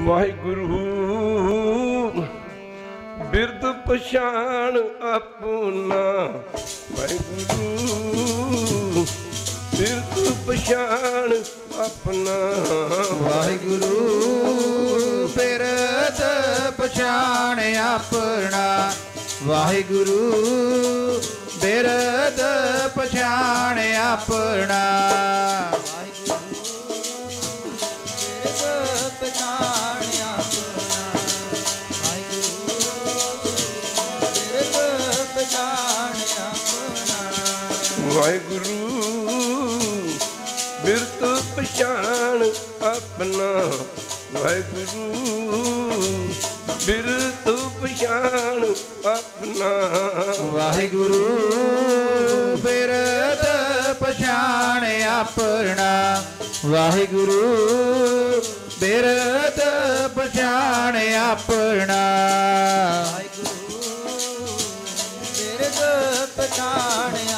ਵਾਹਿਗੁਰੂ ਬਿਰਦ ਪਛਾਣ ਆਪਣਾ। ਵਾਹਿਗੁਰੂ ਬਿਰਦ ਪਛਾਣ ਆਪਣਾ। ਵਾਹਿਗੁਰੂ ਬਿਰਦ ਪਛਾਣ ਆਪਣਾ। ਵਾਹਿਗੁਰੂ ਬਿਰਦ ਪਛਾਣ ਆਪਣਾ। ਵਾਹਿਗੁਰੂ, ਬਿਰਤ ਪਛਾਣ ਆਪਣਾ। ਵਾਹਿਗੁਰੂ, ਬਿਰਤ ਪਛਾਣ ਆਪਣਾ। ਵਾਹਿਗੁਰੂ ਬਿਰਦ ਪਛਾਣ ਆਪਣਾ। ਵਾਹਿਗੁਰੂ ਬਿਰਦ ਪਛਾਣ ਆਪਣਾ। ਵਾਹਿਗੁਰੂ ਬਿਰਦ ਪਛਾਣ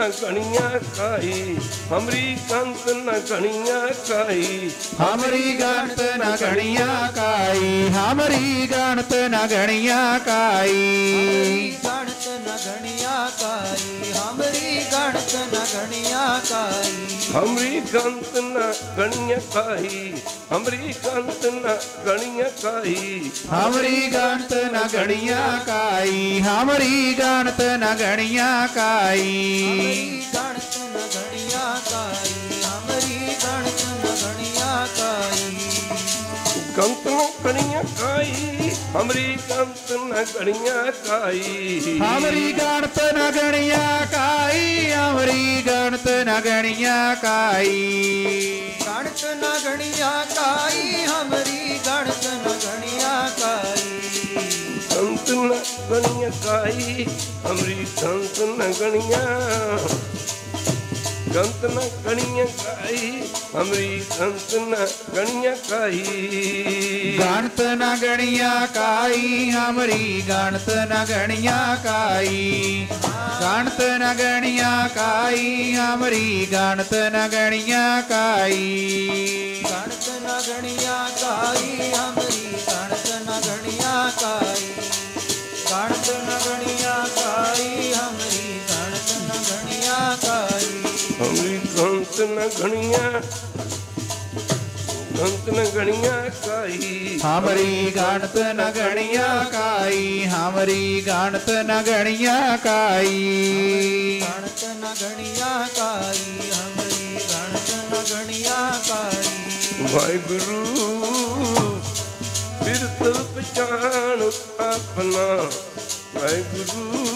ਨ ਗਣੀਆਂ ਕਾਈ ਹਮਰੀ ਕੰਤ ਨ ਗਣੀਆਂ ਕਾਈ ਹਮਰੀ ਗਣਤ ਨ ਗਣੀਆਂ ਕਾਈ ਹਮਰੀ ਗਣਤ ਨ ਗਣੀਆਂ ਕਾਈ ਗਣਤ ਨ ਗਣਿਆ ਕਾਈ ਹਮਰੀ ਗਣਤ ਨ ਗਣਿਆ ਕਾਈ ਹਮਰੀ ਕੰਤ ਨ ਗਣੀਆਂ ਕਾਈ ਹਮਰੀ ਕੰਤ ਨ ਗਣੀਆਂ ਕਾਈ ਹਮਰੀ ਗਣਤ ਨ ਗਣੀਆਂ ਕਾਈ ਹਮਰੀ ਗਣਤ ਨ ਗਣੀਆਂ ਕੰਤ ਨ ਗਣੀਆਂ ਕਾਈ ਹਮਰੀ ਕੰਤ ਨ ਗਣੀਆਂ ਕਾਈ। ਹਮਰੀ ਗਣਤ ਨ ਗਣੀਆਂ ਕਾਈ। ਹਮਰੀ ਗਣਤ ਨ ਗਣੀਆਂ ਕਾਈ ਗਣਤ ਨ ਗਣਿਆ ਕਾਈ। ਹਮਰੀ ਗਣਤ ਨ ਗਣਿਆ ਕੰਤ ਨ ਗਣੀਆਂ ਕਾਈ ਹਮਰੀ ਕੰਤ ਨ ਗਣੀਆਂ ਕੰਤ ਨ ਗਣੀਆਂ ਕਾਈ ਹਮਰੀ ਕੰਤ ਨ ਗਣੀਆਂ ਕਾਈ ਗਣਤ ਨ ਗਣੀਆਂ ਕਾਈ ਹਮਰੀ ਗਣਤ ਨ ਗਣੀਆਂ ਕਾਈ ਗਣਤ ਨ ਗਣੀਆਂ ਕਾਈ ਹਮਰੀ ਗਣਤ ਨ ਗਣੀਆਂ ਕਾਈ ਗਣਤ ਨ ਗਣਿਆ ਕਾਈ ਹਮਰੀ ਗਣਤ ਨ ਗਣਿਆ ਕਾਈ ਗਣਤ ਨ ਗਣਿਆ ਕਾਈ ਹਮਰੀ ਗਣਤ ਨ ਗਣਿਆ ਕਾਈ। ਹਮਰੀ ਕੰਤ ਨ ਗਣੀਆਂ ਕੰਤ ਨ ਗਣੀਆਂ ਕਾਈ। ਹਮਰੀ ਗਣਤ ਨ ਗਣੀਆਂ ਕਾਈ ਹਮਰੀ ਗਣਤ ਨ ਗਣੀਆਂ ਕਾਈ। ਗਣਤ ਨ ਗਣਿਆ ਕਾਈ ਹਮਰੀ ਗਣਤ ਨ ਗਣਿਆ ਕਾਈ। ਵਾਹਿਗੁਰੂ। ਪਛਾਣ ਆਪਣਾ ਵਾਹਿਗੁਰੂ।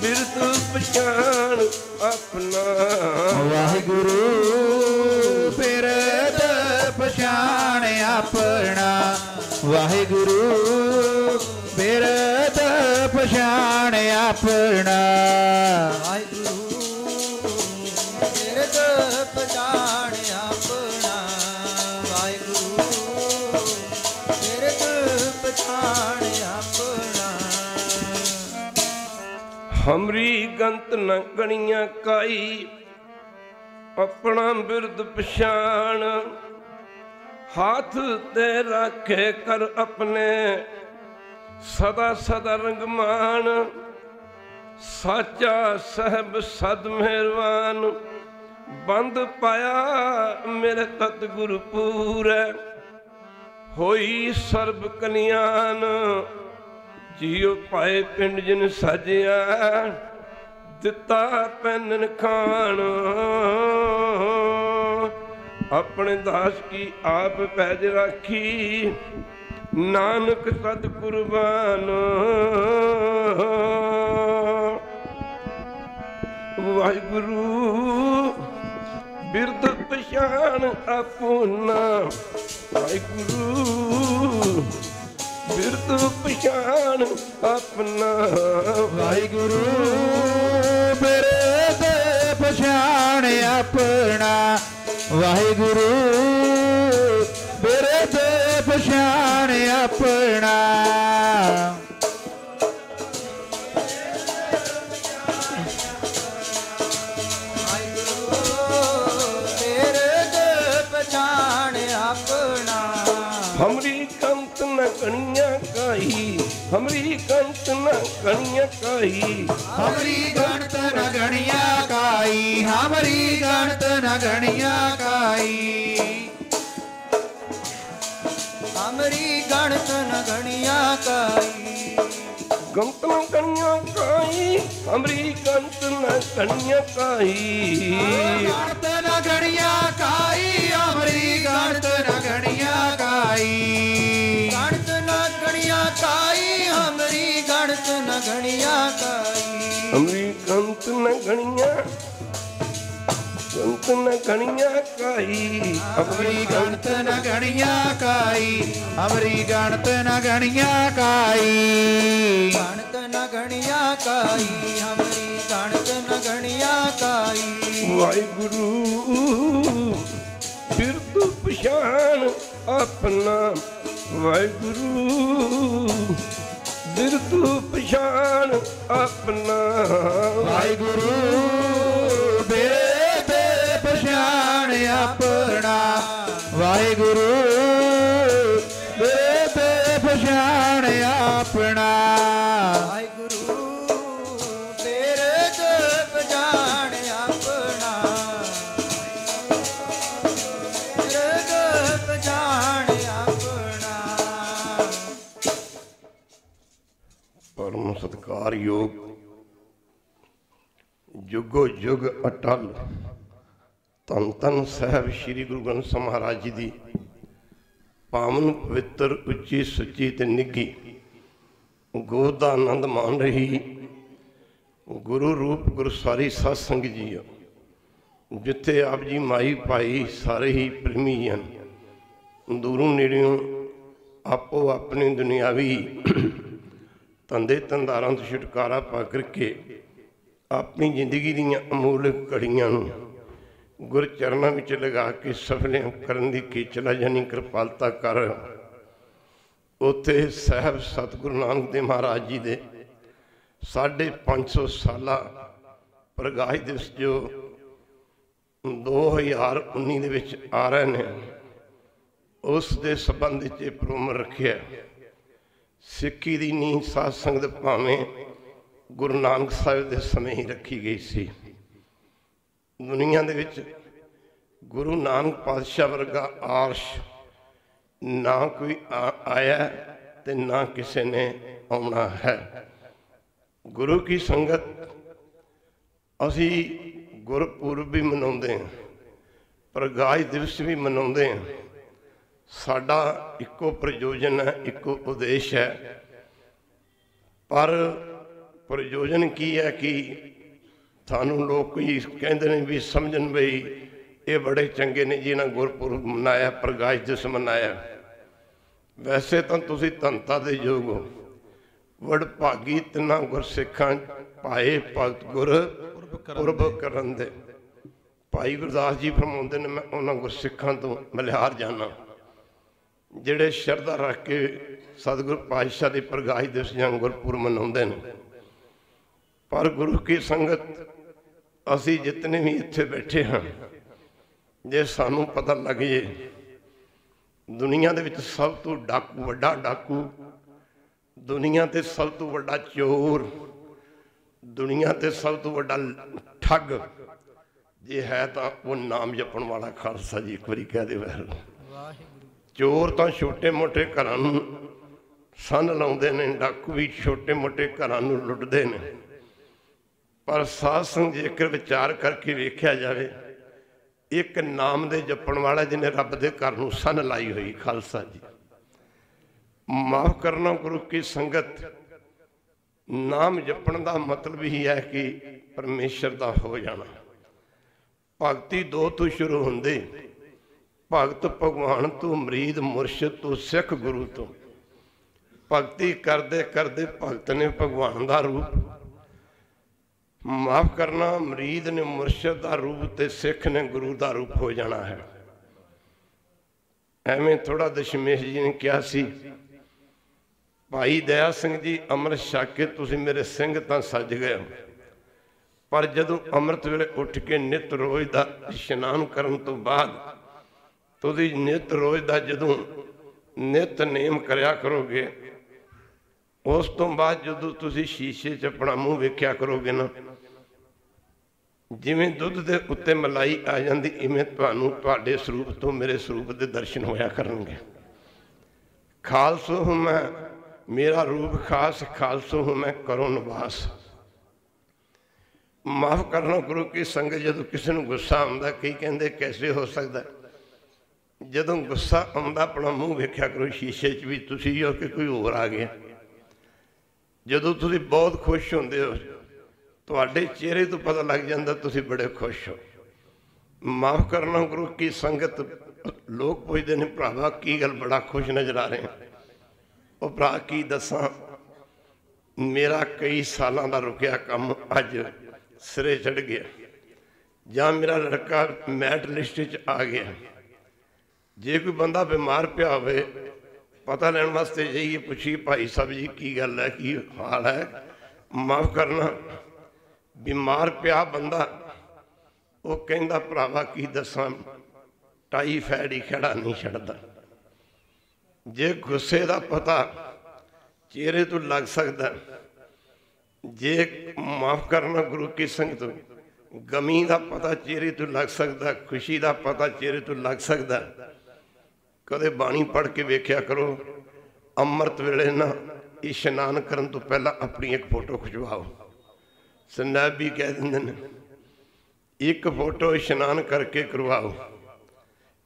ਬਿਰਤ ਪਛਾਣ ਆਪਣਾ। ਵਾਹਿਗੁਰੂ ਬਿਰਦ ਪਛਾਣ ਆਪਣਾ। ਵਾਹਿਗੁਰੂ ਬਿਰਦ ਪਛਾਣ ਆਪਣਾ। ਹਮਰੀ ਗੰਤ ਨ ਗਣੀਆਂ ਕਾਈ, ਆਪਣਾ ਬਿਰਦ ਪਛਾਣ। ਹੱਥ ਤੇ ਰੱਖੇ ਕਰ ਆਪਣੇ, ਸਦਾ ਸਦਾ ਰੰਗਮਾਨ। ਸਾਚਾ ਸਹਿਬ ਸਦ ਮਿਹਰਵਾਨ, ਬੰਦ ਪਾਇਆ ਮੇਰੇ ਤਤ ਗੁਰ ਪੂਰੈ ਹੋਈ ਸਰਬ ਕਲਿਆਣ ਜੀਉ ਪਾਏ ਪਿੰਡ ਜਿਨ ਸਾਜਿਆ, ਦਿੱਤਾ ਪੈਨਨ ਖਾਣ। ਆਪਣੇ ਦਾਸ ਕੀ ਆਪ ਪੈਜ ਰਾਖੀ, ਨਾਨਕ ਸਦ ਕੁਰਬਾਨ। ਵਾਹਿਗੁਰੂ ਬਿਰਦ ਪਛਾਣ ਆਪਣਾ ਵਾਹਿਗੁਰੂ ਬਿਰਦ ਪਛਾਣ ਆਪਣਾ। ਵਾਹਿਗੁਰੂ ਬਿਰਦ ਪਛਾਣ ਆਪਣਾ। ਵਾਹਿਗੁਰੂ ਬਿਰਦ ਪਛਾਣ ਆਪਣਾ। कनिया कही हमरी कंत न कनिया कही। हमरी गणत न गणिया काई हमरी गणत न गणिया काई हमरी गणत न गणिया काई गंत न गणिया काई हमरी गंत न गणिया काई गणत न गणिया काई हमरी गणत न गणिया काई ગણ્યા ਕੰਤ ਨ ਗਣੀਆਂ ਕਾਈ ਨ ਗਣੀਆਂ ਕਾਈ ਅਮਰੀ ਗਣਤ ਨ ਗਣੀਆਂ ਕਾਈ ਅਮਰੀ ਗਣਤ ਨ ਗਣੀਆਂ ਕਾਈ ਵਾਹਿਗੁਰੂ ਫਿਰ ਤੂੰ ਪਛਾਣ ਆਪਣਾ। ਵਾਹਿਗੁਰੂ ਫਿਰ ਤੂੰ ਪਛਾਣ ਆਪਣਾ। ਵਾਹਿਗੁਰੂ ਬੇਰੇ ਤੇ ਪਛਾਣ ਆਪਣਾ। ਵਾਹਿਗੁਰੂ ਬੇਰੇ ਤੇ ਪਛਾਣ ਆਪਣਾ। ਸਤਕਾਰਯੋਗ ਜੁਗੋ ਜੁਗ ਅਟਲ। ਧੰਨ ਧੰਨ ਸਾਹਿਬ ਸ੍ਰੀ ਗੁਰੂ ਗ੍ਰੰਥ ਸਾਹਿਬ ਮਹਾਰਾਜ ਜੀ ਦੀ। ਪਾਵਨ ਪਵਿੱਤਰ, ਉੱਚੀ, ਸੁੱਚੀ ਤੇ ਨਿੱਗੀ ਗੋਦ ਦਾ ਆਨੰਦ ਮਾਣ ਰਹੀ। ਗੁਰੂ ਰੂਪ ਗੁਰਸਾਰੀ ਸਾਧ ਸੰਗ ਜੀ ਜਿੱਥੇ ਆਪ ਜੀ ਮਾਈ ਭਾਈ ਸਾਰੇ ਹੀ ਪ੍ਰੇਮੀ ਹਨ। ਦੂਰੋਂ ਨੇੜਿਓਂ ਆਪੋ ਆਪਣੀ ਦੁਨਿਆਵੀ ਧੰਦੇ ਧੰਦਾਰਾਂ ਤੋਂ ਛੁਟਕਾਰਾ ਪਾ ਕਰਕੇ ਆਪਣੀ ਜ਼ਿੰਦਗੀ ਦੀਆਂ ਅਮੂਲ ਘੜੀਆਂ ਨੂੰ ਗੁਰ ਚਰਨਾਂ ਵਿੱਚ ਲਗਾ ਕੇ ਸਫਲਿਆਂ ਕਰਨ ਦੀ ਕੀਚਲਾ ਜਾਨੀ ਕਿਰਪਾਲਤਾ ਕਰ। ਉੱਥੇ ਸਾਹਿਬ ਸਤਿਗੁਰੂ ਨਾਨਕ ਦੇਵ ਮਹਾਰਾਜ ਜੀ ਦੇ ਸਾਢੇ 500 ਸਾਲਾ ਪ੍ਰਗਾਸ਼ ਦਿਵਸ ਜੋ 2019 ਦੇ ਵਿੱਚ ਆ ਰਹੇ ਨੇ, ਉਸ ਦੇ ਸੰਬੰਧ ਵਿੱਚ ਇਹ ਪ੍ਰੋਗਰਾਮ ਰੱਖਿਆ। ਸਿੱਖੀ ਦੀ ਨੀਂਹ ਸਾਧ ਸੰਗਤ ਭਾਵੇਂ ਗੁਰੂ ਨਾਨਕ ਸਾਹਿਬ ਦੇ ਸਮੇਂ ਹੀ ਰੱਖੀ ਗਈ ਸੀ। ਦੁਨੀਆ ਦੇ ਵਿੱਚ ਗੁਰੂ ਨਾਨਕ ਪਾਤਸ਼ਾਹ ਵਰਗਾ ਆਰਸ਼ ਨਾ ਕੋਈ ਆ- ਆਇਆ ਤੇ ਨਾ ਕਿਸੇ ਨੇ ਆਉਣਾ ਹੈ। ਗੁਰੂ ਕੀ ਸੰਗਤ, ਅਸੀਂ ਗੁਰਪੁਰਬ ਵੀ ਮਨਾਉਂਦੇ ਹਾਂ, ਪ੍ਰਗਾਸ਼ ਦਿਵਸ ਵੀ ਮਨਾਉਂਦੇ ਹਾਂ। ਸਾਡਾ ਇੱਕੋ ਪ੍ਰਯੋਜਨ ਹੈ, ਇੱਕੋ ਉਦੇਸ਼ ਹੈ। ਪਰ ਪ੍ਰਯੋਜਨ ਕੀ ਹੈ ਕਿ ਤੁਹਾਨੂੰ ਲੋਕ ਕੋਈ ਕਹਿੰਦੇ ਨੇ ਵੀ ਸਮਝਣ ਬਈ ਇਹ ਬੜੇ ਚੰਗੇ ਨੇ ਜਿਨ੍ਹਾਂ ਗੁਰਪੁਰਬ ਮਨਾਇਆ ਪ੍ਰਕਾਸ਼ ਦਿਵਸ ਮਨਾਇਆ। ਵੈਸੇ ਤਾਂ ਤੁਸੀਂ ਧੰਤਾ ਦੇ ਯੋਗ ਹੋ। ਵਡ ਭਾਗੀ ਤਿੰਨਾਂ ਗੁਰਸਿੱਖਾਂ ਪਾਏ ਭਗਤ ਗੁਰ ਪੁਰਬ ਕਰਨ ਦੇ। ਭਾਈ ਗੁਰਦਾਸ ਜੀ ਫਰਮਾਉਂਦੇ ਨੇ, ਮੈਂ ਉਹਨਾਂ ਗੁਰਸਿੱਖਾਂ ਤੋਂ ਮਲਿਹਾਰ ਜਾਣਾ ਜਿਹੜੇ ਸ਼ਰਧਾ ਰੱਖ ਕੇ ਸਤਿਗੁਰ ਪਾਤਸ਼ਾਹ ਦੀ ਪ੍ਰਗਾਸ਼ ਦਿਵਸ ਜਾਂ ਗੁਰਪੁਰਬ ਮਨਾਉਂਦੇ ਨੇ। ਪਰ ਗੁਰੂ ਕੀ ਸੰਗਤ, ਅਸੀਂ ਜਿਤਨੇ ਵੀ ਇੱਥੇ ਬੈਠੇ ਹਾਂ, ਜੇ ਸਾਨੂੰ ਪਤਾ ਲੱਗ ਜੇ, ਦੁਨੀਆ ਦੇ ਵਿੱਚ ਸਭ ਤੋਂ ਡਾਕੂ ਵੱਡਾ ਡਾਕੂ, ਦੁਨੀਆ ਤੇ ਸਭ ਤੋਂ ਵੱਡਾ ਚੋਰ, ਦੁਨੀਆ ਤੇ ਸਭ ਤੋਂ ਵੱਡਾ ਠੱਗ, ਜੇ ਹੈ ਤਾਂ ਉਹ ਨਾਮ ਜਪਣ ਵਾਲਾ ਖਾਲਸਾ ਜੀ ਇੱਕ ਵਾਰੀ ਕਹਿ ਦੇ ਵੈਰ ਚੋਰ ਤਾਂ ਛੋਟੇ ਮੋਟੇ ਘਰਾਂ ਨੂੰ ਸੰਨ ਲਾਉਂਦੇ ਨੇ, ਡਾਕੂ ਵੀ ਛੋਟੇ ਮੋਟੇ ਘਰਾਂ ਨੂੰ ਲੁੱਟਦੇ ਨੇ। ਪਰ ਸਾਧ ਸੰਗ ਜੇਕਰ ਵਿਚਾਰ ਕਰਕੇ ਵੇਖਿਆ ਜਾਵੇ, ਇੱਕ ਨਾਮ ਦੇ ਜਪਣ ਵਾਲਾ ਜਿਹਨੇ ਰੱਬ ਦੇ ਘਰ ਨੂੰ ਸੰਨ ਲਾਈ ਹੋਈ, ਖਾਲਸਾ ਜੀ। ਮਾਫ ਕਰਨਾ ਗੁਰੂ ਕੀ ਸੰਗਤ, ਨਾਮ ਜਪਣ ਦਾ ਮਤਲਬ ਹੀ ਹੈ ਕਿ ਪਰਮੇਸ਼ਰ ਦਾ ਹੋ ਜਾਣਾ। ਭਗਤੀ ਦੋ ਤੋਂ ਸ਼ੁਰੂ ਹੁੰਦੇ। ਭਗਤ ਭਗਵਾਨ ਤੋਂ ਮਰੀਦ ਮੁਰਸ਼ਿਦ, ਤੋਂ ਸਿੱਖ ਗੁਰੂ ਤੋਂ। ਭਗਤੀ ਕਰਦੇ ਕਰਦੇ ਭਗਤ ਨੇ ਭਗਵਾਨ ਦਾ ਰੂਪ। ਮਾਫ ਕਰਨਾ, ਮਰੀਦ ਨੇ ਮੁਰਸ਼ਿਦ ਦਾ ਰੂਪ ਤੇ ਸਿੱਖ ਨੇ ਗੁਰੂ ਦਾ ਰੂਪ ਹੋ ਜਾਣਾ ਹੈ। ਐਵੇਂ ਥੋੜਾ ਦਸ਼ਮੇਸ਼ ਜੀ ਨੇ ਕਿਹਾ ਸੀ, ਭਾਈ ਦਇਆ ਸਿੰਘ ਜੀ, ਅੰਮ੍ਰਿਤ ਛਕ ਕੇ ਤੁਸੀਂ ਮੇਰੇ ਸਿੰਘ ਤਾਂ ਸੱਜ ਗਏ ਹੋ। ਪਰ ਜਦੋਂ ਅੰਮ੍ਰਿਤ ਵੇਲੇ ਉੱਠ ਕੇ ਨਿਤ ਰੋਜ਼ ਦਾ ਇਸ਼ਨਾਨ ਕਰਨ ਤੋਂ ਬਾਅਦ ਤੁਸੀਂ ਨਿਤ ਰੋਜ਼ ਦਾ ਜਦੋਂ ਨਿਤਨੇਮ ਕਰਿਆ ਕਰੋਗੇ, ਉਸ ਤੋਂ ਬਾਅਦ ਜਦੋਂ ਤੁਸੀਂ ਸ਼ੀਸ਼ੇ 'ਚ ਆਪਣਾ ਮੂੰਹ ਵੇਖਿਆ ਕਰੋਗੇ ਨਾ, ਜਿਵੇਂ ਦੁੱਧ ਦੇ ਉੱਤੇ ਮਲਾਈ ਆ ਜਾਂਦੀ, ਇਵੇਂ ਤੁਹਾਨੂੰ ਤੁਹਾਡੇ ਸਰੂਪ ਤੋਂ ਮੇਰੇ ਸਰੂਪ ਦੇ ਦਰਸ਼ਨ ਹੋਇਆ ਕਰਨਗੇ। ਖਾਲਸੋ ਹੂੰ ਮੈਂ, ਮੇਰਾ ਰੂਪ ਖਾਸ, ਖਾਲਸੋ ਹੂੰ ਮੈਂ, ਕਰੋ ਨਿਵਾਸ। ਮਾਫ ਕਰਨਾ ਗੁਰੂ ਕੀ ਸੰਗਤ, ਜਦੋਂ ਕਿਸੇ ਨੂੰ ਗੁੱਸਾ ਆਉਂਦਾ, ਕਈ ਕਹਿੰਦੇ, ਕੈਸੇ ਹੋ ਸਕਦਾ? ਜਦੋਂ ਗੁੱਸਾ ਆਉਂਦਾ, ਆਪਣਾ ਮੂੰਹ ਵੇਖਿਆ ਕਰੋ, ਸ਼ੀਸ਼ੇ 'ਚ ਵੀ ਤੁਸੀਂ ਹੋ ਕਿ ਕੋਈ ਹੋਰ ਆ ਗਿਆ। ਜਦੋਂ ਤੁਸੀਂ ਬਹੁਤ ਖੁਸ਼ ਹੁੰਦੇ ਹੋ, ਤੁਹਾਡੇ ਚਿਹਰੇ ਤੋਂ ਪਤਾ ਲੱਗ ਜਾਂਦਾ ਤੁਸੀਂ ਬੜੇ ਖੁਸ਼ ਹੋ। ਮਾਫ ਕਰਨਾ ਗੁਰੂ ਕੀ ਸੰਗਤ, ਲੋਕ ਪੁੱਛਦੇ ਨੇ, ਭਰਾਵਾ, ਕੀ ਗੱਲ ਬੜਾ ਖੁਸ਼ ਨਜ਼ਰ ਆ ਰਹੇ ਉਹ ਭਰਾ, ਕੀ ਦੱਸਾਂ? ਮੇਰਾ ਕਈ ਸਾਲਾਂ ਦਾ ਰੁਕਿਆ ਕੰਮ ਅੱਜ ਸਿਰੇ ਚੜ ਗਿਆ। ਜਾਂ ਮੇਰਾ ਲੜਕਾ ਮੈਟ ਲਿਸਟ 'ਚ ਆ ਗਿਆ। ਜੇ ਕੋਈ ਬੰਦਾ ਬਿਮਾਰ ਪਿਆ ਹੋਵੇ, ਪਤਾ ਲੈਣ ਵਾਸਤੇ ਜਾਈਏ ਪੁੱਛੀ, ਭਾਈ ਸਾਹਿਬ ਜੀ, ਕੀ ਗੱਲ ਹੈ? ਕੀ ਹਾਲ ਹੈ? ਮਾਫ ਕਰਨਾ। ਬਿਮਾਰ ਪਿਆ ਬੰਦਾ, ਉਹ ਕਹਿੰਦਾ, ਭਰਾਵਾ, ਕੀ ਦੱਸਾਂ? ਟਾਈਫਾਇਡ ਹੀ ਖੜਾ ਨਹੀਂ ਛੱਡਦਾ। ਜੇ ਗੁੱਸੇ ਦਾ ਪਤਾ ਚਿਹਰੇ ਤੋਂ ਲੱਗ ਸਕਦਾ, ਜੇ ਮਾਫ ਕਰਨਾ ਗੁਰੂ ਕੀ ਸੰਗਤ ਗਮੀ ਦਾ ਪਤਾ ਚਿਹਰੇ ਤੋਂ ਲੱਗ ਸਕਦਾ, ਖੁਸ਼ੀ ਦਾ ਪਤਾ ਚਿਹਰੇ ਤੋਂ ਲੱਗ ਸਕਦਾ ਕਦੇ ਬਾਣੀ ਪੜ੍ਹ ਕੇ ਵੇਖਿਆ ਕਰੋ, ਅੰਮ੍ਰਿਤ ਵੇਲੇ ਨਾ ਇਸ਼ਨਾਨ ਕਰਨ ਤੋਂ ਪਹਿਲਾਂ ਆਪਣੀ ਇੱਕ ਫੋਟੋ ਖਿਚਵਾਓ। ਸੰਨਾਬ ਕਹਿ ਦਿੰਦੇ ਨੇ, ਇੱਕ ਫੋਟੋ ਇਸ਼ਨਾਨ ਕਰਕੇ ਕਰਵਾਓ,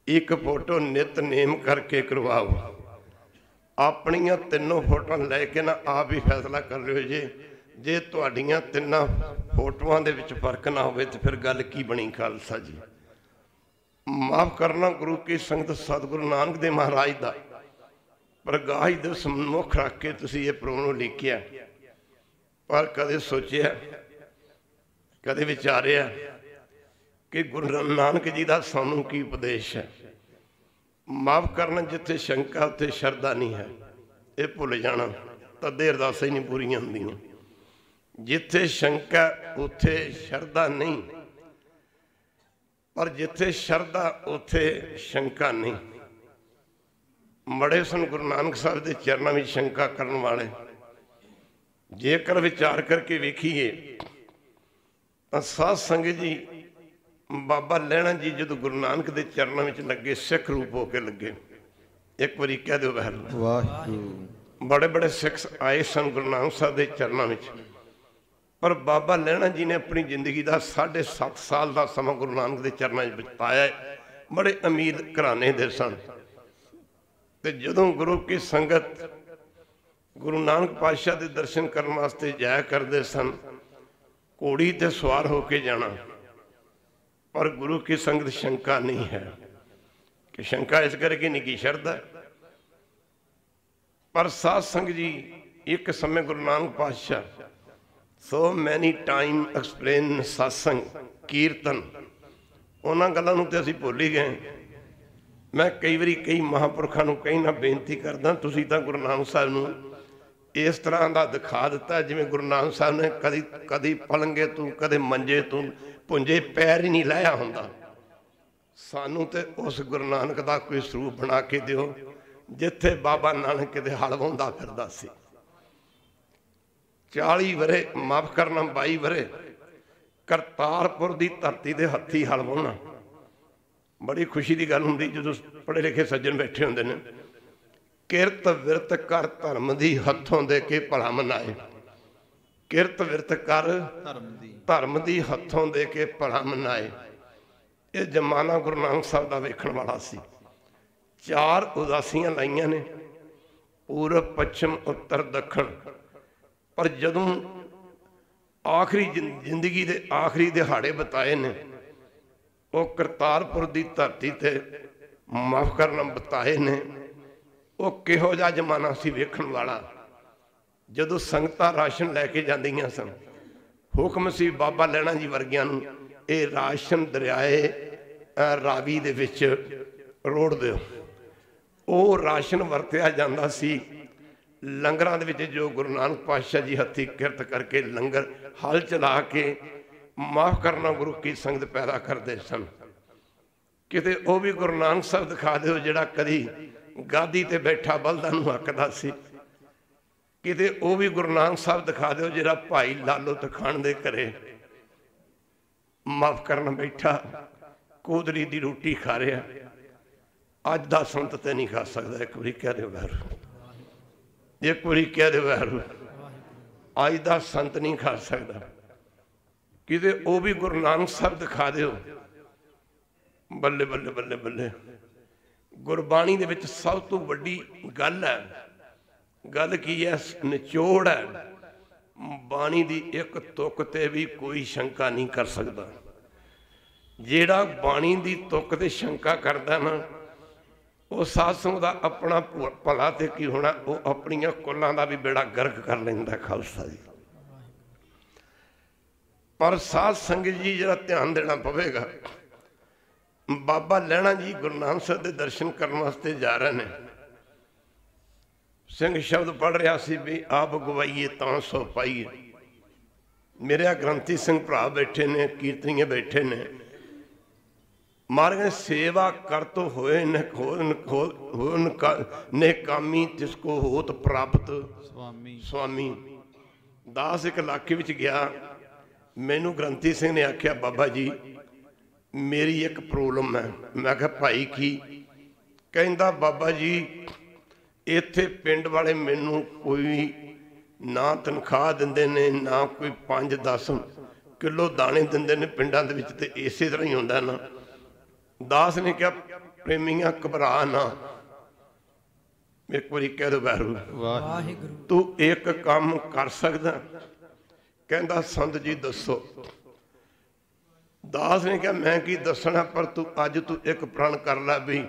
ਇੱਕ ਫੋਟੋ ਨਿਤਨੇਮ ਕਰਕੇ ਕਰਵਾਓ। ਆਪਣੀਆਂ ਤਿੰਨੋਂ ਫੋਟੋਆਂ ਲੈ ਕੇ ਨਾ ਆਪ ਹੀ ਫੈਸਲਾ ਕਰ ਲਿਓ ਜੇ। ਜੇ ਤੁਹਾਡੀਆਂ ਤਿੰਨਾਂ ਫੋਟੋਆਂ ਦੇ ਵਿੱਚ ਫ਼ਰਕ ਨਾ ਹੋਵੇ ਤੇ ਫਿਰ ਗੱਲ ਕੀ ਬਣੀ ਖਾਲਸਾ ਜੀ? ਮਾਫ ਕਰਨਾ ਗੁਰੂ ਕੀ ਸੰਗਤ ਸਤਿਗੁਰੂ ਨਾਨਕ ਦੇ ਮਹਾਰਾਜ ਦਾ। ਪ੍ਰਗਾਸ਼ ਦੇ ਸਮੁਖ ਰੱਖ ਕੇ ਤੁਸੀਂ ਇਹ ਪ੍ਰੋਗਰਾਮ ਲਿਖਿਆ। ਪਰ ਕਦੇ ਸੋਚਿਆ, ਕਦੇ ਵਿਚਾਰਿਆ ਕਿ ਗੁਰੂ ਨਾਨਕ ਜੀ ਦਾ ਸਾਨੂੰ ਕੀ ਉਪਦੇਸ਼ ਹੈ। ਮਾਫ ਕਰਨਾ ਜਿੱਥੇ ਸ਼ੰਕਾ, ਉੱਥੇ ਸ਼ਰਧਾ ਨਹੀਂ ਹੈ। ਇਹ ਭੁੱਲ ਜਾਣਾ, ਤਦੇ ਅਰਦਾਸਾਂ ਹੀ ਨਹੀਂ ਪੂਰੀਆਂ ਹੁੰਦੀਆਂ। ਜਿੱਥੇ ਸ਼ੰਕਾ, ਉੱਥੇ ਸ਼ਰਧਾ ਨਹੀਂ। ਪਰ ਜਿੱਥੇ ਸ਼ਰਧਾ ਉੱਥੇ ਸ਼ੰਕਾ ਨਹੀਂ। ਮੜੇ ਸਨ ਗੁਰੂ ਨਾਨਕ ਸਾਹਿਬ ਦੇ ਚਰਨਾਂ ਵਿੱਚ ਸ਼ੰਕਾ ਕਰਨ ਵਾਲੇ। ਜੇਕਰ ਵਿਚਾਰ ਕਰਕੇ ਵੇਖੀਏ ਤਾਂ ਸਾਧ ਸੰਗਤ ਜੀ ਬਾਬਾ ਲੈਣਾ ਜੀ ਜਦੋਂ ਗੁਰੂ ਨਾਨਕ ਦੇ ਚਰਨਾਂ ਵਿੱਚ ਲੱਗੇ ਸਿੱਖ ਰੂਪ ਹੋ ਕੇ ਲੱਗੇ। ਇੱਕ ਵਾਰੀ ਕਹਿ ਦਿਓ ਬਹਿਰ ਵਾਹਿਗੁਰੂ। ਬੜੇ ਬੜੇ ਸਿੱਖ ਆਏ ਸਨ ਗੁਰੂ ਨਾਨਕ ਸਾਹਿਬ ਦੇ ਚਰਨਾਂ ਵਿੱਚ। ਪਰ ਬਾਬਾ ਲੈਣਾ ਜੀ ਨੇ ਆਪਣੀ ਜ਼ਿੰਦਗੀ ਦਾ 7.5 ਸਾਲ ਦਾ ਸਮਾਂ ਗੁਰੂ ਨਾਨਕ ਦੇ ਚਰਨਾਂ 'ਚ ਬਿਤਾਇਆ ਹੈ। ਬੜੇ ਅਮੀਰ ਘਰਾਣੇ ਦੇ ਸਨ। ਤੇ ਜਦੋਂ ਗੁਰੂ ਕੀ ਸੰਗਤ ਗੁਰੂ ਨਾਨਕ ਪਾਤਸ਼ਾਹ ਦੇ ਦਰਸ਼ਨ ਕਰਨ ਵਾਸਤੇ ਜਾਇਆ ਕਰਦੇ ਸਨ, ਘੋੜੀ ਤੇ ਸਵਾਰ ਹੋ ਕੇ ਜਾਣਾ। ਪਰ ਗੁਰੂ ਕੀ ਸੰਗਤ ਸ਼ੰਕਾ ਨਹੀਂ ਹੈ ਕਿ ਸ਼ੰਕਾ ਇਸ ਕਰਕੇ ਨਹੀਂ ਕੀ ਸ਼ਰਧਾ ਪਰ ਸਾਧ ਸੰਗਤ ਜੀ ਇੱਕ ਸਮੇਂ ਗੁਰੂ ਨਾਨਕ ਪਾਤਸ਼ਾਹ so many time explain satsang ਕੀਰਤਨ ਉਹਨਾਂ ਗੱਲਾਂ ਨੂੰ ਤੇ ਅਸੀਂ ਭੁੱਲ ਹੀ ਗਏ ਮੈਂ ਕਈ ਵਾਰੀ ਕਈ ਮਹਾਪੁਰਖਾਂ ਨੂੰ ਕਈ ਨਾ ਬੇਨਤੀ ਕਰਦਾ ਤੁਸੀਂ ਤਾਂ ਗੁਰੂ ਨਾਨਕ ਸਾਹਿਬ ਨੂੰ ਇਸ ਤਰ੍ਹਾਂ ਦਾ ਦਿਖਾ ਦਿੱਤਾ ਜਿਵੇਂ ਗੁਰੂ ਨਾਨਕ ਸਾਹਿਬ ਨੇ ਕਦੀ ਕਦੀ ਪਲੰਗੇ ਤੋਂ, ਕਦੇ ਮੰਜੇ ਤੋਂ ਪੁੰਜੇ ਪੈਰ ਹੀ ਨਹੀਂ ਲਾਇਆ ਹੁੰਦਾ। ਸਾਨੂੰ ਤੇ ਉਸ ਗੁਰੂ ਨਾਨਕ ਦਾ ਕੋਈ ਸਰੂਪ ਬਣਾ ਕੇ ਦਿਓ, ਜਿੱਥੇ ਬਾਬਾ ਨਾਨਕ ਕਿਤੇ ਹਲਵਾਉਂਦਾ ਫਿਰਦਾ ਸੀ। 40 ਵਰੇ ਮਾਫ ਕਰਨਾ 22 ਵਰੇ। ਕਰਤਾਰਪੁਰ ਦੀ ਧਰਤੀ ਦੇ ਹੱਥੀ ਹਲ ਵਾਹੁਣਾ ਬੜੀ ਖੁਸ਼ੀ ਦੀ ਗੱਲ ਹੁੰਦੀ ਜਦੋਂ ਪੜ੍ਹੇ ਲਿਖੇ ਸੱਜਣ ਬੈਠੇ ਹੁੰਦੇ ਨੇ। ਕਿਰਤ ਵਿਰਤ ਕਰ ਧਰਮ ਦੀ ਹੱਥੋਂ ਦੇ ਕੇ ਭਲਾ ਮਨਾਏ। ਕਿਰਤ ਵਿਰਤ ਕਰ ਧਰਮ ਦੀ ਧਰਮ ਦੀ ਹੱਥੋਂ ਦੇ ਕੇ ਭਲਾ ਮਨਾਏ। ਇਹ ਜਮਾਨਾ ਗੁਰੂ ਨਾਨਕ ਸਾਹਿਬ ਦਾ ਵੇਖਣ ਵਾਲਾ ਸੀ। ਚਾਰ ਉਦਾਸੀਆਂ ਲਾਈਆਂ ਨੇ। ਪੂਰਬ, ਪੱਛਮ, ਉੱਤਰ, ਦੱਖਣ। ਪਰ ਜਦੋਂ ਆਖਰੀ ਜ਼ਿੰ- ਜ਼ਿੰਦਗੀ ਦੇ ਆਖਰੀ ਦਿਹਾੜੇ ਬਤਾਏ ਨੇ, ਉਹ ਕਰਤਾਰਪੁਰ ਦੀ ਧਰਤੀ ਤੇ ਮਾਫ ਕਰਨਾ ਬਤਾਏ ਨੇ, ਉਹ ਕਿਹੋ ਜਿਹਾ ਜਮਾਨਾ ਸੀ ਵੇਖਣ ਵਾਲਾ? ਜਦੋਂ ਸੰਗਤਾਂ ਰਾਸ਼ਨ ਲੈ ਕੇ ਜਾਂਦੀਆਂ ਸਨ, ਹੁਕਮ ਸੀ ਬਾਬਾ ਲੈਣਾ ਜੀ ਵਰਗਿਆਂ ਨੂੰ, ਇਹ ਰਾਸ਼ਨ ਦਰਿਆਏ ਰਾਵੀ ਦੇ ਵਿੱਚ ਰੋੜ ਦਿਓ। ਉਹ ਰਾਸ਼ਨ ਵਰਤਿਆ ਜਾਂਦਾ ਸੀ ਲੰਗਰਾਂ ਦੇ ਵਿੱਚ ਜੋ ਗੁਰੂ ਨਾਨਕ ਪਾਤਸ਼ਾਹ ਜੀ ਹੱਥੀ ਕਿਰਤ ਕਰਕੇ ਲੰਗਰ ਹਲ ਚਲਾ ਕੇ ਮਾਫ ਕਰਨਾ ਗੁਰੂ ਕੀ ਸੰਗਤ ਪੈਦਾ ਕਰਦੇ ਸਨ। ਕਿਤੇ ਉਹ ਵੀ ਗੁਰੂ ਨਾਨਕ ਸਾਹਿਬ ਦਿਖਾ ਦਿਓ ਜਿਹੜਾ ਕਦੀ ਗਾਦੀ ਤੇ ਬੈਠਾ ਬਲਦਾਂ ਨੂੰ ਹੱਕਦਾ ਸੀ। ਕਿਤੇ ਉਹ ਵੀ ਗੁਰੂ ਨਾਨਕ ਸਾਹਿਬ ਦਿਖਾ ਦਿਓ ਜਿਹੜਾ ਭਾਈ ਲਾਲੋ ਤਖਾਣ ਦੇ ਘਰੇ ਮਾਫ ਕਰਨ ਬੈਠਾ, ਕੋਦਰੀ ਦੀ ਰੋਟੀ ਖਾ ਰਿਹਾ। ਅੱਜ ਦਾ ਸੰਤ ਤੇ ਨਹੀਂ ਖਾ ਸਕਦਾ, ਇੱਕ ਵਾਰੀ ਕਹਿ ਦਿਓ ਵੈਰੂ ਇੱਕ ਵਾਰੀ ਕਹਿ ਦੇ ਵੈਰੂ ਅੱਜ ਦਾ ਸੰਤ ਨਹੀਂ ਖਾ ਸਕਦਾ। ਕਿਤੇ ਉਹ ਵੀ ਗੁਰੂ ਨਾਨਕ ਸਾਹਿਬ ਦਿਖਾ ਦਿਓ। ਬੱਲੇ ਬੱਲੇ ਬੱਲੇ ਬੱਲੇ। ਗੁਰਬਾਣੀ ਦੇ ਵਿੱਚ ਸਭ ਤੋਂ ਵੱਡੀ ਗੱਲ ਹੈ। ਗੱਲ ਕੀ ਹੈ? ਨਿਚੋੜ ਹੈ। ਬਾਣੀ ਦੀ ਇੱਕ ਤੁਕ ਤੇ ਵੀ ਕੋਈ ਸ਼ੰਕਾ ਨਹੀਂ ਕਰ ਸਕਦਾ। ਜਿਹੜਾ ਬਾਣੀ ਦੀ ਤੁਕ ਤੇ ਸ਼ੰਕਾ ਕਰਦਾ ਨਾ ਉਹ ਸਾਧ ਦਾ ਆਪਣਾ ਭਲਾ ਤੇ ਕੀ ਹੋਣਾ, ਉਹ ਆਪਣੀਆਂ ਕੁੱਲਾਂ ਦਾ ਵੀ ਬੇੜਾ ਗਰਕ ਕਰ ਲੈਂਦਾ ਖਾਲਸਾ ਜੀ। ਪਰ ਸਾਧ ਸੰਗਤ ਜੀ ਜਿਹੜਾ ਧਿਆਨ ਦੇਣਾ ਪਵੇਗਾ, ਬਾਬਾ ਲੈਣਾ ਜੀ ਗੁਰੂ ਨਾਨਕ ਸਾਹਿਬ ਦੇ ਦਰਸ਼ਨ ਕਰਨ ਵਾਸਤੇ ਜਾ ਰਹੇ ਨੇ। ਸਿੰਘ ਸ਼ਬਦ ਪੜ ਰਿਹਾ ਸੀ ਵੀ ਆਪ ਗਵਾਈਏ ਤਾਂ ਸੋ ਪਾਈਏ। ਮੇਰੇ ਗ੍ਰੰਥੀ ਸਿੰਘ ਭਰਾ ਬੈਠੇ ਨੇ, ਕੀਰਤਨੀਏ ਬੈਠੇ ਨੇ। ਮਾਰਗ ਸੇਵਾ ਕਰਤੋ ਹੋਏ ਨ ਖੋਨ ਹੋਨ ਨੇ ਕਾਮੀ ਤਿਸ ਕੋ ਹੋਤ ਪ੍ਰਾਪਤ। ਸੁਆਮੀ ਸਵਾਮੀ ਦਾਸ ਇੱਕ ਇਲਾਕੇ ਵਿੱਚ ਗਿਆ। ਮੈਨੂੰ ਗ੍ਰੰਥੀ ਸਿੰਘ ਨੇ ਆਖਿਆ ਬਾਬਾ ਜੀ ਮੇਰੀ ਇੱਕ ਪ੍ਰੋਬਲਮ ਹੈ। ਮੈਂ ਕਿਹਾ ਭਾਈ ਕੀ? ਕਹਿੰਦਾ ਬਾਬਾ ਜੀ ਇੱਥੇ ਪਿੰਡ ਵਾਲੇ ਮੈਨੂੰ ਕੋਈ ਨਾ ਤਨਖਾਹ ਦਿੰਦੇ ਨੇ ਨਾ ਕੋਈ 5-10 ਕਿਲੋ ਦਾਣੇ ਦਿੰਦੇ ਨੇ ਪਿੰਡਾਂ ਦੇ ਵਿੱਚ ਤੇ ਇਸੇ ਤਰ੍ਹਾਂ ਹੀ ਹੁੰਦਾ ਨਾ। ਦਾਸ ਨੇ ਕਿਹਾ ਪ੍ਰੇਮੀਆਂ ਘਬਰਾ ਨਾ। ਇੱਕ ਵਾਰੀ ਕਹਿ ਦੋ ਬਹਿਰੂ ਵਾਹ ਵਾਹਿਗੁਰੂ। ਤੂੰ ਇੱਕ ਕੰਮ ਕਰ ਸਕਦਾ। ਕਹਿੰਦਾ ਸੰਤ ਜੀ ਦੱਸੋ। ਦਾਸ ਨੇ ਕਿਹਾ ਮੈਂ ਕੀ ਦੱਸਣਾ ਪਰ ਤੂੰ ਅੱਜ ਤੂੰ ਇੱਕ ਪ੍ਰਣ ਕਰ ਲੈ ਵੀ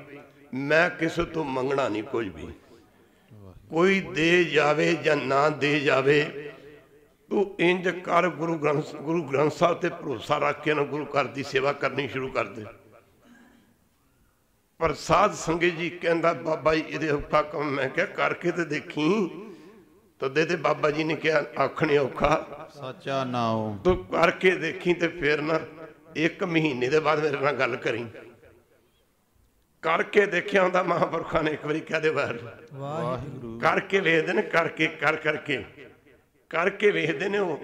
ਮੈਂ ਕਿਸੇ ਤੋਂ ਮੰਗਣਾ ਨਹੀਂ ਕੁਝ ਵੀ। ਕੋਈ ਦੇ ਜਾਵੇ ਜਾਂ ਨਾ ਦੇ ਜਾਵੇ ਤੂੰ ਇੰਜ ਕਰ ਗੁਰੂ ਗ੍ਰੰਥ ਗੁਰੂ ਗ੍ਰੰਥ ਸਾਹਿਬ ਤੇ ਭਰੋਸਾ ਰੱਖ ਕੇ ਨਾ ਗੁਰੂ ਘਰ ਦੀ ਸੇਵਾ ਕਰਨੀ ਸ਼ੁਰੂ ਕਰ ਦੇ। ਪਰ ਸਾਧ ਸੰਗਤ ਜੀ ਕਹਿੰਦਾ ਬਾਬਾ ਜੀ ਇਹਦੇ ਔਖਾ ਕੰਮ ਮੈਂ ਕਿਹਾ ਕਰਕੇ ਤੇ ਦੇਖੀ। ਤਦੇ ਤੇ ਬਾਬਾ ਜੀ ਨੇ ਕਿਹਾ ਆਖਣੇ ਔਖਾ। ਸੱਚਾ ਨਾਉ ਤੂੰ ਕਰਕੇ ਦੇਖੀ ਤੇ ਫਿਰ ਨਾ ਇੱਕ ਮਹੀਨੇ ਦੇ ਬਾਅਦ ਮੇਰੇ ਨਾਲ ਗੱਲ ਕਰੀ। ਕਰਕੇ ਦੇਖਿਆ ਹੁੰਦਾ ਮਹਾਂਪੁਰਖਾਂ ਨੇ ਇੱਕ ਵਾਰੀ ਕਹਦੇ ਬਾਹਰ। ਵਾਹਿਗੁਰੂ। ਕਰਕੇ ਵੇਖਦੇ ਨੇ ਕਰਕੇ ਕਰ ਕਰਕੇ। ਕਰਕੇ ਵੇਖਦੇ ਨੇ ਉਹ।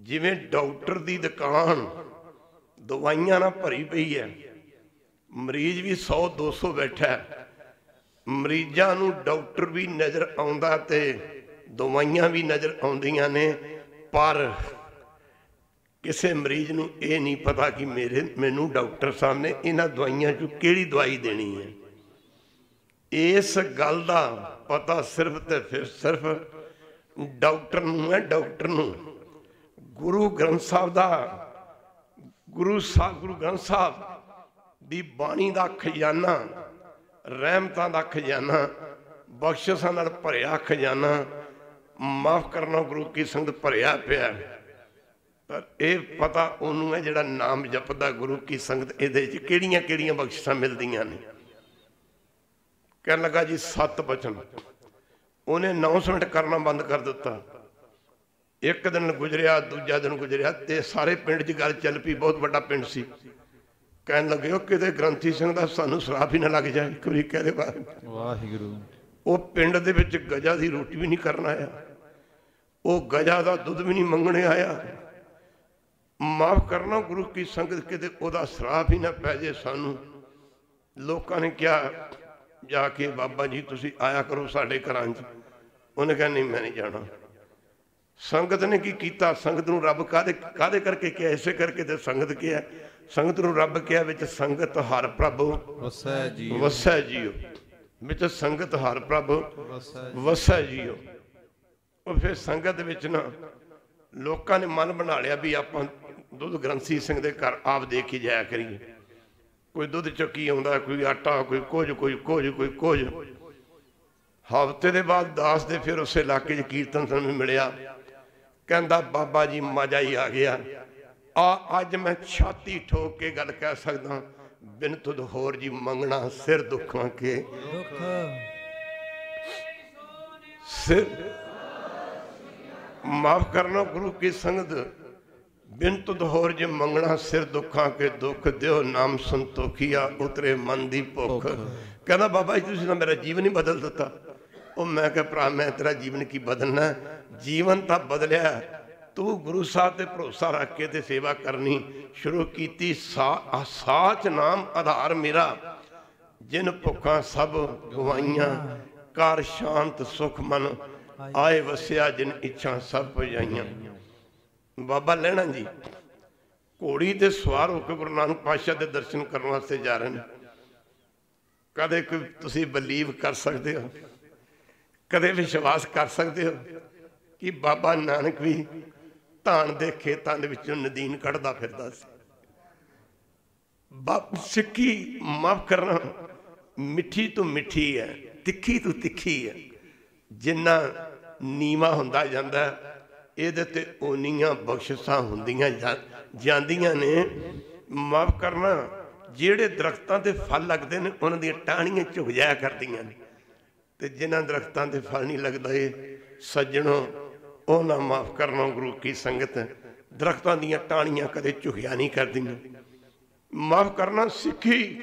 ਜਿਵੇਂ ਡਾਕਟਰ ਦੀ ਦੁਕਾਨ ਦਵਾਈਆਂ ਨਾਲ ਭਰੀ ਪਈ ਹੈ। ਮਰੀਜ਼ ਵੀ 100 200 ਬੈਠਾ ਮਰੀਜ਼ਾਂ ਨੂੰ ਡਾਕਟਰ ਵੀ ਨਜ਼ਰ ਆਉਂਦਾ ਤੇ ਦਵਾਈਆਂ ਵੀ ਨਜ਼ਰ ਆਉਂਦੀਆਂ ਨੇ, ਪਰ ਕਿਸੇ ਮਰੀਜ਼ ਨੂੰ ਇਹ ਨਹੀਂ ਪਤਾ ਕਿ ਮੇਰੇ, ਮੈਨੂੰ ਡਾਕਟਰ ਸਾਹਿਬ ਨੇ ਇਹਨਾਂ ਦਵਾਈਆਂ 'ਚੋਂ ਕਿਹੜੀ ਦਵਾਈ ਦੇਣੀ ਹੈ। ਇਸ ਗੱਲ ਦਾ ਪਤਾ ਸਿਰਫ ਤੇ ਫਿਰ ਸਿਰਫ ਡਾਕਟਰ ਨੂੰ ਹੈ, ਡਾਕਟਰ ਨੂੰ। ਗੁਰੂ ਗ੍ਰੰਥ ਸਾਹਿਬ ਦਾ, ਗੁਰੂ ਸਾਹਿਬ ਗੁਰੂ ਗ੍ਰੰਥ ਸਾਹਿਬ ਵੀ ਬਾਣੀ ਦਾ ਖਜ਼ਾਨਾ, ਰਹਿਮਤਾਂ ਦਾ ਖਜ਼ਾਨਾ, ਬਖਸ਼ਿਸ਼ਾਂ ਨਾਲ ਭਰਿਆ ਖਜ਼ਾਨਾ, ਮਾਫ ਕਰਨਾ ਗੁਰੂ ਕੀ ਸੰਗਤ ਭਰਿਆ ਪਿਆ। ਪਰ ਇਹ ਪਤਾ ਉਹਨੂੰ ਹੈ ਜਿਹੜਾ ਨਾਮ ਜਪਦਾ ਗੁਰੂ ਕੀ ਸੰਗਤ ਇਹਦੇ ਵਿੱਚ ਕਿਹੜੀਆਂ ਕਿਹੜੀਆਂ ਬਖਸ਼ਿਸ਼ਾਂ ਮਿਲਦੀਆਂ ਨੇ। ਕਹਿਣ ਲੱਗਾ ਜੀ, ਸੱਤ ਬਚਨ। ਉਹਨੇ ਅਨਾਉਂਸਮੈਂਟ ਕਰਨਾ ਬੰਦ ਕਰ ਦਿੱਤਾ। ਇੱਕ ਦਿਨ ਗੁਜ਼ਰਿਆ, ਦੂਜਾ ਦਿਨ ਗੁਜ਼ਰਿਆ ਤੇ ਸਾਰੇ ਪਿੰਡ 'ਚ ਗੱਲ ਚੱਲ ਪਈ, ਬਹੁਤ ਵੱਡਾ ਪਿੰਡ ਸੀ। ਕਹਿਣ ਲੱਗੇ ਉਹ ਕਿਤੇ ਗ੍ਰੰਥੀ ਸਿੰਘ ਦਾ ਸਾਨੂੰ ਸਰਾਪ ਹੀ ਨਾ ਲੱਗ ਜਾਏ ਇੱਕ ਵਾਰੀ ਕਹਦੇ ਬਾਅਦ। ਵਾਹਿਗੁਰੂ। ਉਹ ਪਿੰਡ ਦੇ ਵਿੱਚ ਗਜਾ ਦੀ ਰੋਟੀ ਵੀ ਨਹੀਂ ਕਰਨ ਆਇਆ। ਉਹ ਗਜਾ ਦਾ ਦੁੱਧ ਵੀ ਨਹੀਂ ਮੰਗਣੇ ਆਇਆ। ਮਾਫ ਕਰਨਾ ਗੁਰੂ ਕੀ ਸੰਗਤ ਕਿਤੇ ਉਹਦਾ ਸਰਾਪ ਹੀ ਨਾ ਪੈ ਜੇ ਸਾਨੂੰ। ਲੋਕਾਂ ਨੇ ਕਿਹਾ ਜਾ ਕੇ ਬਾਬਾ ਜੀ ਤੁਸੀਂ ਆਇਆ ਕਰੋ ਸਾਡੇ ਘਰਾਂ 'ਚ। ਉਹਨੇ ਕਿਹਾ ਨਹੀਂ ਮੈਂ ਨਹੀਂ ਜਾਣਾ। ਸੰਗਤ ਨੇ ਕੀ ਕੀਤਾ? ਸੰਗਤ ਨੂੰ ਰੱਬ ਕਾਦੇ ਕਾਦੇ ਕਰਕੇ ਕਿਹਾ? ਇਸੇ ਕਰਕੇ ਤੇ ਸੰਗਤ ਕਿਹਾ। ਸੰਗਤ ਨੂੰ ਰੱਬ ਕਿਹਾ ਵਿੱਚ ਸੰਗਤ ਹਰ ਪ੍ਰਭ। ਵਸੈ ਜੀ ਵਸੈ ਜੀਓ ਵਿੱਚ ਸੰਗਤ ਹਰ ਪ੍ਰਭ। ਵਸੈ ਜੀਓ ਉਹ ਫਿਰ ਸੰਗਤ ਵਿੱਚ ਨਾ ਲੋਕਾਂ ਨੇ ਮਨ ਬਣਾ ਲਿਆ ਵੀ ਆਪਾਂ ਦੁੱਧ ਗ੍ਰੰਥੀ ਸਿੰਘ ਦੇ ਘਰ ਆਪ ਦੇ ਕੇ ਜਾਇਆ ਕਰੀਏ। ਕੋਈ ਦੁੱਧ ਚੱਕੀ ਆਉਂਦਾ ਕੋਈ ਆਟਾ ਕੋਈ ਕੁਝ ਕੋਈ ਕੁਝ ਕੋਈ ਕੁਝ। ਹਫ਼ਤੇ ਦੇ ਬਾਅਦ ਦਾਸ ਦੇ ਫਿਰ ਉਸੇ ਇਲਾਕੇ 'ਚ ਕੀਰਤਨ ਸਾਨੂੰ ਮਿਲਿਆ। ਕਹਿੰਦਾ ਬਾਬਾ ਜੀ ਮਜ਼ਾ ਹੀ ਆ ਗਿਆ। ਆ ਅੱਜ ਮੈਂ ਛਾਤੀ ਠੋਕ ਕੇ ਗੱਲ ਕਹਿ ਸਕਦਾ ਬਿਨ ਤੁਧ ਹੋਰ ਜੀ ਮੰਗਣਾ ਸਿਰ ਦੁੱਖਾਂ ਕੇ ਦੁੱਖ। ਸਿਰ। ਮਾਫ ਕਰਨਾ ਗੁਰੂ ਕੀ ਸੰਗਤ ਬਿਨ ਤੁਧ ਹੋਰ ਜੇ ਮੰਗਣਾ ਸਿਰ ਦੁੱਖਾਂ ਕੇ ਦੁੱਖ ਦਿਓ ਨਾਮ ਸੰਤੋਖੀਆ ਉਤਰੇ ਮਨ ਦੀ ਭੁੱਖ। ਕਹਿੰਦਾ ਬਾਬਾ ਜੀ ਤੁਸੀਂ ਨਾ ਮੇਰਾ ਜੀਵਨ ਹੀ ਬਦਲ ਦਿੱਤਾ। ਉਹ ਮੈਂ ਕਿਹਾ ਭਰਾ ਮੈਂ ਤੇਰਾ ਜੀਵਨ ਕੀ ਬਦਲਣਾ? ਜੀਵਨ ਤਾਂ ਬਦਲਿਆ। ਤੂੰ ਗੁਰੂ ਸਾਹਿਬ ਤੇ ਭਰੋਸਾ ਰੱਖ ਕੇ ਤੇ ਸੇਵਾ ਕਰਨੀ ਸ਼ੁਰੂ ਕੀਤੀ। ਸਾਚ ਨਾਮ ਆਧਾਰ ਮੇਰਾ। ਜਿਨ ਭੁੱਖਾਂ ਸਭ ਗਵਾਈਆਂ ਕਰ ਸ਼ਾਂਤ, ਸੁਖ ਮਨ ਆਏ ਵਸਿਆ ਜਿਨ ਇੱਛਾ ਸਭ ਪੁਜਾਈਆਂ। ਬਾਬਾ ਲੈਣਾ ਜੀ, ਘੋੜੀ ਤੇ ਸਵਾਰ ਹੋ ਕੇ ਗੁਰੂ ਨਾਨਕ ਪਾਤਸ਼ਾਹ ਦੇ ਦਰਸ਼ਨ ਕਰਨ ਵਾਸਤੇ ਜਾ ਰਹੇ ਨੇ। ਕਦੇ ਕੋਈ ਤੁਸੀਂ ਬਲੀਵ ਕਰ ਸਕਦੇ ਹੋ? ਕਦੇ ਵਿਸ਼ਵਾਸ ਕਰ ਸਕਦੇ ਹੋ? ਕਿ ਬਾਬਾ ਨਾਨਕ ਵੀ ਧਾਨ ਦੇ ਖੇਤਾਂ ਦੇ ਵਿੱਚੋਂ ਨਦੀਨ ਕੱਢਦਾ ਫਿਰਦਾ ਸੀ। ਬਾਪ ਸਿੱਖੀ ਮਾਫ ਕਰਨਾ, ਮਿੱਠੀ ਤੋਂ ਮਿੱਠੀ ਹੈ, ਤਿੱਖੀ ਤੋਂ ਤਿੱਖੀ ਹੈ। ਜਿੰਨਾ ਨੀਵਾ ਹੁੰਦਾ ਜਾਂਦਾ, ਇਹਦੇ ਤੇ ਓਨੀਆਂ ਬਖਸ਼ਿਸ਼ਾਂ ਹੁੰਦੀਆਂ ਜਾ- ਜਾਂਦੀਆਂ ਨੇ। ਮਾਫ ਕਰਨਾ, ਜਿਹੜੇ ਦਰਖਤਾਂ ਤੇ ਫਲ ਲੱਗਦੇ ਨੇ, ਉਹਨਾਂ ਦੀਆਂ ਟਾਹਣੀਆਂ ਝੁਕ ਜਾਇਆ ਕਰਦੀਆਂ ਨੇ। ਤੇ ਜਿਨ੍ਹਾਂ ਦਰਖਤਾਂ ਤੇ ਫਲ ਨਹੀਂ ਲੱਗਦਾ ਏ ਸੱਜਣੋ ਉਹ ਨਾ ਮਾਫ ਕਰਨਾ ਗੁਰੂ ਕੀ ਸੰਗਤ, ਦਰਖਤਾਂ ਦੀਆਂ ਟਾਹਣੀਆਂ ਕਦੇ ਝੁਕਿਆ ਨਹੀਂ ਕਰਦੀਆਂ। ਮਾਫ ਕਰਨਾ ਸਿੱਖੀ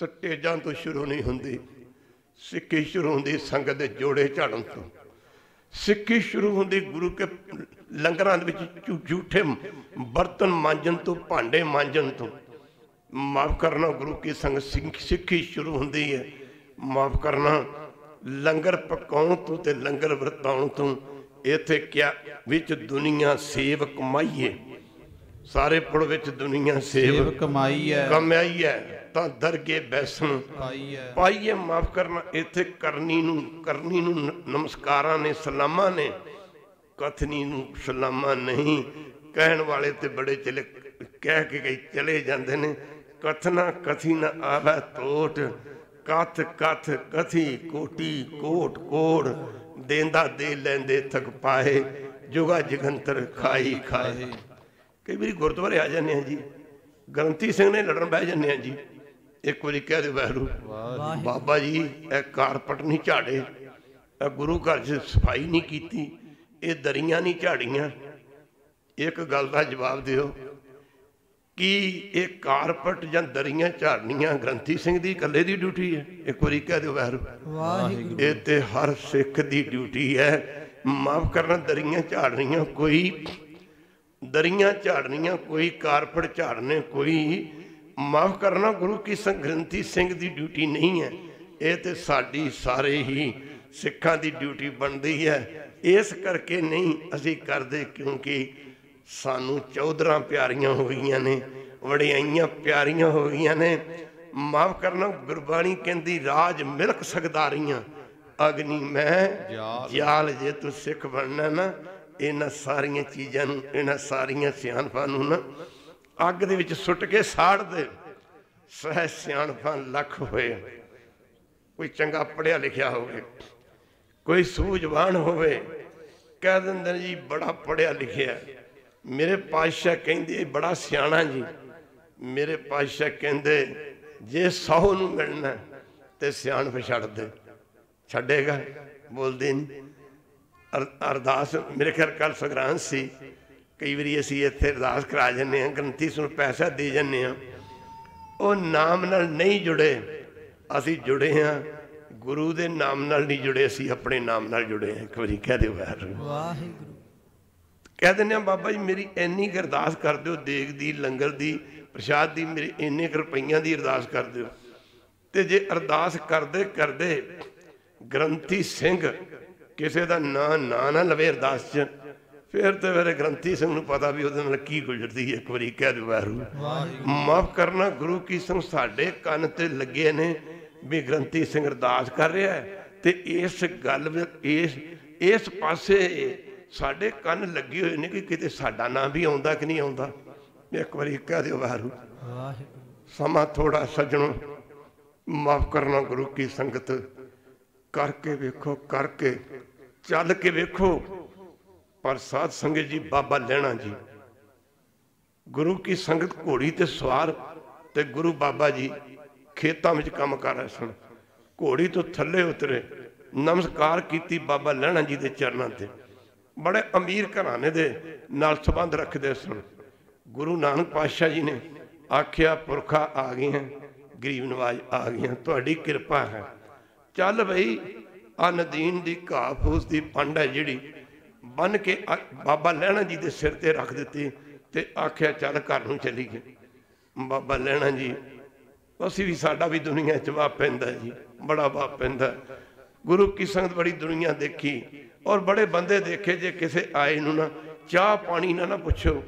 ਸਟੇਜਾਂ ਤੋਂ ਸ਼ੁਰੂ ਨਹੀਂ ਹੁੰਦੀ। ਸਿੱਖੀ ਸ਼ੁਰੂ ਹੁੰਦੀ ਸੰਗਤ ਦੇ ਜੋੜੇ ਝਾੜਨ ਤੋਂ। ਸਿੱਖੀ ਸ਼ੁਰੂ ਹੁੰਦੀ ਗੁਰੂ ਕੇ ਲੰਗਰਾਂ ਦੇ ਵਿੱਚ ਝੂ- ਝੂਠੇ ਬਰਤਨ ਮਾਂਜਣ ਤੋਂ, ਭਾਂਡੇ ਮਾਂਜਣ ਤੋਂ। ਮਾਫ ਕਰਨਾ ਗੁਰੂ ਕੀ ਸੰਗਤ ਸਿੱਖ- ਸਿੱਖੀ ਸ਼ੁਰੂ ਹੁੰਦੀ ਹੈ। ਮਾਫ ਕਰਨਾ ਲੰਗਰ ਪਕਾਉਣ ਤੋਂ ਤੇ ਲੰਗਰ ਵਰਤਾਉਣ ਤੋਂ ਇੱਥੇ ਕਿਆ ਵਿੱਚ ਦੁਨੀਆ ਸੇਵ ਕਮਾਈਏ ਸਾਰੇ ਪੁੜ ਵਿੱਚ ਦੁਨੀਆ ਸੇਵ ਕਮਾਈ ਹੈ। ਕਮਾਈ ਹੈ। ਤਾਂ ਦਰਗੇ ਬੈਸਣ ਪਾਈ ਹੈ। ਪਾਈਏ ਮਾਫ ਕਰਨਾ ਇੱਥੇ ਕਰਨੀ ਨੂੰ ਕਰਨੀ ਨੂੰ ਨਮਸਕਾਰਾਂ ਨੇ ਸਲਾਮਾਂ ਨੇ। ਕਥਨੀ ਨੂੰ ਸਲਾਮਾਂ ਨਹੀਂ। ਕਹਿਣ ਵਾਲੇ ਤੇ ਬੜੇ ਚਲੇ ਕਹਿ ਕੇ ਗਈ ਚਲੇ ਜਾਂਦੇ ਨੇ। ਕਥਨਾ ਕਥੀ ਨ ਆਵੈ ਟੋਟ ਕਥ ਕਥ ਕਥੀ ਕੋਟੀ ਕੋਟ ਕੋੜ। ਦੇਂਦਾ ਦੇ ਲੈਂਦੇ ਥਕ ਪਾਏ ਜੁਗਾ ਜਗੰਤਰ ਖਾਈ ਖਾਏ। ਕਈ ਵਾਰੀ ਗੁਰਦੁਆਰੇ ਆ ਜਾਂਦੇ ਆ ਜੀ ਗ੍ਰੰਥੀ ਸਿੰਘ ਨੇ ਲੜਨ ਬਹਿ ਜਾਂਦੇ ਆ ਜੀ। ਇੱਕ ਵਾਰੀ ਕਹਿ ਦੇ ਵੈਰੂ ਬਾਬਾ ਜੀ ਇਹ ਕਾਰਪਟ ਨਹੀਂ ਝਾੜੇ ਇਹ ਗੁਰੂ ਘਰ 'ਚ ਸਫ਼ਾਈ ਨਹੀਂ ਕੀਤੀ ਇਹ ਦਰੀਆਂ ਨਹੀਂ ਝਾੜੀਆਂ। ਇੱਕ ਗੱਲ ਦਾ ਜਵਾਬ ਦਿਓ ਕਿ ਇਹ ਕਾਰਪਟ ਜਾਂ ਦਰੀਆਂ ਝਾੜਨੀਆਂ ਗ੍ਰੰਥੀ ਸਿੰਘ ਦੀ ਇਕੱਲੇ ਦੀ ਡਿਊਟੀ ਹੈ? ਇੱਕ ਵਾਰੀ ਕਹਿ ਦਿਓ ਵੈਰੂ ਵਾਹਿਗੁਰੂ। ਇਹ ਤੇ ਹਰ ਸਿੱਖ ਦੀ ਡਿਊਟੀ ਹੈ। ਮਾਫ ਕਰਨਾ ਦਰੀਆਂ ਝਾੜਨੀਆਂ ਕੋਈ ਦਰੀਆਂ ਝਾੜਨੀਆਂ ਕੋਈ ਕਾਰਪਟ ਝਾੜਨੇ ਕੋਈ। ਮਾਫ ਕਰਨਾ ਗੁਰੂ ਕੀ ਸੰਗ੍ਰੰਥੀ ਸਿੰਘ ਦੀ ਡਿਊਟੀ ਨਹੀਂ ਹੈ। ਇਹ ਤੇ ਸਾਡੀ ਸਾਰੇ ਹੀ ਸਿੱਖਾਂ ਦੀ ਡਿਊਟੀ ਬਣਦੀ ਹੈ। ਇਸ ਕਰਕੇ ਨਹੀਂ ਅਸੀਂ ਕਰਦੇ ਕਿਉਂਕਿ ਸਾਨੂੰ ਚੌਧਰਾਂ ਪਿਆਰੀਆਂ ਹੋ ਗਈਆਂ ਨੇ ਵਡਿਆਈਆਂ ਪਿਆਰੀਆਂ ਹੋ ਗਈਆਂ ਨੇ। ਮਾਫ ਕਰਨਾ ਗੁਰਬਾਣੀ ਕਹਿੰਦੀ ਰਾਜ ਮਿਲਕ ਸਕਦਾਰੀਆਂ ਅਗਨੀ ਮੈਂ ਜਾਲ। ਜੇ ਤੂੰ ਸਿੱਖ ਬਣਨਾ ਨਾ ਇਹਨਾਂ ਸਾਰੀਆਂ ਚੀਜ਼ਾਂ ਨੂੰ ਇਹਨਾਂ ਸਾਰੀਆਂ ਸਿਆਣਪਾਂ ਨੂੰ ਨਾ ਅੱਗ ਦੇ ਵਿੱਚ ਸੁੱਟ ਕੇ ਸਾੜ ਦੇ। ਸਹਿ ਸਿਆਣਪਾਂ ਲੱਖ ਹੋਏ ਕੋਈ ਚੰਗਾ ਪੜਿਆ ਲਿਖਿਆ ਹੋਵੇ ਕੋਈ ਸੂਝਵਾਨ ਹੋਵੇ। ਕਹਿ ਦਿੰਦੇ ਜੀ ਬੜਾ ਪੜਿਆ ਲਿਖਿਆ। ਮੇਰੇ ਪਾਤਸ਼ਾਹ ਕਹਿੰਦੇ, ਬੜਾ ਸਿਆਣਾ ਜੀ। ਮੇਰੇ ਪਾਤਸ਼ਾਹ ਕਹਿੰਦੇ, ਜੇ ਸੌ ਨੂੰ ਮਿਲਣਾ ਤੇ ਸਿਆਣ ਛੱਡ ਦੇ। ਛੱਡੇਗਾ? ਬੋਲਦੇ ਨਹੀਂ ਅਰਦਾਸ, ਮੇਰੇ ਖਿਆਲ ਕੱਲ ਸੰਗਰਾਂਦ ਸੀ। ਕਈ ਵਾਰੀ ਅਸੀਂ ਇੱਥੇ ਅਰਦਾਸ ਕਰਾ ਜੰਨੇ ਆ ਗ੍ਰੰਥੀ ਨੂੰ ਪੈਸਾ ਦੇ ਜੰਨੇ ਆ ਉਹ ਨਾਮ ਨਾਲ ਨਹੀਂ ਜੁੜੇ। ਅਸੀਂ ਜੁੜੇ ਆ ਗੁਰੂ ਦੇ ਨਾਮ ਨਾਲ ਨਹੀਂ ਜੁੜੇ, ਅਸੀਂ ਆਪਣੇ ਨਾਮ ਨਾਲ ਜੁੜੇ ਆ ਇੱਕ ਵਾਰੀ ਕਹਿ ਦਿਓ ਵਾਹਿਗੁਰੂ ਵਾਹਿਗੁਰੂ। ਕਹਿ ਦਿੰਦੇ ਆ ਬਾਬਾ ਜੀ ਮੇਰੀ ਇੰਨੀ ਅਰਦਾਸ ਕਰ ਦਿਓ ਦੇਗ ਦੀ ਲੰਗਰ ਦੀ ਪ੍ਰਸ਼ਾਦ ਦੀ ਮੇਰੀ ਇੰਨੇ ਕੁ ਰੁਪਈਆਂ ਦੀ ਅਰਦਾਸ ਕਰ ਦਿਓ। ਤੇ ਜੇ ਅਰਦਾਸ ਕਰਦੇ ਕਰਦੇ ਗ੍ਰੰਥੀ ਸਿੰਘ ਕਿਸੇ ਦਾ ਨਾਂ ਨਾ ਨਾ ਲਵੇ ਅਰਦਾਸ 'ਚ ਫਿਰ ਤੇ ਮੇਰੇ ਗ੍ਰੰਥੀ ਸਿੰਘ ਨੂੰ ਪਤਾ ਵੀ ਉਹਦੇ ਨਾਲ ਕੀ ਗੁਜ਼ਰਦੀ ਇੱਕ ਵਾਰੀ ਕਹਿ ਦਿਓ ਵਾਹਿਗੁਰੂ। ਮਾਫ ਕਰਨਾ ਗੁਰੂ ਕੀ ਸਿੰਘ ਸਾਡੇ ਕੰਨ ਤੇ ਲੱਗੇ ਨੇ ਵੀ ਗ੍ਰੰਥੀ ਸਿੰਘ ਅਰਦਾਸ ਕਰ ਰਿਹਾ ਤੇ ਇਸ ਗੱਲ ਵਿੱਚ ਇਸ ਇਸ ਪਾਸੇ ਸਾਡੇ ਕੰਨ ਲੱਗੇ ਹੋਏ ਨੇ ਕਿ ਕਿਤੇ ਸਾਡਾ ਨਾਂ ਵੀ ਆਉਂਦਾ ਕਿ ਨਹੀਂ ਆਉਂਦਾ? ਇੱਕ ਵਾਰੀ ਕਹਿ ਦਿਓ ਵਾਹਿਗੁਰੂ। ਸਮਾਂ ਥੋੜਾ ਸੱਜਣੋ, ਮਾਫ ਕਰਨਾ ਗੁਰੂ ਕੀ ਸੰਗਤ। ਕਰਕੇ ਵੇਖੋ, ਕਰਕੇ। ਚੱਲ ਕੇ ਵੇਖੋ। ਪਰ ਸਾਧ ਸੰਗਤ ਜੀ, ਬਾਬਾ ਲੈਣਾ ਜੀ, ਗੁਰੂ ਕੀ ਸੰਗਤ ਘੋੜੀ ਤੇ ਸਵਾਰ ਤੇ ਗੁਰੂ ਬਾਬਾ ਜੀ ਖੇਤਾਂ ਵਿੱਚ ਕੰਮ ਕਰ ਰਹੇ ਸਨ। ਘੋੜੀ ਤੋਂ ਥੱਲੇ ਉਤਰੇ, ਨਮਸਕਾਰ ਕੀਤੀ ਬਾਬਾ ਲੈਣਾ ਜੀ ਦੇ ਚਰਨਾਂ ਤੇ। ਬੜੇ ਅਮੀਰ ਘਰਾਣੇ ਦੇ ਨਾਲ ਸੰਬੰਧ ਰੱਖਦੇ ਸਨ। ਗੁਰੂ ਨਾਨਕ ਪਾਤਸ਼ਾਹ ਜੀ ਨੇ ਆਖਿਆ, ਪੁਰਖਾ ਆ ਗਏ ਗਰੀਬ ਨਵਾਜ ਆ ਗਈਆਂ, ਤੁਹਾਡੀ ਕਿਰਪਾ ਹੈ। ਚੱਲ ਬਈ ਆ ਨਦੀਨ ਦੀ ਘਾਹ ਫੂਸ ਦੀ ਪੰਡ ਹੈ ਜਿਹੜੀ, ਬੰਨ ਕੇ ਬਾਬਾ ਲਹਿਣਾ ਜੀ ਦੇ ਸਿਰ ਤੇ ਰੱਖ ਦਿੱਤੀ ਤੇ ਆਖਿਆ, ਚੱਲ ਘਰ ਨੂੰ ਚਲੀ ਗਏ ਬਾਬਾ ਲਹਿਣਾ ਜੀ, ਅਸੀਂ ਵੀ ਸਾਡਾ ਵੀ ਦੁਨੀਆ 'ਚ ਵਾਹ ਪੈਂਦਾ ਜੀ, ਬੜਾ ਵਾਹ ਪੈਂਦਾ ਗੁਰੂ ਕੀ ਸੰਗਤ ਬੜੀ ਦੁਨੀਆ ਦੇਖੀ ਔਰ ਬੜੇ ਬੰਦੇ ਦੇਖੇ ਜੇ ਕਿਸੇ ਆਏ ਨੂੰ ਨਾ, ਚਾਹ ਪਾਣੀ ਨਾ ਨਾ ਪੁੱਛੋ।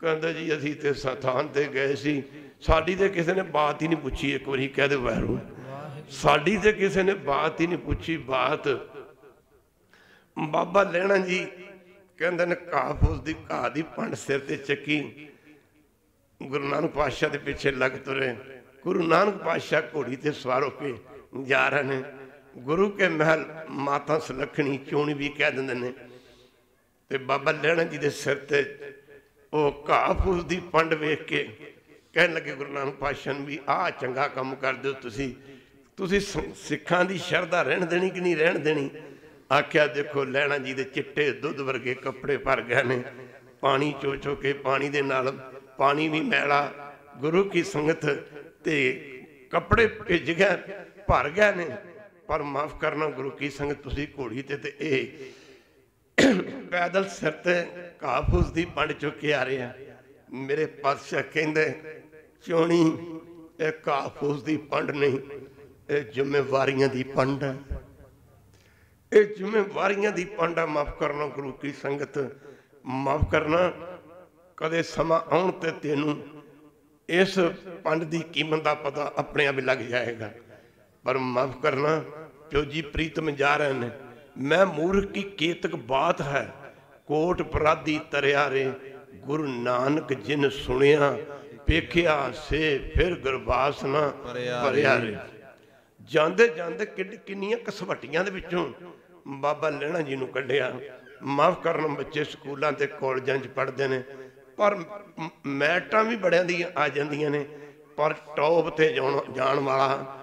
ਕਹਿੰਦਾ ਜੀ, ਅਸੀਂ ਤੇ ਸਥਾਨ ਤੇ ਗਏ ਸੀ। ਸਾਡੀ ਤੇ ਕਿਸੇ ਨੇ ਬਾਤ ਹੀ ਨਹੀਂ ਪੁੱਛੀ, ਇੱਕ ਵਾਰੀ ਕਹਿ ਦੇ ਵੈਰੂ ਸਾਡੀ ਤੇ ਕਿਸੇ ਨੇ ਬਾਤ ਹੀ ਨਹੀਂ ਪੁੱਛੀ, ਬਾਤ। ਬਾਬਾ ਲੈਣਾ ਜੀ ਕਹਿੰਦੇ ਨੇ ਘਾਹ ਫੂਸ ਦੀ ਘਾਹ ਦੀ ਪੰਡ ਸਿਰ ਤੇ ਚੱਕੀ। ਗੁਰੂ ਨਾਨਕ ਪਾਤਸ਼ਾਹ ਦੇ ਪਿੱਛੇ ਲੱਗ ਤੁਰੇ। ਗੁਰੂ ਨਾਨਕ ਪਾਤਸ਼ਾਹ ਘੋੜੀ ਤੇ ਸਵਾਰ ਹੋ ਕੇ ਜਾ ਰਹੇ ਨੇ। ਗੁਰੂ ਕੇ ਮਹਿਲ ਮਾਤਾ ਸੁਲੱਖਣੀ ਚੋਣੀ ਵੀ ਕਹਿ ਦਿੰਦੇ ਨੇ। ਤੇ ਬਾਬਾ ਲੈਣਾ ਜੀ ਦੇ ਸਿਰ ਤੇ ਉਹ ਘਾਹ ਫੂਸ ਦੀ ਪੰਡ ਵੇਖ ਕੇ ਕਹਿਣ ਲੱਗੇ, ਗੁਰੂ ਨਾਨਕ ਪਾਤਸ਼ਾਹ ਵੀ ਆਹ ਚੰਗਾ ਕੰਮ ਕਰਦੇ ਹੋ ਤੁਸੀਂ। ਤੁਸੀਂ ਸਿੱਖਾਂ ਦੀ ਸ਼ਰਧਾ ਰਹਿਣ ਦੇਣੀ ਕਿ ਨਹੀਂ ਰਹਿਣ ਦੇਣੀ? ਆਖਿਆ, ਦੇਖੋ ਲੈਣਾ ਜੀ ਦੇ ਚਿੱਟੇ ਦੁੱਧ ਵਰਗੇ ਕੱਪੜੇ ਭਰ ਗਏ ਨੇ। ਪਾਣੀ ਚੋ ਚੋ ਕੇ ਪਾਣੀ ਦੇ ਨਾਲ ਪਾਣੀ ਵੀ ਮੈਲਾ। ਗੁਰੂ ਕੀ ਸੰਗਤ ਤੇ ਕੱਪੜੇ ਭਿੱਜ ਗਏ, ਭਰ ਗਏ ਨੇ। ਪਰ ਮਾਫ ਕਰਨਾ ਗੁਰੂ ਕੀ ਸੰਗਤ ਤੁਸੀਂ ਘੋੜੀ ਤੇ ਤੇ ਇਹ ਪੈਦਲ ਸਿਰ ਤੇ ਘਾਹ ਦੀ ਪੰਡ ਚੁੱਕ ਕੇ ਆ ਰਿਹਾ ਮੇਰੇ ਪਾਤਸ਼ਾਹ ਕਹਿੰਦੇ, ਚੋਣੀ, ਇਹ ਘਾਹ ਦੀ ਪੰਡ ਨਹੀਂ, ਇਹ ਜ਼ਿੰਮੇਵਾਰੀਆਂ ਦੀ ਪੰਡ ਹੈ। ਇਹ ਜ਼ਿੰਮੇਵਾਰੀਆਂ ਦੀ ਪੰਡਾ ਮਾਫ ਕਰਨਾ ਗੁਰੂ ਕੀ ਸੰਗਤ, ਮਾਫ ਕਰਨਾ। ਕਦੇ ਸਮਾਂ ਆਉਣ ਤੇ ਤੈਨੂੰ ਇਸ ਪੰਡ ਦੀ ਕੀਮਤ ਦਾ ਪਤਾ ਆਪਣੇ ਆਪ ਹੀ ਲੱਗ ਜਾਏਗਾ। ਪਰ ਮਾਫ ਕਰਨਾ ਜੋ ਜੀ ਪ੍ਰੀਤਮ ਜਾ ਰਹੇ ਨੇ? ਮੈਂ ਮੂਰਖ ਕੀ ਕੇਤਕ ਬਾਤ ਹੈ? ਕੋਟ ਪਰਾਦੀ ਤਰਿਆ ਰੇ ਗੁਰੂ ਨਾਨਕ ਜਿਨ ਸੁਣਿਆ ਪੇਖਿਆ ਸੇ ਫਿਰ ਗੁਰਬਾਸ ਨਾ ਭਰਿਆ ਰੇ। ਜਾਂਦੇ ਜਾਂਦੇ ਕਿੰਨ ਕਿੰਨੀਆਂ ਕਸਵਟੀਆਂ ਦੇ ਵਿੱਚੋਂ ਬਾਬਾ ਲੈਣਾ ਜੀ ਨੂੰ ਕੱਢਿਆ। ਮਾਫ ਕਰਨ ਬੱਚੇ ਸਕੂਲਾਂ ਤੇ ਕਾਲਜਾਂ 'ਚ ਪੜ੍ਹਦੇ ਨੇ। ਪਰ ਮੈਟਾਂ ਵੀ ਬੜਿਆਂ ਦੀਆਂ ਆ ਜਾਂਦੀਆਂ ਨੇ। ਪਰ ਟੌਪ ਤੇ ਜਾਣ ਵਾਲਾ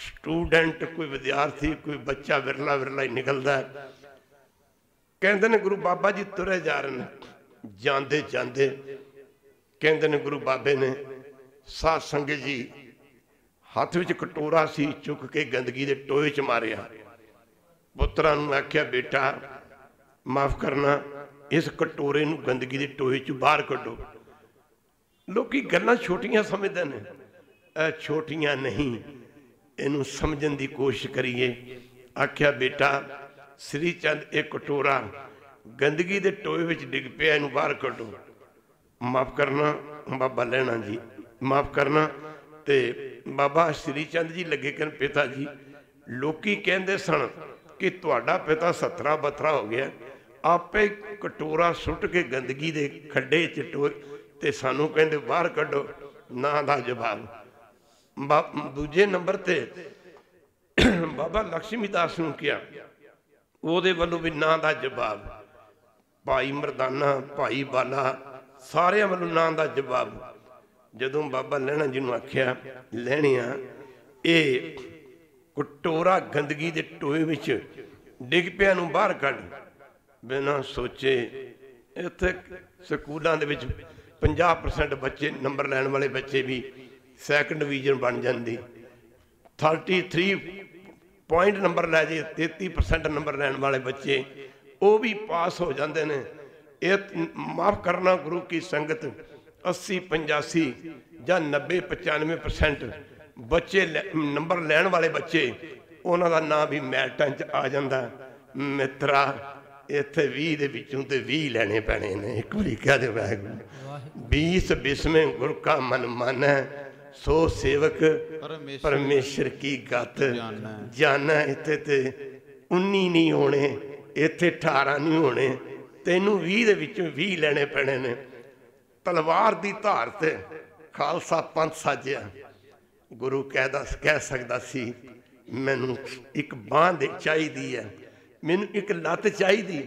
ਸਟੂਡੈਂਟ, ਕੋਈ ਵਿਦਿਆਰਥੀ, ਕੋਈ ਬੱਚਾ ਵਿਰਲਾ ਵਿਰਲਾ ਹੀ ਨਿਕਲਦਾ ਕਹਿੰਦੇ ਨੇ ਗੁਰੂ ਬਾਬਾ ਜੀ ਤੁਰੇ ਜਾ ਰਹੇ ਨੇ, ਜਾਂਦੇ ਜਾਂਦੇ ਕਹਿੰਦੇ ਨੇ ਗੁਰੂ ਬਾਬੇ ਨੇ, ਸਾਧ ਸੰਗਤ ਜੀ ਹੱਥ ਵਿੱਚ ਕਟੋਰਾ ਸੀ, ਚੁੱਕ ਕੇ ਗੰਦਗੀ ਦੇ ਟੋਏ 'ਚ ਮਾਰਿਆ। ਪੁੱਤਰਾਂ ਨੂੰ ਆਖਿਆ, ਬੇਟਾ, ਮਾਫ ਕਰਨਾ, ਇਸ ਕਟੋਰੇ ਨੂੰ ਗੰਦਗੀ ਦੇ ਟੋਏ 'ਚ ਬਾਹਰ ਕੱਢੋ। ਲੋਕੀ ਗੱਲਾਂ ਛੋਟੀਆਂ ਸਮਝਦੇ ਨੇ ਇਹ ਛੋਟੀਆਂ ਨਹੀਂ ਇਹਨੂੰ ਸਮਝਣ ਦੀ ਕੋਸ਼ਿਸ਼ ਕਰੀਏ। ਆਖਿਆ, ਬੇਟਾ, ਸ੍ਰੀ ਚੰਦ, ਇਹ ਕਟੋਰਾ ਗੰਦਗੀ ਦੇ ਟੋਏ ਵਿੱਚ ਡਿੱਗ ਪਿਆ, ਇਹਨੂੰ ਬਾਹਰ ਕੱਢੋ। ਮਾਫ ਕਰਨਾ, ਬਾਬਾ ਲੈਣਾ ਜੀ, ਮਾਫ ਕਰਨਾ ਤੇ ਬਾਬਾ ਸ੍ਰੀ ਚੰਦ ਜੀ ਲੱਗੇ ਕਹਿਣ, ਪਿਤਾ ਜੀ, ਲੋਕੀ ਕਹਿੰਦੇ ਸਨ ਕਿ ਤੁਹਾਡਾ ਪਿਤਾ ਸਤਰਾ ਬਤਰਾ ਹੋ ਗਿਆ। ਆਪੇ ਕਟੋਰਾ ਸੁੱਟ ਕੇ ਗੰਦਗੀ ਦੇ ਖੱਡੇ ਚ ਟੋਏ ਤੇ ਸਾਨੂੰ ਕਹਿੰਦੇ, ਬਾਹਰ ਕੱਢੋ। ਨਾ ਦਾ ਜਵਾਬ। ਦੂਜੇ ਨੰਬਰ ਤੇ ਬਾਬਾ ਲక్ష్ਮੀ ਦਾਸ ਨੂੰ ਕਿਹਾ, ਉਹਦੇ ਵੱਲੋਂ ਵੀ ਨਾਂ ਦਾ ਜਵਾਬ, ਭਾਈ ਮਰਦਾਨਾ, ਭਾਈ ਬਾਲਾ, ਸਾਰਿਆਂ ਵੱਲੋਂ ਨਾਂ ਦਾ ਜਵਾਬ। ਜਦੋਂ ਬਾਬਾ ਲੈਣਾ ਜੀ ਨੂੰ ਆਖਿਆ ਲੈਣਿਆ ਇਹ ਕਟੋਰਾ ਗੰਦਗੀ ਦੇ ਟੋਏ ਵਿੱਚ ਡਿੱਗ ਪਿਆ ਨੂੰ ਬਾਹਰ ਕੱਢ। ਬਿਨਾਂ ਸੋਚੇ ਇੱਥੇ ਸਕੂਲਾਂ ਦੇ ਵਿੱਚ 50% ਬੱਚੇ ਨੰਬਰ ਲੈਣ ਵਾਲੇ ਬੱਚੇ ਵੀ ਸੈਕੰਡ ਡਿਵੀਜ਼ਨ ਬਣ ਜਾਂਦੀ। 33 ਪੁਆਇੰਟ ਨੰਬਰ ਲੈ ਜੇ 33% ਨੰਬਰ ਲੈਣ ਵਾਲੇ ਬੱਚੇ ਉਹ ਵੀ ਪਾਸ ਹੋ ਜਾਂਦੇ ਨੇ। ਇਹ ਮਾਫ ਕਰਨਾ ਗੁਰੂ ਕੀ ਸੰਗਤ 80 85 ਜਾਂ 90 95% ਬੱਚੇ ਨੰਬਰ ਲੈਣ ਵਾਲੇ ਬੱਚੇ ਉਹਨਾਂ ਦਾ ਨਾਂ ਵੀ ਮੈਟਾਂ 'ਚ ਆ ਜਾਂਦਾ। ਮਿੱਤਰਾ ਇੱਥੇ 20 ਦੇ ਵਿੱਚੋਂ ਤੇ 20 ਲੈਣੇ ਪੈਣੇ ਨੇ। ਇੱਕ ਵਾਰੀ ਕਹਿ ਦੇ ਵਾਹਿਗੁਰੂ। 20 ਬਿਸਮੇ ਗੁਰ ਕਾ ਮਨ ਮਾਨੈ ਸੋ ਸੇਵਕ ਪਰਮੇਸ਼ਰ ਕੀ ਗਤ ਜਾਣੈ। ਜਾਣਾ ਇੱਥੇ ਤੇ 19 ਨਹੀਂ ਹੋਣੇ ਇੱਥੇ 18 ਨਹੀਂ ਹੋਣੇ ਤੈਨੂੰ 20 ਦੇ ਵਿੱਚੋਂ 20 ਲੈਣੇ ਪੈਣੇ ਨੇ ਤਲਵਾਰ ਦੀ ਧਾਰ ਤੇ ਖਾਲਸਾ ਪੰਥ ਸਾਜਿਆ ਗੁਰੂ ਕਹਿਦਾ ਕਹਿ ਸਕਦਾ ਸੀ ਮੈਨੂੰ ਇੱਕ ਬਾਂਹ ਦੇ ਚਾਹੀਦੀ ਹੈ ਮੈਨੂੰ ਇੱਕ ਲੱਤ ਚਾਹੀਦੀ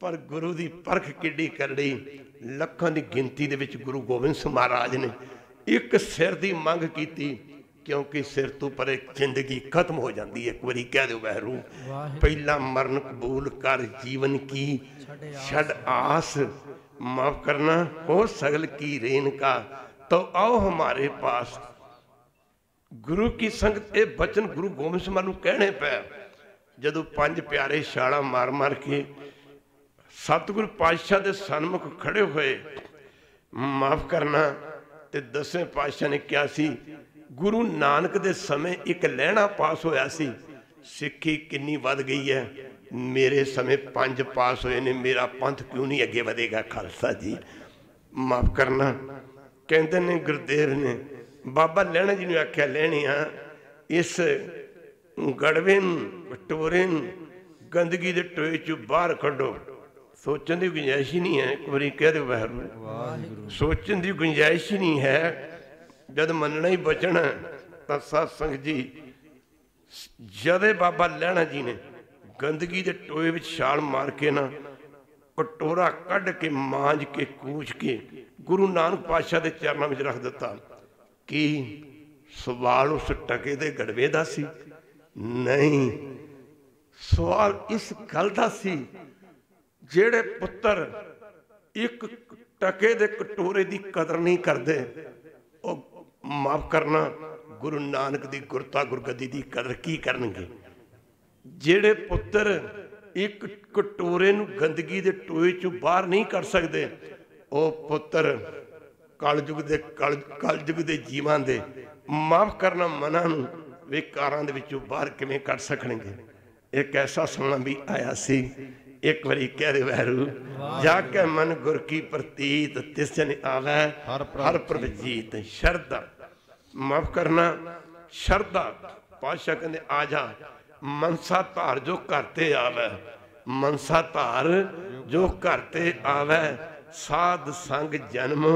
ਪਰ ਗੁਰੂ ਦੀ ਪਰਖ ਕਿੱਡੀ ਕਰੜੀ ਲੱਖਾਂ ਦੀ ਗਿਣਤੀ ਦੇ ਵਿੱਚ ਗੁਰੂ ਗੋਬਿੰਦ ਸਿੰਘ ਮਹਾਰਾਜ ਨੇ ਇੱਕ ਸਿਰ ਦੀ ਮੰਗ ਕੀਤੀ ਕਿਉਂਕਿ ਸਿਰ ਤੋਂ ਪਰੇ ਜ਼ਿੰਦਗੀ ਖਤਮ ਹੋ ਜਾਂਦੀ ਹੈ। ਇੱਕ ਵਾਰੀ ਕਹਿ ਦਿਓ ਬਹਿਰੂ ਪਹਿਲਾ ਮਰਨ ਕਬੂਲ ਕਰ ਜੀਵਨ ਕੀ? ਛੱਡ ਆਸ। ਮਾਫ ਕਰਨਾ ਹੋ ਸਗਲ ਕੀ ਰੇਨ ਕਾ? ਤੋ ਆਓ ਹਮਾਰੇ ਪਾਸ। ਗੁਰੂ ਕੀ ਸੰਗਤ ਇਹ ਬਚਨ ਗੁਰੂ ਗੋਬਿੰਦ ਸਿੰਘ ਨੂੰ ਕਹਿਣੇ ਪਏ ਜਦੋਂ ਪੰਜ ਪਿਆਰੇ ਛਾਲਾ ਮਾਰ ਮਾਰ ਕੇ ਸਤਿਗੁਰ ਪਾਤਸ਼ਾਹ ਦੇ ਸਨਮੁਖ ਖੜੇ ਹੋਏ ਮਾਫ ਕਰਨਾ ਤੇ ਦਸਵੇਂ ਪਾਤਸ਼ਾਹ ਨੇ ਕਿਹਾ ਸੀ, ਗੁਰੂ ਨਾਨਕ ਦੇ ਸਮੇਂ ਇੱਕ ਲਹਿਣਾ ਪਾਸ ਹੋਇਆ ਸੀ। ਸਿੱਖੀ ਕਿੰਨੀ ਵੱਧ ਗਈ ਹੈ। ਮੇਰੇ ਸਮੇਂ ਪੰਜ ਪਾਸ ਹੋਏ ਨੇ, ਮੇਰਾ ਪੰਥ ਕਿਉਂ ਨਹੀਂ ਅੱਗੇ ਵਧੇਗਾ? ਖਾਲਸਾ ਜੀ, ਮਾਫ ਕਰਨਾ। ਕਹਿੰਦੇ ਨੇ ਗੁਰਦੇਵ ਨੇ, ਬਾਬਾ ਲੈਣਾ ਜੀ ਨੂੰ ਆਖਿਆ ਲੈਣੀ ਆ, ਇਸ ਗੜਵੇ ਨੂੰ, ਟੋਰੇ ਨੂੰ, ਗੰਦਗੀ ਦੇ ਟੋਏ ਚੋਂ ਬਾਹਰ ਕੱਢੋ। ਸੋਚਣ ਦੀ ਗੁੰਜਾਇਸ਼ ਹੀ ਨਹੀਂ ਹੈ ਇੱਕ ਵਾਰੀ ਕਹਿ ਦਿਓ ਵਾਹਿਗੁਰੂ। ਸੋਚਣ ਦੀ ਗੁੰਜਾਇਸ਼ ਹੀ ਨਹੀਂ ਹੈ ਜਦ ਮੰਨਣਾ ਹੀ ਬਚਣਾ ਤਾਂ ਸਾਧ ਸੰਗਤ ਜੀ ਜਦੇ ਬਾਬਾ ਲੈਣਾ ਜੀ ਨੇ ਗੰਦਗੀ ਦੇ ਟੋਏ ਵਿੱਚ ਛਾਲ ਮਾਰ ਕੇ ਨਾ ਕਟੋਰਾ ਕੱਢ ਕੇ ਮਾਂਜ ਕੇ ਕੂਚ ਕੇ ਗੁਰੂ ਨਾਨਕ ਪਾਤਸ਼ਾਹ ਦੇ ਚਰਨਾਂ ਵਿੱਚ ਰੱਖ ਦਿੱਤਾ। ਕੀ ਸਵਾਲ ਉਸ ਟਕੇ ਦੇ ਗੜਵੇ ਦਾ ਸੀ? ਨਹੀਂ। ਸਵਾਲ ਇਸ ਗੱਲ ਦਾ ਸੀ ਜਿਹੜੇ ਪੁੱਤਰ ਇੱਕ ਟਕੇ ਦੇ ਕਟੋਰੇ ਦੀ ਕਦਰ ਨਹੀਂ ਕਰਦੇ, ਉਹ ਮਾਫ ਕਰਨਾ, ਗੁਰੂ ਨਾਨਕ ਦੀ ਗੁਰਤਾ, ਗੁਰਗੱਦੀ ਦੀ ਕਦਰ ਕੀ ਕਰਨਗੇ? ਜਿਹੜੇ ਪੁੱਤਰ ਇੱਕ ਕਟੋਰੇ ਨੂੰ ਗੰਦਗੀ ਦੇ ਟੋਏ ਚੋਂ ਬਾਹਰ ਨਹੀਂ ਕੱਢ ਸਕਦੇ, ਉਹ ਪੁੱਤਰ ਕਲਯੁਗ ਦੇ ਕਲ, ਕਲਯੁਗ ਦੇ ਜੀਵਾਂ ਦੇ ਮਾਫ ਕਰਨਾ ਮਨਾਂ ਨੂੰ ਵਿਕਾਰਾਂ ਦੇ ਵਿੱਚੋਂ ਬਾਹਰ ਕਿਵੇਂ ਕੱਢ ਸਕਣਗੇ? ਇੱਕ ਐਸਾ ਸਮਾਂ ਵੀ ਆਇਆ ਸੀ ਇੱਕ ਵਾਰੀ ਕਹਿ ਦੇ ਵੈਰੂ ਜਾ ਕੇ ਮਨ ਗੁਰ ਕੀ ਪ੍ਰਤੀਤ ਤਿਸ ਜਨ ਆਵੈ ਹਰ ਪ੍ਰਭ ਜੀਤ। ਸ਼ਰਧਾ। ਮਾਫ ਕਰਨਾ ਸ਼ਰਧਾ। ਪਾਸ਼ਾ ਕਹਿੰਦੇ ਆ ਜਾ ਮਨਸਾ ਧਾਰ ਜੋ ਘਰ ਤੇ ਆਵੇ ਮਨਸਾ ਧਾਰ ਜੋ ਘਰ ਤੇ ਆਵੇ ਸਾਧ ਸੰਗ ਜਨਮ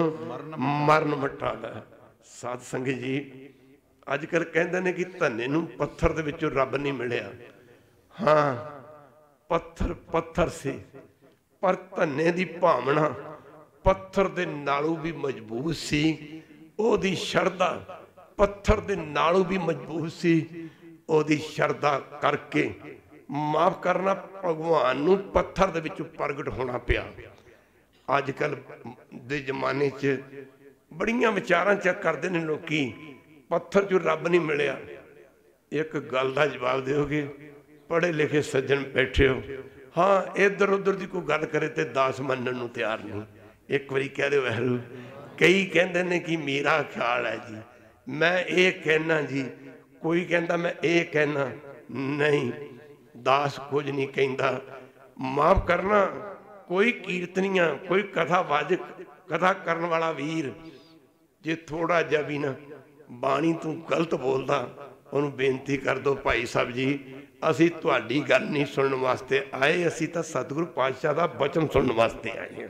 ਮਰਨ ਮਟਾਵੇ। ਸਾਧ ਸੰਗ ਜੀ ਅੱਜ ਕੱਲ ਕਹਿੰਦੇ ਨੇ ਕਿ ਧੰਨੇ ਨੂੰ ਪੱਥਰ ਦੇ ਵਿੱਚੋਂ ਰੱਬ ਨਹੀਂ ਮਿਲਿਆ। ਹਾਂ ਪੱਥਰ ਪੱਥਰ ਸੀ। ਪਰ ਧੰਨੇ ਦੀ ਭਾਵਨਾ ਪੱਥਰ ਦੇ ਨਾਲੋਂ ਵੀ ਮਜ਼ਬੂਤ ਸੀ। ਉਹਦੀ ਸ਼ਰਧਾ ਪੱਥਰ ਦੇ ਨਾਲੋਂ ਵੀ ਮਜ਼ਬੂਤ ਸੀ। ਉਹਦੀ ਸ਼ਰਧਾ ਕਰਕੇ ਮਾਫ ਕਰਨਾ ਭਗਵਾਨ ਨੂੰ ਪੱਥਰ ਦੇ ਵਿੱਚੋਂ ਪ੍ਰਗਟ ਹੋਣਾ ਪਿਆ। ਅੱਜ ਕੱਲ ਦੇ ਜ਼ਮਾਨੇ 'ਚ ਬੜੀਆਂ ਵਿਚਾਰਾਂ ਚੱਕ ਕਰਦੇ ਨੇ ਲੋਕੀ। ਪੱਥਰ 'ਚੋਂ ਰੱਬ ਨਹੀਂ ਮਿਲਿਆ। ਇੱਕ ਗੱਲ ਦਾ ਜਵਾਬ ਦਿਓਗੇ? ਪੜ੍ਹੇ ਲਿਖੇ ਸੱਜਣ ਬੈਠੇ ਹੋ। ਹਾਂ, ਇੱਧਰ ਉੱਧਰ ਦੀ ਕੋਈ ਗੱਲ ਕਰੇ ਤੇ ਦਾਸ ਮੰਨਣ ਨੂੰ ਤਿਆਰ ਨਹੀਂ। ਇੱਕ ਵਾਰੀ ਕਹਿ ਦਿਓ ਵਹਿਰੂ ਕਈ ਕਹਿੰਦੇ ਨੇ ਕਿ ਮੇਰਾ ਖਿਆਲ ਹੈ ਜੀ। ਮੈਂ ਇਹ ਕਹਿਣਾ ਜੀ, ਕੋਈ ਕਹਿੰਦਾ ਮੈਂ ਇਹ ਕਹਿਣਾ ਨਹੀਂ, ਦਾਸ ਕੁਝ ਨਹੀਂ ਕਹਿੰਦਾ। ਮਾਫ ਕਰਨਾ, ਕੋਈ ਕੀਰਤਨੀਆਂ, ਕੋਈ ਕਥਾ ਵਾਜਕ, ਕਥਾ ਕਰਨ ਵਾਲਾ ਵੀਰ, ਜੇ ਥੋੜਾ ਜਿਹਾ ਵੀ ਨਾ ਬਾਣੀ ਤੂੰ ਗਲਤ ਬੋਲਦਾ, ਉਹਨੂੰ ਬੇਨਤੀ ਕਰ ਦੋ ਭਾਈ ਸਾਹਿਬ ਜੀ ਅਸੀਂ ਤੁਹਾਡੀ ਗੱਲ ਨਹੀਂ ਸੁਣਨ ਵਾਸਤੇ ਆਏ, ਅਸੀਂ ਤਾਂ ਸਤਿਗੁਰੂ ਪਾਤਸ਼ਾਹ ਦਾ ਬਚਨ ਸੁਣਨ ਵਾਸਤੇ ਆਏ ਹਾਂ।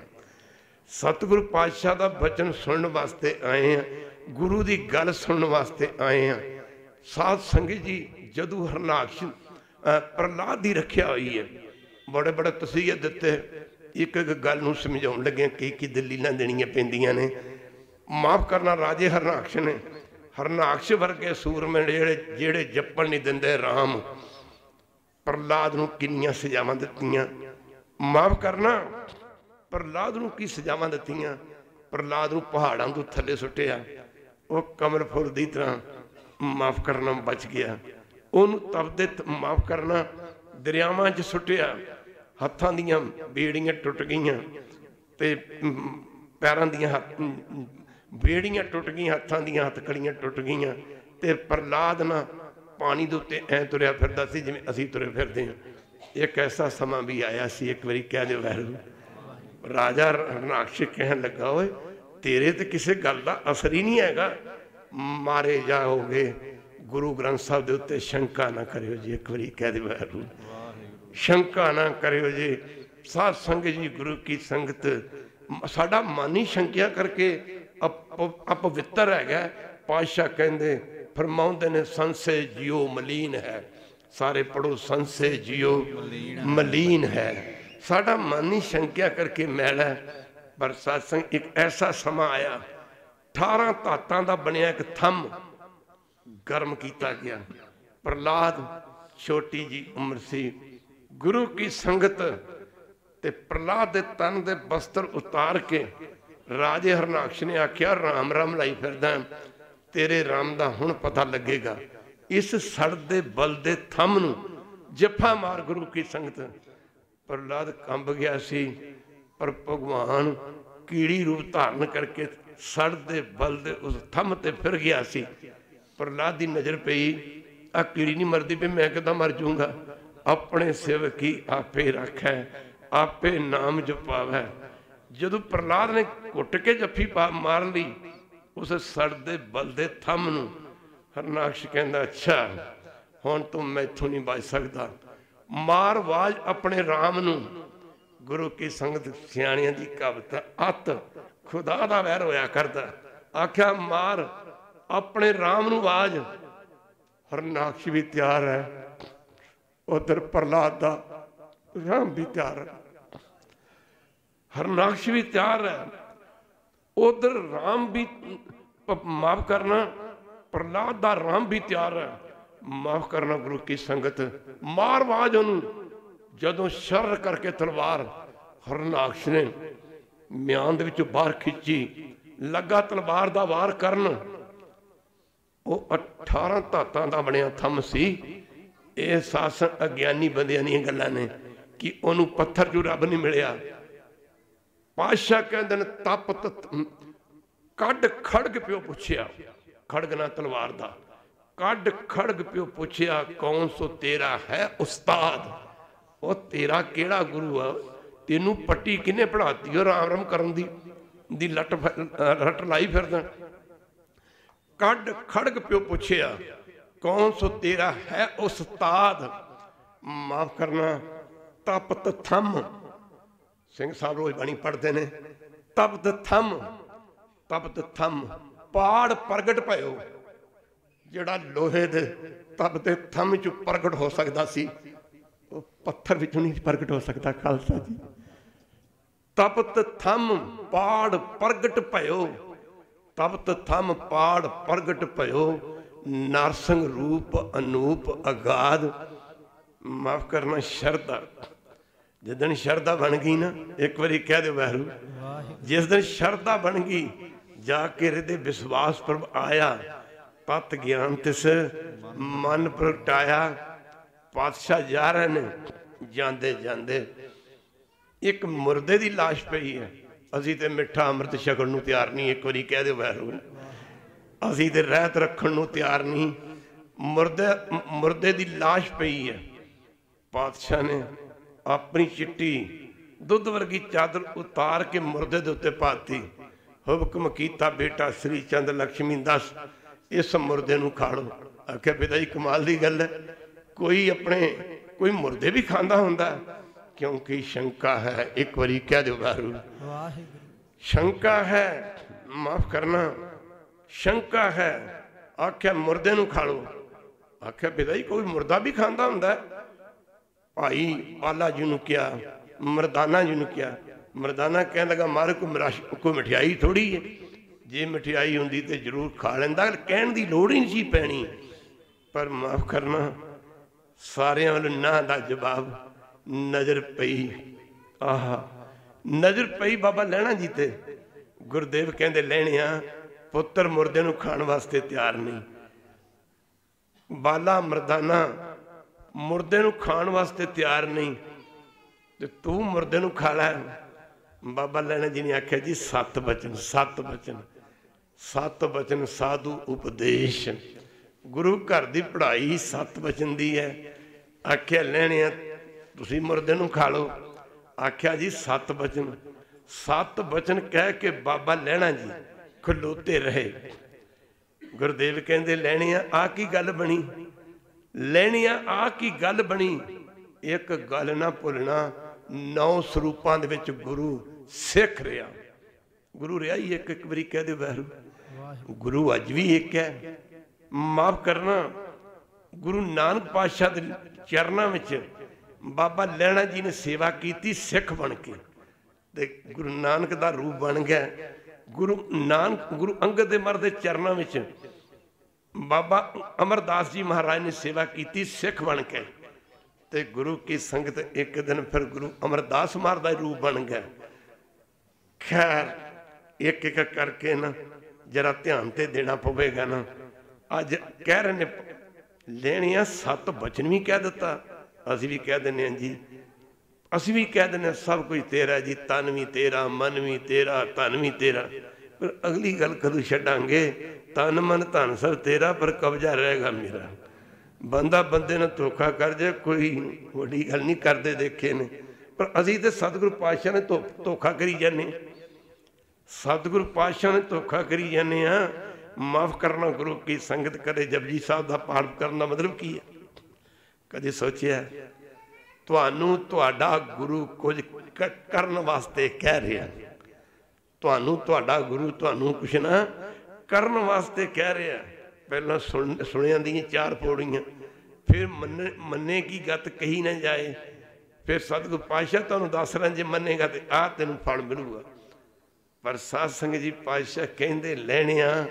ਸਤਿਗੁਰੂ ਪਾਤਸ਼ਾਹ ਦਾ ਬਚਨ ਸੁਣਨ ਵਾਸਤੇ ਆਏ ਹਾਂ, ਗੁਰੂ ਦੀ ਗੱਲ ਸੁਣਨ ਵਾਸਤੇ ਆਏ ਹਾਂ। ਸਾਧ ਸੰਗਤ ਜੀ, ਜਦੋਂ ਹਰਨਾਕਸ਼ ਪ੍ਰਲਾਦ ਦੀ ਰੱਖਿਆ ਹੋਈ ਹੈ, ਬੜੇ ਬੜੇ ਤਸੀਹੇ ਦਿੱਤੇ, ਇੱਕ ਇੱਕ ਗੱਲ ਨੂੰ ਸਮਝਾਉਣ ਲੱਗੇ ਕੀ ਕੀ ਦਲੀਲਾਂ ਦੇਣੀਆਂ ਪੈਂਦੀਆਂ ਨੇ। ਮਾਫ ਕਰਨਾ ਰਾਜੇ ਹਰਨਾਕਸ਼ ਨੇ। ਹਰਨਾਕਸ਼ ਵਰਗੇ ਸੂਰਮੇ ਜਿਹੜੇ ਜਿਹੜੇ ਜੱਪਣ ਨਹੀਂ ਦਿੰਦੇ, ਰਾਮ ਪ੍ਰਲਾਦ ਨੂੰ ਕਿੰਨੀਆਂ ਸਜ਼ਾਵਾਂ ਦਿੱਤੀਆਂ? ਮਾਫ ਕਰਨਾ। ਪ੍ਰਲਾਦ ਨੂੰ ਕੀ ਸਜ਼ਾਵਾਂ ਦਿੱਤੀਆਂ? ਪ੍ਰਲਾਦ ਨੂੰ ਪਹਾੜਾਂ ਤੋਂ ਥੱਲੇ ਸੁੱਟਿਆ। ਉਹ ਕਮਲ ਫੁੱਲ ਦੀ ਤਰ੍ਹਾਂ ਮਾਫ ਕਰਨਾ ਬਚ ਗਿਆ। ਉਹਨੂੰ ਤਪਦੇ ਮਾਫ ਕਰਨਾ ਦਰਿਆਵਾਂ 'ਚ ਸੁੱਟਿਆ। ਹੱਥਾਂ ਦੀਆਂ ਬੇੜੀਆਂ ਟੁੱਟ ਗਈਆਂ ਤੇ ਪੈਰਾਂ ਦੀਆਂ ਹੱਥ ਬੇੜੀਆਂ ਟੁੱਟ ਗਈਆਂ, ਹੱਥਾਂ ਦੀਆਂ ਹੱਥਕੜੀਆਂ ਟੁੱਟ ਗਈਆਂ ਤੇ ਪ੍ਰਲਾਦ ਨਾਲ ਪਾਣੀ ਦੇ ਉੱਤੇ ਐ ਤੁਰਿਆ ਫਿਰਦਾ ਸੀ ਜਿਵੇਂ ਅਸੀਂ ਤੁਰੇ ਫਿਰਦੇ ਹਾਂ। ਇੱਕ ਐਸਾ ਸਮਾਂ ਵੀ ਆਇਆ ਸੀ, ਇੱਕ ਵਾਰੀ ਕਹਿ ਦਿਓ ਵੈਰੂ, ਰਾਜਾ ਹਰਨਾਕਸ਼ ਕਹਿਣ ਲੱਗਾ, ਓਏ, ਤੇਰੇ ਤੇ ਕਿਸੇ ਗੱਲ ਦਾ ਅਸਰ ਹੀ ਨਹੀਂ ਹੈਗਾ। ਮਾਰੇ ਜਾਓਗੇ, ਗੁਰੂ ਗ੍ਰੰਥ ਸਾਹਿਬ ਦੇ ਉੱਤੇ ਸ਼ੰਕਾ ਨਾ ਕਰਿਓ ਜੀ। ਇੱਕ ਵਾਰੀ ਕਹਿ ਦਿਓ ਵੈਰੂ, ਸ਼ੰਕਾ ਨਾ ਕਰਿਓ ਜੀ। ਸਾਧ ਸੰਗਤ ਜੀ, ਗੁਰੂ ਕੀ ਸੰਗਤ, ਸਾਡਾ ਮਨ ਹੀ ਸ਼ੰਕਿਆ ਕਰਕੇ ਅਪਵਿੱਤਰ ਹੈਗਾ। ਪਾਸ਼ਾ ਕਹਿੰਦੇ ਫਰਮਾਉਂਦੇ ਨੇ, ਸੰਸੇ ਜਿਉ ਮਲੀਨ ਹੈ। ਸਾਰੇ ਪੜੋ ਸੰਸੇ ਜਿਉ ਮਲੀਨ ਹੈ। ਸਾਡਾ ਮਨ ਹੀ ਸ਼ੰਕਿਆ ਕਰਕੇ ਮੈਲਾ ਪਰ satsang ਇੱਕ ਐਸਾ ਸਮਾਂ ਆਇਆ 18 ਧਾਤਾਂ ਦਾ ਬਣਿਆ ਇੱਕ ਥੰਮ ਗਰਮ ਕੀਤਾ ਗਿਆ। ਪ੍ਰਲਾਦ ਛੋਟੀ ਜੀ ਉਮਰ ਸੀ। ਗੁਰੂ ਕੀ ਸੰਗਤ ਤੇ ਪ੍ਰਲਾਦ ਦੇ ਤਨ ਦੇ ਬਸਤਰ ਉਤਾਰ ਕੇ ਰਾਜੇ ਹਰਨਾਕਸ਼ ਨੇ ਆਖਿਆ ਰਾਮ ਰਾਮ ਲਾਈ ਫਿਰਦਾ ਤੇਰੇ ਰਾਮ ਦਾ ਹੁਣ ਪਤਾ ਲੱਗੇਗਾ। ਇਸ ਸੜ ਦੇ ਬਲ ਦੇ ਥੰਮ ਨੂੰ ਜੱਫਾ ਮਾਰ ਗੁਰੂ ਕੀ ਸੰਗਤ। ਪ੍ਰਹਲਾਦ ਕੰਬ ਗਿਆ ਸੀ, ਪਰ ਭਗਵਾਨ ਕੀੜੀ ਰੂਪ ਧਾਰਨ ਕਰਕੇ ਸੜ ਦੇ ਬਲ ਦੇ ਉਸ ਥੰਮ ਤੇ ਫਿਰ ਗਿਆ ਸੀ। ਪ੍ਰਹਲਾਦ ਦੀ ਨਜ਼ਰ ਪਈ ਆ ਕੀੜੀ ਨਹੀਂ ਮਰਦੀ ਵੀ ਮੈਂ ਕਿਦਾਂ ਮਰ ਜਾਊਂਗਾ? ਆਪਣੇ ਸੇਵਕ ਹੀ ਆਪੇ ਰੱਖੈ, ਆਪੇ ਨਾਮ ਜਪਾਵੈ। ਜਦੋਂ ਪ੍ਰਹਲਾਦ ਨੇ ਘੁੱਟ ਕੇ ਜੱਫੀ ਪਾ ਮਾਰ ਲਈ ਉਸ ਸੜ ਦੇ ਬਲ ਦੇ ਥੰਮ ਨੂੰ ਹਰਨਾਕਸ਼ ਕਹਿੰਦਾ, ਅੱਛਾ, ਹੁਣ ਤੂੰ ਮੈਥੋਂ ਨਹੀਂ ਬਚ ਸਕਦਾ। ਮਾਰ ਆਵਾਜ਼ ਆਪਣੇ RAM ਨੂੰ। ਗੁਰੂ ਕੀ ਸੰਗਤ ਸਿਆਣਿਆਂ ਦੀ ਕਵਤ ਅਤ ਖੁਦਾ ਦਾ ਵੈਰ ਹੋਇਆ ਕਰਦਾ। ਆਖਿਆ, ਮਾਰ, ਆਪਣੇ RAM ਨੂੰ ਆਵਾਜ਼ ਹਰਨਾਕਸ਼ ਵੀ ਤਿਆਰ ਹੈ। ਉਧਰ ਪ੍ਰਲਾਦ ਦਾ ਰਾਮ ਵੀ ਤਿਆਰ ਹੈ। ਹਰਨਾਕਸ਼ ਵੀ ਤਿਆਰ ਹੈ। ਉਧਰ ਰਾਮ ਵੀ ਮਾਫ ਕਰਨਾ ਪ੍ਰਲਾਦ ਦਾ ਰਾਮ ਵੀ ਤਿਆਰ ਹੈ। ਮਾਫ ਕਰਨਾ ਗੁਰੂ ਕੀ ਸੰਗਤ ਮਾਰਵਾਜ ਉਹਨੂੰ। ਜਦੋਂ ਸ਼ਰ ਕਰਕੇ ਤਲਵਾਰ ਹਰਨਾਕਸ਼ ਨੇ ਮਿਆਨ ਦੇ ਵਿੱਚੋਂ ਬਾਹਰ ਖਿੱਚੀ, ਲੱਗਾ ਤਲਵਾਰ ਦਾ ਵਾਰ ਕਰਨ। ਉਹ 18 ਧਾਤਾਂ ਦਾ ਬਣਿਆ ਥੰਮ ਸੀ। ਇਹ ਸਾਸਨ ਅਗਿਆਨੀ ਬੰਦਿਆਂ ਦੀਆਂ ਗੱਲਾਂ ਨੇ ਕਿ ਉਹਨੂੰ ਪੱਥਰ ਜੋ ਰੱਬ ਨਹੀਂ ਮਿਲਿਆ। ਪਾਸ਼ਾ ਕਹਿੰਦੇ ਨੇ, ਤਪ ਕੱਢ ਖੜਗ ਪਿਓ ਪੁੱਛਿਆ, ਖੜਗ ਨਾਲ ਤਲਵਾਰ ਦਾ, ਕੱਢ ਖੜਗ ਪਿਓ ਪੁੱਛਿਆ, ਕੌਣ ਸੋ ਤੇਰਾ ਹੈ ਉਸਤਾਦ? ਉਹ ਤੇਰਾ ਕਿਹੜਾ ਗੁਰੂ ਆ? ਤੈਨੂੰ ਪੱਟੀ ਕਿਨੇ ਪੜਾਤੀ ਉਹ ਰਾਮ ਰਾਮ ਕਰਨ ਦੀ ਦੀ ਲੱਟ ਰੱਟ ਲਾਈ ਫਿਰਦਾ। ਕੱਢ ਖੜਗ ਪਿਓ ਪੁੱਛਿਆ, ਕੌਣ ਸੋ ਤੇਰਾ ਹੈ ਉਸਤਾਦ? ਮਾਫ ਕਰਨਾ, ਤਪ ਥੰਮ। ਸਿੰਘ ਸਾਹਿਬ ਰੋਜ਼ ਬਾਣੀ ਪੜ੍ਹਦੇ ਨੇ। ਤਪਤ ਥੰਮ ਤਪਤ ਥੰਮ, ਪਾੜ ਪ੍ਰਗਟ ਭਇਓ। ਜਿਹੜਾ ਲੋਹੇ ਦੇ ਤਪਤੇ ਥੰਮ ਚ ਪ੍ਰਗਟ ਹੋ ਸਕਦਾ ਸੀ, ਉਹ ਪੱਥਰ ਵਿੱਚੋਂ ਨਹੀਂ ਪ੍ਰਗਟ ਹੋ ਸਕਦਾ, ਖਾਲਸਾ ਜੀ। ਤਪਤ ਥੰਮ, ਪਾੜ ਪ੍ਰਗਟ ਭਇਓ। ਤਪਤ ਥੰਮ, ਪਾੜ ਪ੍ਰਗਟ ਭਇਓ। ਨਰਸੰਗ ਰੂਪ, ਅਨੂਪ ਅਗਾਦ ਮਾਫ ਕਰਨਾ, ਸ਼ਰਧਾ। ਜਿੱਦਣ ਸ਼ਰਧਾ ਬਣ ਗਈ ਨਾ ਇੱਕ ਵਾਰੀ ਕਹਿ ਦਿਓ ਵਾਹਿਗੁਰੂ ਜਿਸ ਦਿਨ ਸ਼ਰਧਾ ਬਣ ਗਈ ਜਾ ਕੇ ਇਹਦੇ ਵਿਸ਼ਵਾਸ ਪਰ ਆਇਆ ਪਤ ਗਿਆਨ ਤਿਸ ਮਨ ਪ੍ਰਗਟਾਇਆ ਪਾਤਸ਼ਾਹ ਜਾ ਰਹੇ ਨੇ ਜਾਂਦੇ ਜਾਂਦੇ ਇੱਕ ਮੁਰਦੇ ਦੀ লাশ ਪਈ ਹੈ ਅਸੀਂ ਤੇ ਮਿੱਠਾ ਅੰਮ੍ਰਿਤ ਛਕਣ ਨੂੰ ਤਿਆਰ ਨਹੀਂ ਇੱਕ ਵਾਰੀ ਕਹਿ ਦਿਓ ਵਾਹਿਗੁਰੂ ਅਸੀਂ ਤੇ ਰਹਿਤ ਰੱਖਣ ਨੂੰ ਤਿਆਰ ਨਹੀਂ ਮੁਰਦੇ ਮੁਰਦੇ ਦੀ লাশ ਪਈ ਹੈ ਪਾਤਸ਼ਾਹ ਨੇ ਆਪਣੀ ਚਿੱਟੀ ਦੁੱਧ ਵਰਗੀ ਚਾਦਰ ਉਤਾਰ ਕੇ ਮੁਰਦੇ ਦੇ ਉੱਤੇ ਪਾਤੀ। ਹੁਕਮ ਕੀਤਾ, ਬੇਟਾ ਸ੍ਰੀ ਚੰਦ ਲక్ష్ਮੀ ਦਾਸ, ਇਸ ਮੁਰਦੇ ਨੂੰ ਖਾ ਲਓ। ਆਖਿਆ ਪਿਤਾ ਜੀ, ਕਮਾਲ ਦੀ ਗੱਲ ਹੈ। ਕੋਈ ਆਪਣੇ, ਕੋਈ ਮੁਰਦੇ ਵੀ ਖਾਂਦਾ ਹੁੰਦਾ ਕਿਉਂਕਿ ਸ਼ੰਕਾ ਹੈ, ਇੱਕ ਵਾਰੀ ਕਹਿ ਦਿਓ ਵਾਹਿਗੁਰੂ ਵਾਹਿਗੁਰੂ ਸ਼ੰਕਾ ਹੈ, ਮਾਫ ਕਰਨਾ। ਸ਼ੰਕਾ ਹੈ, ਆਖਿਆ, ਮੁਰਦੇ ਨੂੰ ਖਾ ਲਓ। ਆਖਿਆ ਪਿਤਾ ਜੀ, ਕੋਈ ਮੁਰਦਾ ਵੀ ਖਾਂਦਾ ਹੁੰਦਾ ਭਾਈ ਆਲਾ ਜੀ ਨੂੰ ਕਿਹਾ, ਮਰਦਾਨਾ ਜੀ ਨੂੰ ਕਿਹਾ। ਮਰਦਾਨਾ ਕਹਿਣ ਲੱਗਾ, ਮਾਰ ਕੋਈ ਕੋਈ ਮਠਿਆਈ ਥੋੜੀ ਹੈ। ਜੇ ਮਠਿਆਈ ਹੁੰਦੀ ਤੇ ਜ਼ਰੂਰ ਖਾ ਲੈਂਦਾ, ਕਹਿਣ ਦੀ ਲੋੜ ਹੀ ਨਹੀਂ ਸੀ ਪੈਣੀ। ਪਰ ਮਾਫ ਕਰਨਾ, ਸਾਰਿਆਂ ਵੱਲ ਨਾ ਦਾ ਜਵਾਬ ਨਜ਼ਰ ਪਈ। ਆਹਾ, ਨਜ਼ਰ ਪਈ ਬਾਬਾ ਲੈਣਾ ਜੀ ਤੇ। ਗੁਰਦੇਵ ਕਹਿੰਦੇ ਲੈਣਿਆ ਪੁੱਤਰ ਮੁਰਦੇ ਨੂੰ ਖਾਣ ਵਾਸਤੇ ਤਿਆਰ ਨਹੀਂ। ਬਾਲਾ ਮਰਦਾਨਾ ਮੁਰਦੇ ਨੂੰ ਖਾਣ ਵਾਸਤੇ ਤਿਆਰ ਨਹੀਂ ਤੇ ਤੂੰ ਮੁਰਦੇ ਨੂੰ ਖਾ ਲੈ। ਬਾਬਾ ਲੈਣਾ ਜੀ ਨੇ ਆਖਿਆ ਜੀ, ਸੱਤ ਬਚਨ ਸੱਤ ਬਚਨ ਸੱਤ ਬਚਨ ਸਾਧੂ ਉਪਦੇਸ਼। ਗੁਰੂ ਘਰ ਦੀ ਪੜ੍ਹਾਈ ਸੱਤ ਬਚਨ ਦੀ ਹੈ। ਆਖਿਆ ਲੈਣਿਆ ਤੁਸੀਂ ਮੁਰਦੇ ਨੂੰ ਖਾ ਲਓ। ਆਖਿਆ ਜੀ, ਸੱਤ ਬਚਨ। ਸੱਤ ਬਚਨ ਕਹਿ ਕੇ ਬਾਬਾ ਲੈਣਾ ਜੀ, ਖਲੋਤੇ ਰਹੇ। ਗੁਰਦੇਵ ਕਹਿੰਦੇ ਲੈਣਿਆ ਆ ਕੀ ਗੱਲ ਬਣੀ? ਲੈਣੀਆਂ ਆ ਕੀ ਗੱਲ ਬਣੀ? ਇੱਕ ਗੱਲ ਨਾ ਭੁੱਲਣਾ, ਨੌ ਸਰੂਪਾਂ ਦੇ ਵਿੱਚ ਗੁਰੂ ਸਿੱਖ ਰਿਹਾ। ਗੁਰੂ ਰਿਹਾ ਹੀ ਇੱਕ ਇੱਕ ਵਾਰੀ ਕਹਿ ਦੇ ਵਾਹਿਗੁਰੂ। ਗੁਰੂ ਅੱਜ ਵੀ ਇੱਕ ਹੈ। ਮਾਫ ਕਰਨਾ, ਗੁਰੂ ਨਾਨਕ ਪਾਤਸ਼ਾਹ ਦੇ ਚਰਨਾਂ ਵਿੱਚ ਬਾਬਾ ਲੈਣਾ ਜੀ ਨੇ ਸੇਵਾ ਕੀਤੀ, ਸਿੱਖ ਬਣ ਕੇ। ਤੇ ਗੁਰੂ ਨਾਨਕ ਦਾ ਰੂਪ ਬਣ ਗਿਆ। ਗੁਰੂ ਨਾਨਕ, ਗੁਰੂ ਅੰਗਦ ਦੇ ਮਰ ਦੇ ਚਰਨਾਂ ਵਿੱਚ ਬਾਬਾ ਅਮਰਦਾਸ ਜੀ ਮਹਾਰਾਜ ਨੇ ਸੇਵਾ ਕੀਤੀ, ਸਿੱਖ ਬਣ ਕੇ। ਤੇ ਗੁਰੂ ਕੀ ਸੰਗਤ ਇੱਕ ਦਿਨ ਫਿਰ ਗੁਰੂ ਅਮਰਦਾਸ ਮਹਾਰਾਜ ਦਾ ਰੂਪ ਬਣ ਗਿਆ। ਖੈਰ, ਇੱਕ ਇੱਕ ਕਰਕੇ ਨਾ ਜਰਾ ਧਿਆਨ ਤੇ ਦੇਣਾ ਪਵੇਗਾ ਨਾ। ਅੱਜ ਕਹਿ ਰਹੇ ਨੇ, ਲੈਣੀਆਂ ਸੱਤ ਬਚਨ ਵੀ ਕਹਿ ਦਿੱਤਾ। ਅਸੀਂ ਵੀ ਕਹਿ ਦਿੰਨੇ ਹਾਂ ਜੀ। ਅਸੀਂ ਵੀ ਕਹਿ ਦਿੰਨੇ ਹਾਂ, ਸਭ ਕੁਝ ਤੇਰਾ ਜੀ, ਤਨ ਵੀ ਤੇਰਾ, ਮਨ ਵੀ ਤੇਰਾ, ਧਨ ਵੀ ਤੇਰਾ। ਪਰ ਅਗਲੀ ਗੱਲ ਕਦੋਂ ਛੱਡਾਂਗੇ? ਤਨ ਮਨ ਧਨ ਸਭ ਤੇਰਾ ਪਰ ਕਬਜ਼ਾ ਰਹੇਗਾ ਮੇਰਾ। ਬੰਦਾ ਬੰਦੇ ਨਾਲ ਧੋਖਾ ਕਰ ਜੇ, ਕੋਈ ਵੱਡੀ ਗੱਲ ਨਹੀਂ ਕਰਦੇ ਦੇਖੇ ਨੇ। ਪਰ ਅਸੀਂ ਤੇ ਸਤਿਗੁਰੂ ਪਾਤਸ਼ਾਹ ਨੇ ਧੋਖਾ ਕਰੀ ਜਾਂਦੇ ਸਤਿਗੁਰੂ ਪਾਤਸ਼ਾਹ ਨੇ ਧੋਖਾ ਕਰੀ ਜਾਂਦੇ ਆ ਮਾਫ ਕਰਨਾ ਗੁਰੂ ਕੀ ਸੰਗਤ ਕਰੇ, ਜਪਜੀ ਸਾਹਿਬ ਦਾ ਪਾਠ ਕਰਨ ਦਾ ਮਤਲਬ ਕੀ ਹੈ? ਕਦੇ ਸੋਚਿਆ, ਤੁਹਾਨੂੰ ਤੁਹਾਡਾ ਗੁਰੂ ਕੁਝ ਕਰਨ ਵਾਸਤੇ ਕਹਿ ਰਿਹਾ। ਤੁਹਾਨੂੰ ਤੁਹਾਡਾ ਗੁਰੂ, ਤੁਹਾਨੂੰ ਕੁਛ ਨਾ ਕਰਨ ਵਾਸਤੇ ਕਹਿ ਰਿਹਾ। ਪਹਿਲਾਂ ਸੁਣ ਸੁਣਿਆਂ ਦੀਆਂ ਚਾਰ ਪੌੜੀਆਂ। ਫਿਰ ਮੰਨੇ ਮੰਨੇ ਕੀ ਗੱਤ ਕਹੀ ਨਾ ਜਾਏ। ਫਿਰ ਸਤਿਗੁਰ ਪਾਤਸ਼ਾਹ ਤੁਹਾਨੂੰ ਦੱਸ ਰਾਂ ਜੇ ਮੰਨੇਗਾ ਤੇ ਆਹ ਤੈਨੂੰ ਫਲ ਮਿਲੂਗਾ। ਪਰ ਸਾਧ ਸੰਗਤ ਜੀ ਪਾਤਸ਼ਾਹ ਕਹਿੰਦੇ, ਲੈਣਿਆ,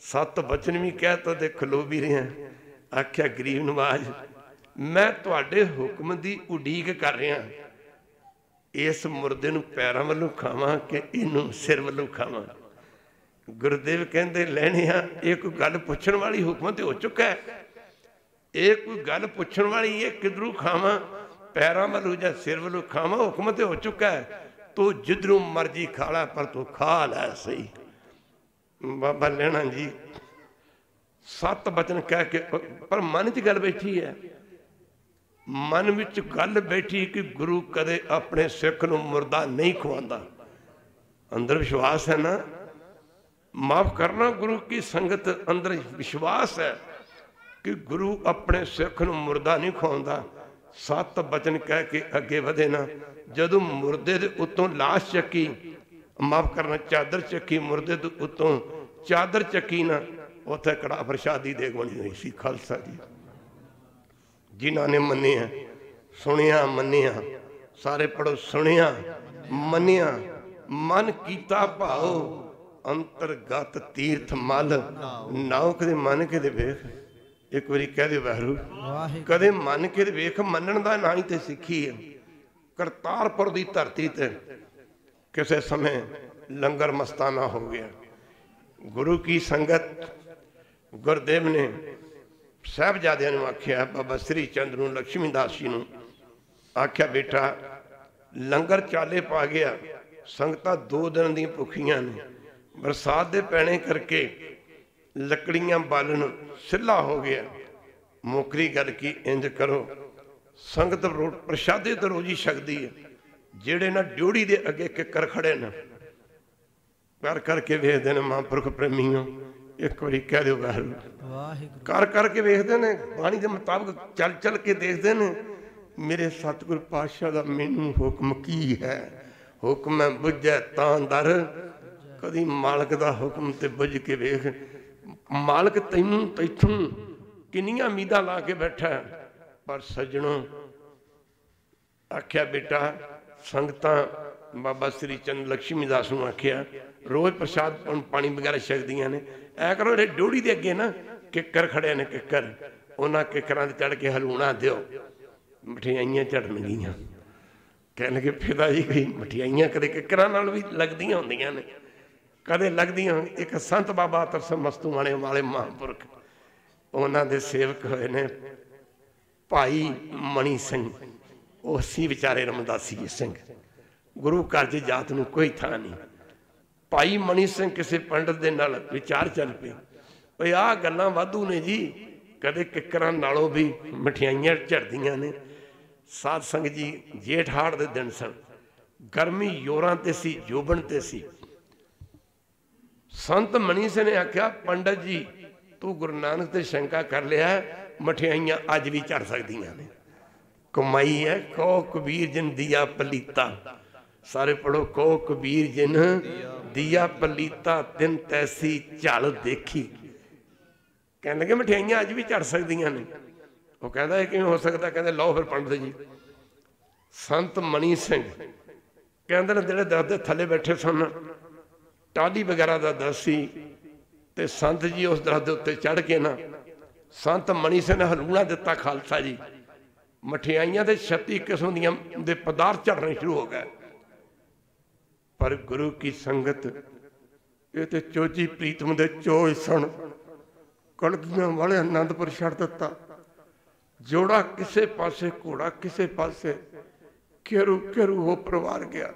ਸਤ ਬਚਨ ਵੀ ਕਹਿ ਤਾ ਤੇ ਖਲੋ ਵੀ ਰਿਆਂ ਆਖਿਆ, ਗਰੀਬ ਨਵਾਜ, ਮੈਂ ਤੁਹਾਡੇ ਹੁਕਮ ਦੀ ਉਡੀਕ ਕਰ ਰਿਹਾ। ਇਸ ਮੁਰਦੇ ਨੂੰ ਪੈਰਾਂ ਵੱਲੋਂ ਖਾਵਾਂ ਕਿ ਇਹਨੂੰ ਸਿਰ ਵੱਲੋਂ ਖਾਵਾਂ? ਗੁਰਦੇਵ ਕਹਿੰਦੇ ਲੈਣਿਆ ਇਹ ਕੋਈ ਗੱਲ ਪੁੱਛਣ ਵਾਲੀ ਹੁਕਮ ਤੇ ਹੋ ਚੁੱਕਾ ਹੈ। ਇਹ ਕੋਈ ਗੱਲ ਪੁੱਛਣ ਵਾਲੀ ਇਹ ਕਿਧਰੂ ਖਾਵਾਂ? ਪੈਰਾਂ ਵੱਲੋਂ ਜਾਂ ਸਿਰ ਵੱਲੋਂ ਖਾਵਾਂ? ਹੁਕਮ ਤੇ ਹੋ ਚੁੱਕਾ ਹੈ। ਤੂੰ ਜਿੱਧਰੋਂ ਮਰਜ਼ੀ ਖਾ ਲੈ, ਪਰ ਤੂੰ ਖਾ ਲੈ ਸਹੀ। ਬਾਬਾ ਲੈਣਾ ਜੀ, ਸੱਤ ਬਚਨ ਕਹਿ ਕੇ, ਪਰ ਮਨ 'ਚ ਗੱਲ ਬੈਠੀ ਹੈ। ਮਨ ਵਿੱਚ ਗੱਲ ਬੈਠੀ ਕਿ ਗੁਰੂ ਕਦੇ ਆਪਣੇ ਸਿੱਖ ਨੂੰ ਮੁਰਦਾ ਨਹੀਂ ਖਵਾਉਂਦਾ। ਅੰਦਰ ਵਿਸ਼ਵਾਸ ਹੈ ਨਾ ਮਾਫ ਕਰਨਾ ਗੁਰੂ ਕੀ ਸੰਗਤ ਅੰਦਰ ਵਿਸ਼ਵਾਸ ਹੈ ਕਿ ਗੁਰੂ ਆਪਣੇ ਸਿੱਖ ਨੂੰ ਮੁਰਦਾ ਨਹੀਂ ਖਵਾਉਂਦਾ। ਸੱਤ ਬਚਨ ਕਹਿ ਕੇ ਅੱਗੇ ਵਧੇ ਨਾ। ਜਦੋਂ ਮੁਰਦੇ ਦੇ ਉੱਤੋਂ ਲਾਸ਼ ਚੱਕੀ, ਮਾਫ ਕਰਨਾ ਚਾਦਰ ਚੱਕੀ, ਮੁਰਦੇ ਦੇ ਉੱਤੋਂ ਚਾਦਰ ਚੱਕੀ ਨਾ, ਉੱਥੇ ਕੜਾ ਪ੍ਰਸ਼ਾਦੀ ਦੇ ਬਣੀ ਹੋਈ ਸੀ ਖਾਲਸਾ ਜੀ। ਜਿਨ੍ਹਾਂ ਨੇ ਮੰਨਿਆ, ਸੁਣਿਆ, ਮੰਨਿਆ, ਸਾਰੇ ਪੜੋ ਸੁਣਿਆ, ਮੰਨਿਆ, ਮਨ ਕੀਤਾ ਭਾਉ। ਅੰਤਰਗਤ ਤੀਰਥ ਮਲ ਨਾਉ ਕਦੇ ਮਨ ਕੇ ਦੇ ਵੇਖ। ਇੱਕ ਵਾਰੀ ਕਹਿ ਦੇ ਵਾਹਿਗੁਰੂ ਕਦੇ ਮੰਨ ਕੇ ਤੇ ਵੇਖ ਮੰਨਣ ਦਾ ਨਾਂ ਹੀ ਤੇ ਸਿੱਖੀ ਹੈ। ਕਰਤਾਰਪੁਰ ਦੀ ਧਰਤੀ ਤੇ ਕਿਸੇ ਸਮੇਂ ਲੰਗਰ ਮਸਤਾਨਾ ਹੋ ਗਿਆ। ਗੁਰੂ ਕੀ ਸੰਗਤ ਗੁਰਦੇਵ ਨੇ ਸਾਹਿਬਜ਼ਾਦਿਆਂ ਨੂੰ ਆਖਿਆ ਬਾਬਾ ਸ੍ਰੀ ਚੰਦ ਨੂੰ ਲక్ష్ਮੀ ਦਾਸ ਜੀ ਨੂੰ ਆਖਿਆ ਬੇਟਾ ਲੰਗਰ ਚਾਲੇ ਪਾ ਗਿਆ ਸੰਗਤਾਂ ਦੋ ਦਿਨ ਦੀਆਂ ਭੁੱਖੀਆਂ ਨੇ। ਬਰਸਾਤ ਦੇ ਪੈਣੇ ਕਰਕੇ ਲੱਕੜੀਆਂ ਬਾਲਣ ਸਿੱਲਾ ਹੋ ਗਿਆ। ਮੋਕਰੀ ਗੱਲ ਕੀ ਇੰਜ ਕਰੋ। ਸੰਗਤ ਰੋ- ਪ੍ਰਸ਼ਾਦੇ ਤੇ ਰੋਜੀ ਸਕਦੀ ਹੈ। ਜਿਹੜੇ ਨਾ ਡਿਉੜੀ ਦੇ ਅੱਗੇ ਕਿੱਕਰ ਖੜੇ ਨੇ ਕਰ ਕਰਕੇ ਵੇਖਦੇ ਨੇ ਮਹਾਂਪੁਰਖ ਪ੍ਰੇਮੀਓ ਇੱਕ ਵਾਰੀ ਕਹਿ ਦਿਓ ਵਾਹਿਗੁਰੂ। ਵਾਹਿਗੁਰੂ। ਕਰ ਕਰਕੇ ਵੇਖਦੇ ਨੇ ਬਾਣੀ ਦੇ ਮੁਤਾਬਕ ਚੱਲ ਚੱਲ ਕੇ ਦੇਖਦੇ ਨੇ ਮੇਰੇ ਸਤਿਗੁਰ ਪਾਤਸ਼ਾਹ ਦਾ ਮੈਨੂੰ ਹੁਕਮ ਕੀ ਹੈ? ਹੁਕਮ ਹੈ ਬੁੱਝੈ ਤਾਂ ਦਰ ਕਦੀ ਮਾਲਕ ਦਾ ਹੁਕਮ ਤੇ ਬੁੱਝ ਕੇ ਵੇਖ, ਮਾਲਕ ਤੈਨੂੰ ਤੈਥੋਂ ਕਿੰਨੀਆਂ ਉਮੀਦਾਂ ਲਾ ਕੇ ਬੈਠਾ ਪਰ ਸੱਜਣੋ, ਆਖਿਆ, ਬੇਟਾ, ਸੰਗਤਾਂ ਬਾਬਾ ਸ੍ਰੀ ਚੰਦ ਲక్ష్ਮੀ ਦਾਸ ਨੂੰ ਆਖਿਆ, ਰੋਜ਼ ਪ੍ਰਸ਼ਾਦ ਪਾਣੀ ਵਗੈਰਾ ਛਕਦੀਆਂ ਨੇ। ਐ ਕਰੋ, ਇਹ ਡੋੜੀ ਦੇ ਅੱਗੇ ਨਾ ਕਿੱਕਰ ਖੜੇ ਨੇ ਕਿੱਕਰ। ਉਹਨਾਂ ਕਿੱਕਰਾਂ ਤੇ ਚੜ ਕੇ ਹਲੂਣਾ ਦਿਓ। ਮਠਿਆਈਆਂ ਚੜਨਗੀਆਂ ਕਹਿਣਗੇ, ਫਿਦਾ ਜੀ ਕੋਈ ਮਠਿਆਈਆਂ ਕਦੇ ਕਿੱਕਰਾਂ ਨਾਲ ਵੀ ਲੱਗਦੀਆਂ ਹੁੰਦੀਆਂ ਨੇ। ਕਦੇ ਲੱਗਦੀਆਂ ਇੱਕ ਸੰਤ ਬਾਬਾ ਤਰਸ ਮਸਤੂ ਵਾਲੇ ਵਾਲੇ ਮਹਾਂਪੁਰਖ। ਉਹਨਾਂ ਦੇ ਸੇਵਕ ਹੋਏ ਨੇ ਭਾਈ ਮਣੀ ਸਿੰਘ। ਉਹ ਸੀ ਵਿਚਾਰੇ ਰਮਦਾਸੀ ਸਿੰਘ। ਗੁਰੂ ਘਰ 'ਚ ਜਾਤ ਨੂੰ ਕੋਈ ਥਾਂ ਨਹੀਂ। ਭਾਈ ਮਣੀ ਸਿੰਘ ਕਿਸੇ ਪੰਡਤ ਦੇ ਨਾਲ ਵਿਚਾਰ ਚੱਲ ਪਏ। ਓਏ, ਆਹ ਗੱਲਾਂ ਵਾਧੂ ਨੇ ਜੀ। ਕਦੇ ਕਿੱਕਰਾਂ ਨਾਲੋਂ ਵੀ ਮਠਿਆਈਆਂ ਝੜਦੀਆਂ ਨੇ। ਸਾਧ ਸੰਗਤ ਜੀ, ਜੇਠ ਹਾੜ ਦੇ ਦਿਨ ਸਨ। ਗਰਮੀ ਯੋਰਾਂ ਤੇ ਸੀ, ਜੋਬਨ ਤੇ ਸੀ। ਸੰਤ ਮਣੀ ਸਿੰਘ ਨੇ ਆਖਿਆ, ਪੰਡਤ ਜੀ, ਤੂੰ ਗੁਰੂ ਨਾਨਕ ਤੇ ਸ਼ੰਕਾ ਕਰ ਲਿਆ ਮਠਿਆਈਆਂ ਅੱਜ ਵੀ ਚੜ ਸਕਦੀਆਂ ਨੇ। ਕਮਾਈ ਹੈ ਕੋ ਕਬੀਰ ਜਿਨ ਦੀਆ ਪਲੀਤਾ। ਸਾਰੇ ਪੜੋ ਕੋ ਕਬੀਰ ਜਿਨ ਦੀਆ ਪਲੀਤਾ, ਤਿੰਨ ਤੈਸੀ ਝਲ ਦੇਖੀ। ਕਹਿੰਦੇ ਕਿ ਮਠਿਆਈਆਂ ਅੱਜ ਵੀ ਝੜ ਸਕਦੀਆਂ ਨੇ। ਉਹ ਕਹਿੰਦਾ, ਇਹ ਕਿਵੇਂ ਹੋ ਸਕਦਾ? ਕਹਿੰਦੇ, ਲਓ ਫਿਰ ਪੰਡਤ ਜੀ। ਸੰਤ ਮਣੀ ਸਿੰਘ, ਕਹਿੰਦੇ ਨੇ ਜਿਹੜੇ ਦਰਦ ਥੱਲੇ ਬੈਠੇ ਸਨ ਟਾਲੀ ਵਗੈਰਾ ਦਾ ਦਰਦ ਸੀ ਤੇ ਸੰਤ ਜੀ ਉਸ ਦਰਦ ਦੇ ਉੱਤੇ ਚੜ ਕੇ ਨਾ ਸੰਤ ਮਣੀ ਸਿੰਘ ਨੇ ਹਲੂਣਾ ਦਿੱਤਾ ਖਾਲਸਾ ਜੀ। ਮਠਿਆਈਆਂ ਦੇ 36 ਕਿਸਮ ਦੀਆਂ ਦੇ ਪਦਾਰਥ ਚੜਨੇ ਸ਼ੁਰੂ ਹੋ ਗਏ। ਪਰ ਗੁਰੂ ਕੀ ਸੰਗਤ, ਇਹ ਤੇ ਚੋਜੀ ਪ੍ਰੀਤਮ ਦੇ ਚੋਜ ਸਣ ਕਲਗੀਆਂ ਵਾਲੇ ਆਨੰਦਪੁਰ ਛੱਡ ਦਿੱਤਾ। ਜੋੜਾ ਕਿਸੇ ਪਾਸੇ, ਘੋੜਾ ਕਿਸੇ ਪਾਸੇ ਕਿਰੂ ਕਿਰੂ ਹੋ ਪਰਿਵਾਰ ਗਿਆ।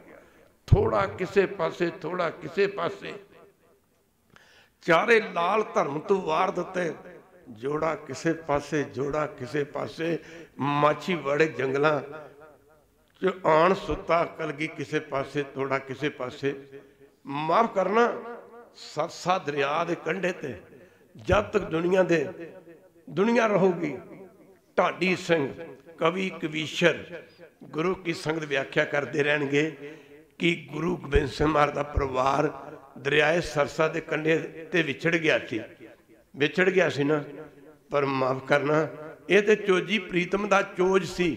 ਥੋੜਾ ਕਿਸੇ ਪਾਸੇ, ਥੋੜਾ ਕਿਸੇ ਪਾਸੇ। ਚਾਰੇ ਲਾਲ ਧਰਮ ਤੋਂ ਵਾਰ ਦਿੱਤੇ। ਜੋੜਾ ਕਿਸੇ ਪਾਸੇ, ਜੋੜਾ ਕਿਸੇ ਪਾਸੇ। ਮਾਛੀ ਵੜੇ ਜੰਗਲਾਂ ਚ ਆਣ ਸੁੱਤਾ, ਕਲਗੀ ਕਿਸੇ ਪਾਸੇ, ਥੋੜਾ ਕਿਸੇ ਪਾਸੇ। ਮਾਫ ਕਰਨਾ, ਸਰਸਾ ਦਰਿਆ ਦੇ ਕੰਢੇ ਤੇ, ਜਦ ਤੱਕ ਦੁਨੀਆ ਦੇ, ਦੁਨੀਆ ਰਹੂਗੀ। ਢਾਡੀ ਸਿੰਘ, ਕਵੀ ਕਵੀਸ਼ਰ, ਗੁਰੂ ਕੀ ਸੰਗਤ ਵਿਆਖਿਆ ਕਰਦੇ ਰਹਿਣਗੇ। ਕਿ ਗੁਰੂ ਗੋਬਿੰਦ ਸਿੰਘ ਮਹਾਰਾਜ ਦਾ ਪਰਿਵਾਰ ਦਰਿਆਏ ਸਰਸਾ ਦੇ ਕੰਢੇ ਤੇ ਵਿਛੜ ਗਿਆ ਸੀ। ਵਿਛੜ ਗਿਆ ਸੀ ਨਾ ਪਰ ਮਾਫ ਕਰਨਾ ਇਹ ਤੇ ਚੋਜੀ ਪ੍ਰੀਤਮ ਦਾ ਚੋਜ ਸੀ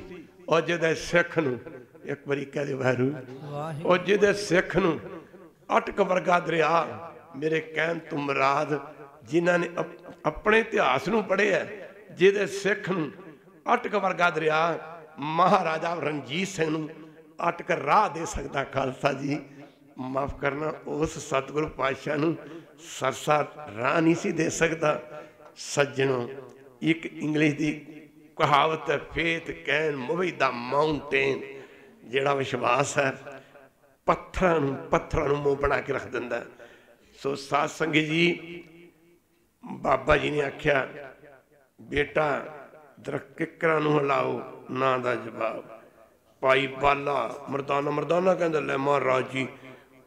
ਉਹ ਜਿਹਦੇ ਸਿੱਖ ਨੂੰ ਇੱਕ ਵਾਰੀ ਕਹਦੇ ਵਾਰੂ ਉਹ ਜਿਹਦੇ ਸਿੱਖ ਨੂੰ ਅਟਕ ਵਰਗਾ ਦਰਿਆ ਮੇਰੇ ਕਹਿਣ ਤੋਂ ਮੁਰਾਦ ਜਿਨ੍ਹਾਂ ਨੇ ਆਪਣੇ ਇਤਿਹਾਸ ਨੂੰ ਪੜ੍ਹਿਆ ਜਿਹਦੇ ਸਿੱਖ ਨੂੰ ਅਟਕ ਵਰਗਾ ਦਰਿਆ ਮਹਾਰਾਜਾ ਰਣਜੀਤ ਸਿੰਘ ਨੂੰ ਅਟਕ ਰਾਹ ਦੇ ਸਕਦਾ ਖਾਲਸਾ ਜੀ। ਮਾਫ ਕਰਨਾ, ਉਸ ਸਤਿਗੁਰੂ ਪਾਤਸ਼ਾਹ ਨੂੰ ਸਰਸਾ ਰਾਹ ਨਹੀਂ ਸੀ ਦੇ ਸਕਦਾ। ਸੱਜਣੋ, ਇੱਕ ਇੰਗਲਿਸ਼ ਦੀ ਕਹਾਵਤ ਹੈ faith can move the mountain ਜਿਹੜਾ ਵਿਸ਼ਵਾਸ ਹੈ, ਪੱਥਰਾਂ ਨੂੰ ਪੱਥਰਾਂ ਨੂੰ ਮੂੰਹ ਬਣਾ ਕੇ ਰੱਖ ਦਿੰਦਾ ਸੋ ਸਾਧ ਸੰਗਤ ਜੀ, ਬਾਬਾ ਜੀ ਨੇ ਆਖਿਆ, ਬੇਟਾ, ਦਰਖਤ ਕਿਕਰਾਂ ਨੂੰ ਹਿਲਾਓ, ਨਾ ਦਾ ਜਵਾਬ। ਭਾਈ ਬਾਲਾ, ਮਰਦਾਨਾ ਮਰਦਾਨਾ ਕਹਿੰਦਾ, ਲੈ ਮਹਾਰਾਜ ਜੀ,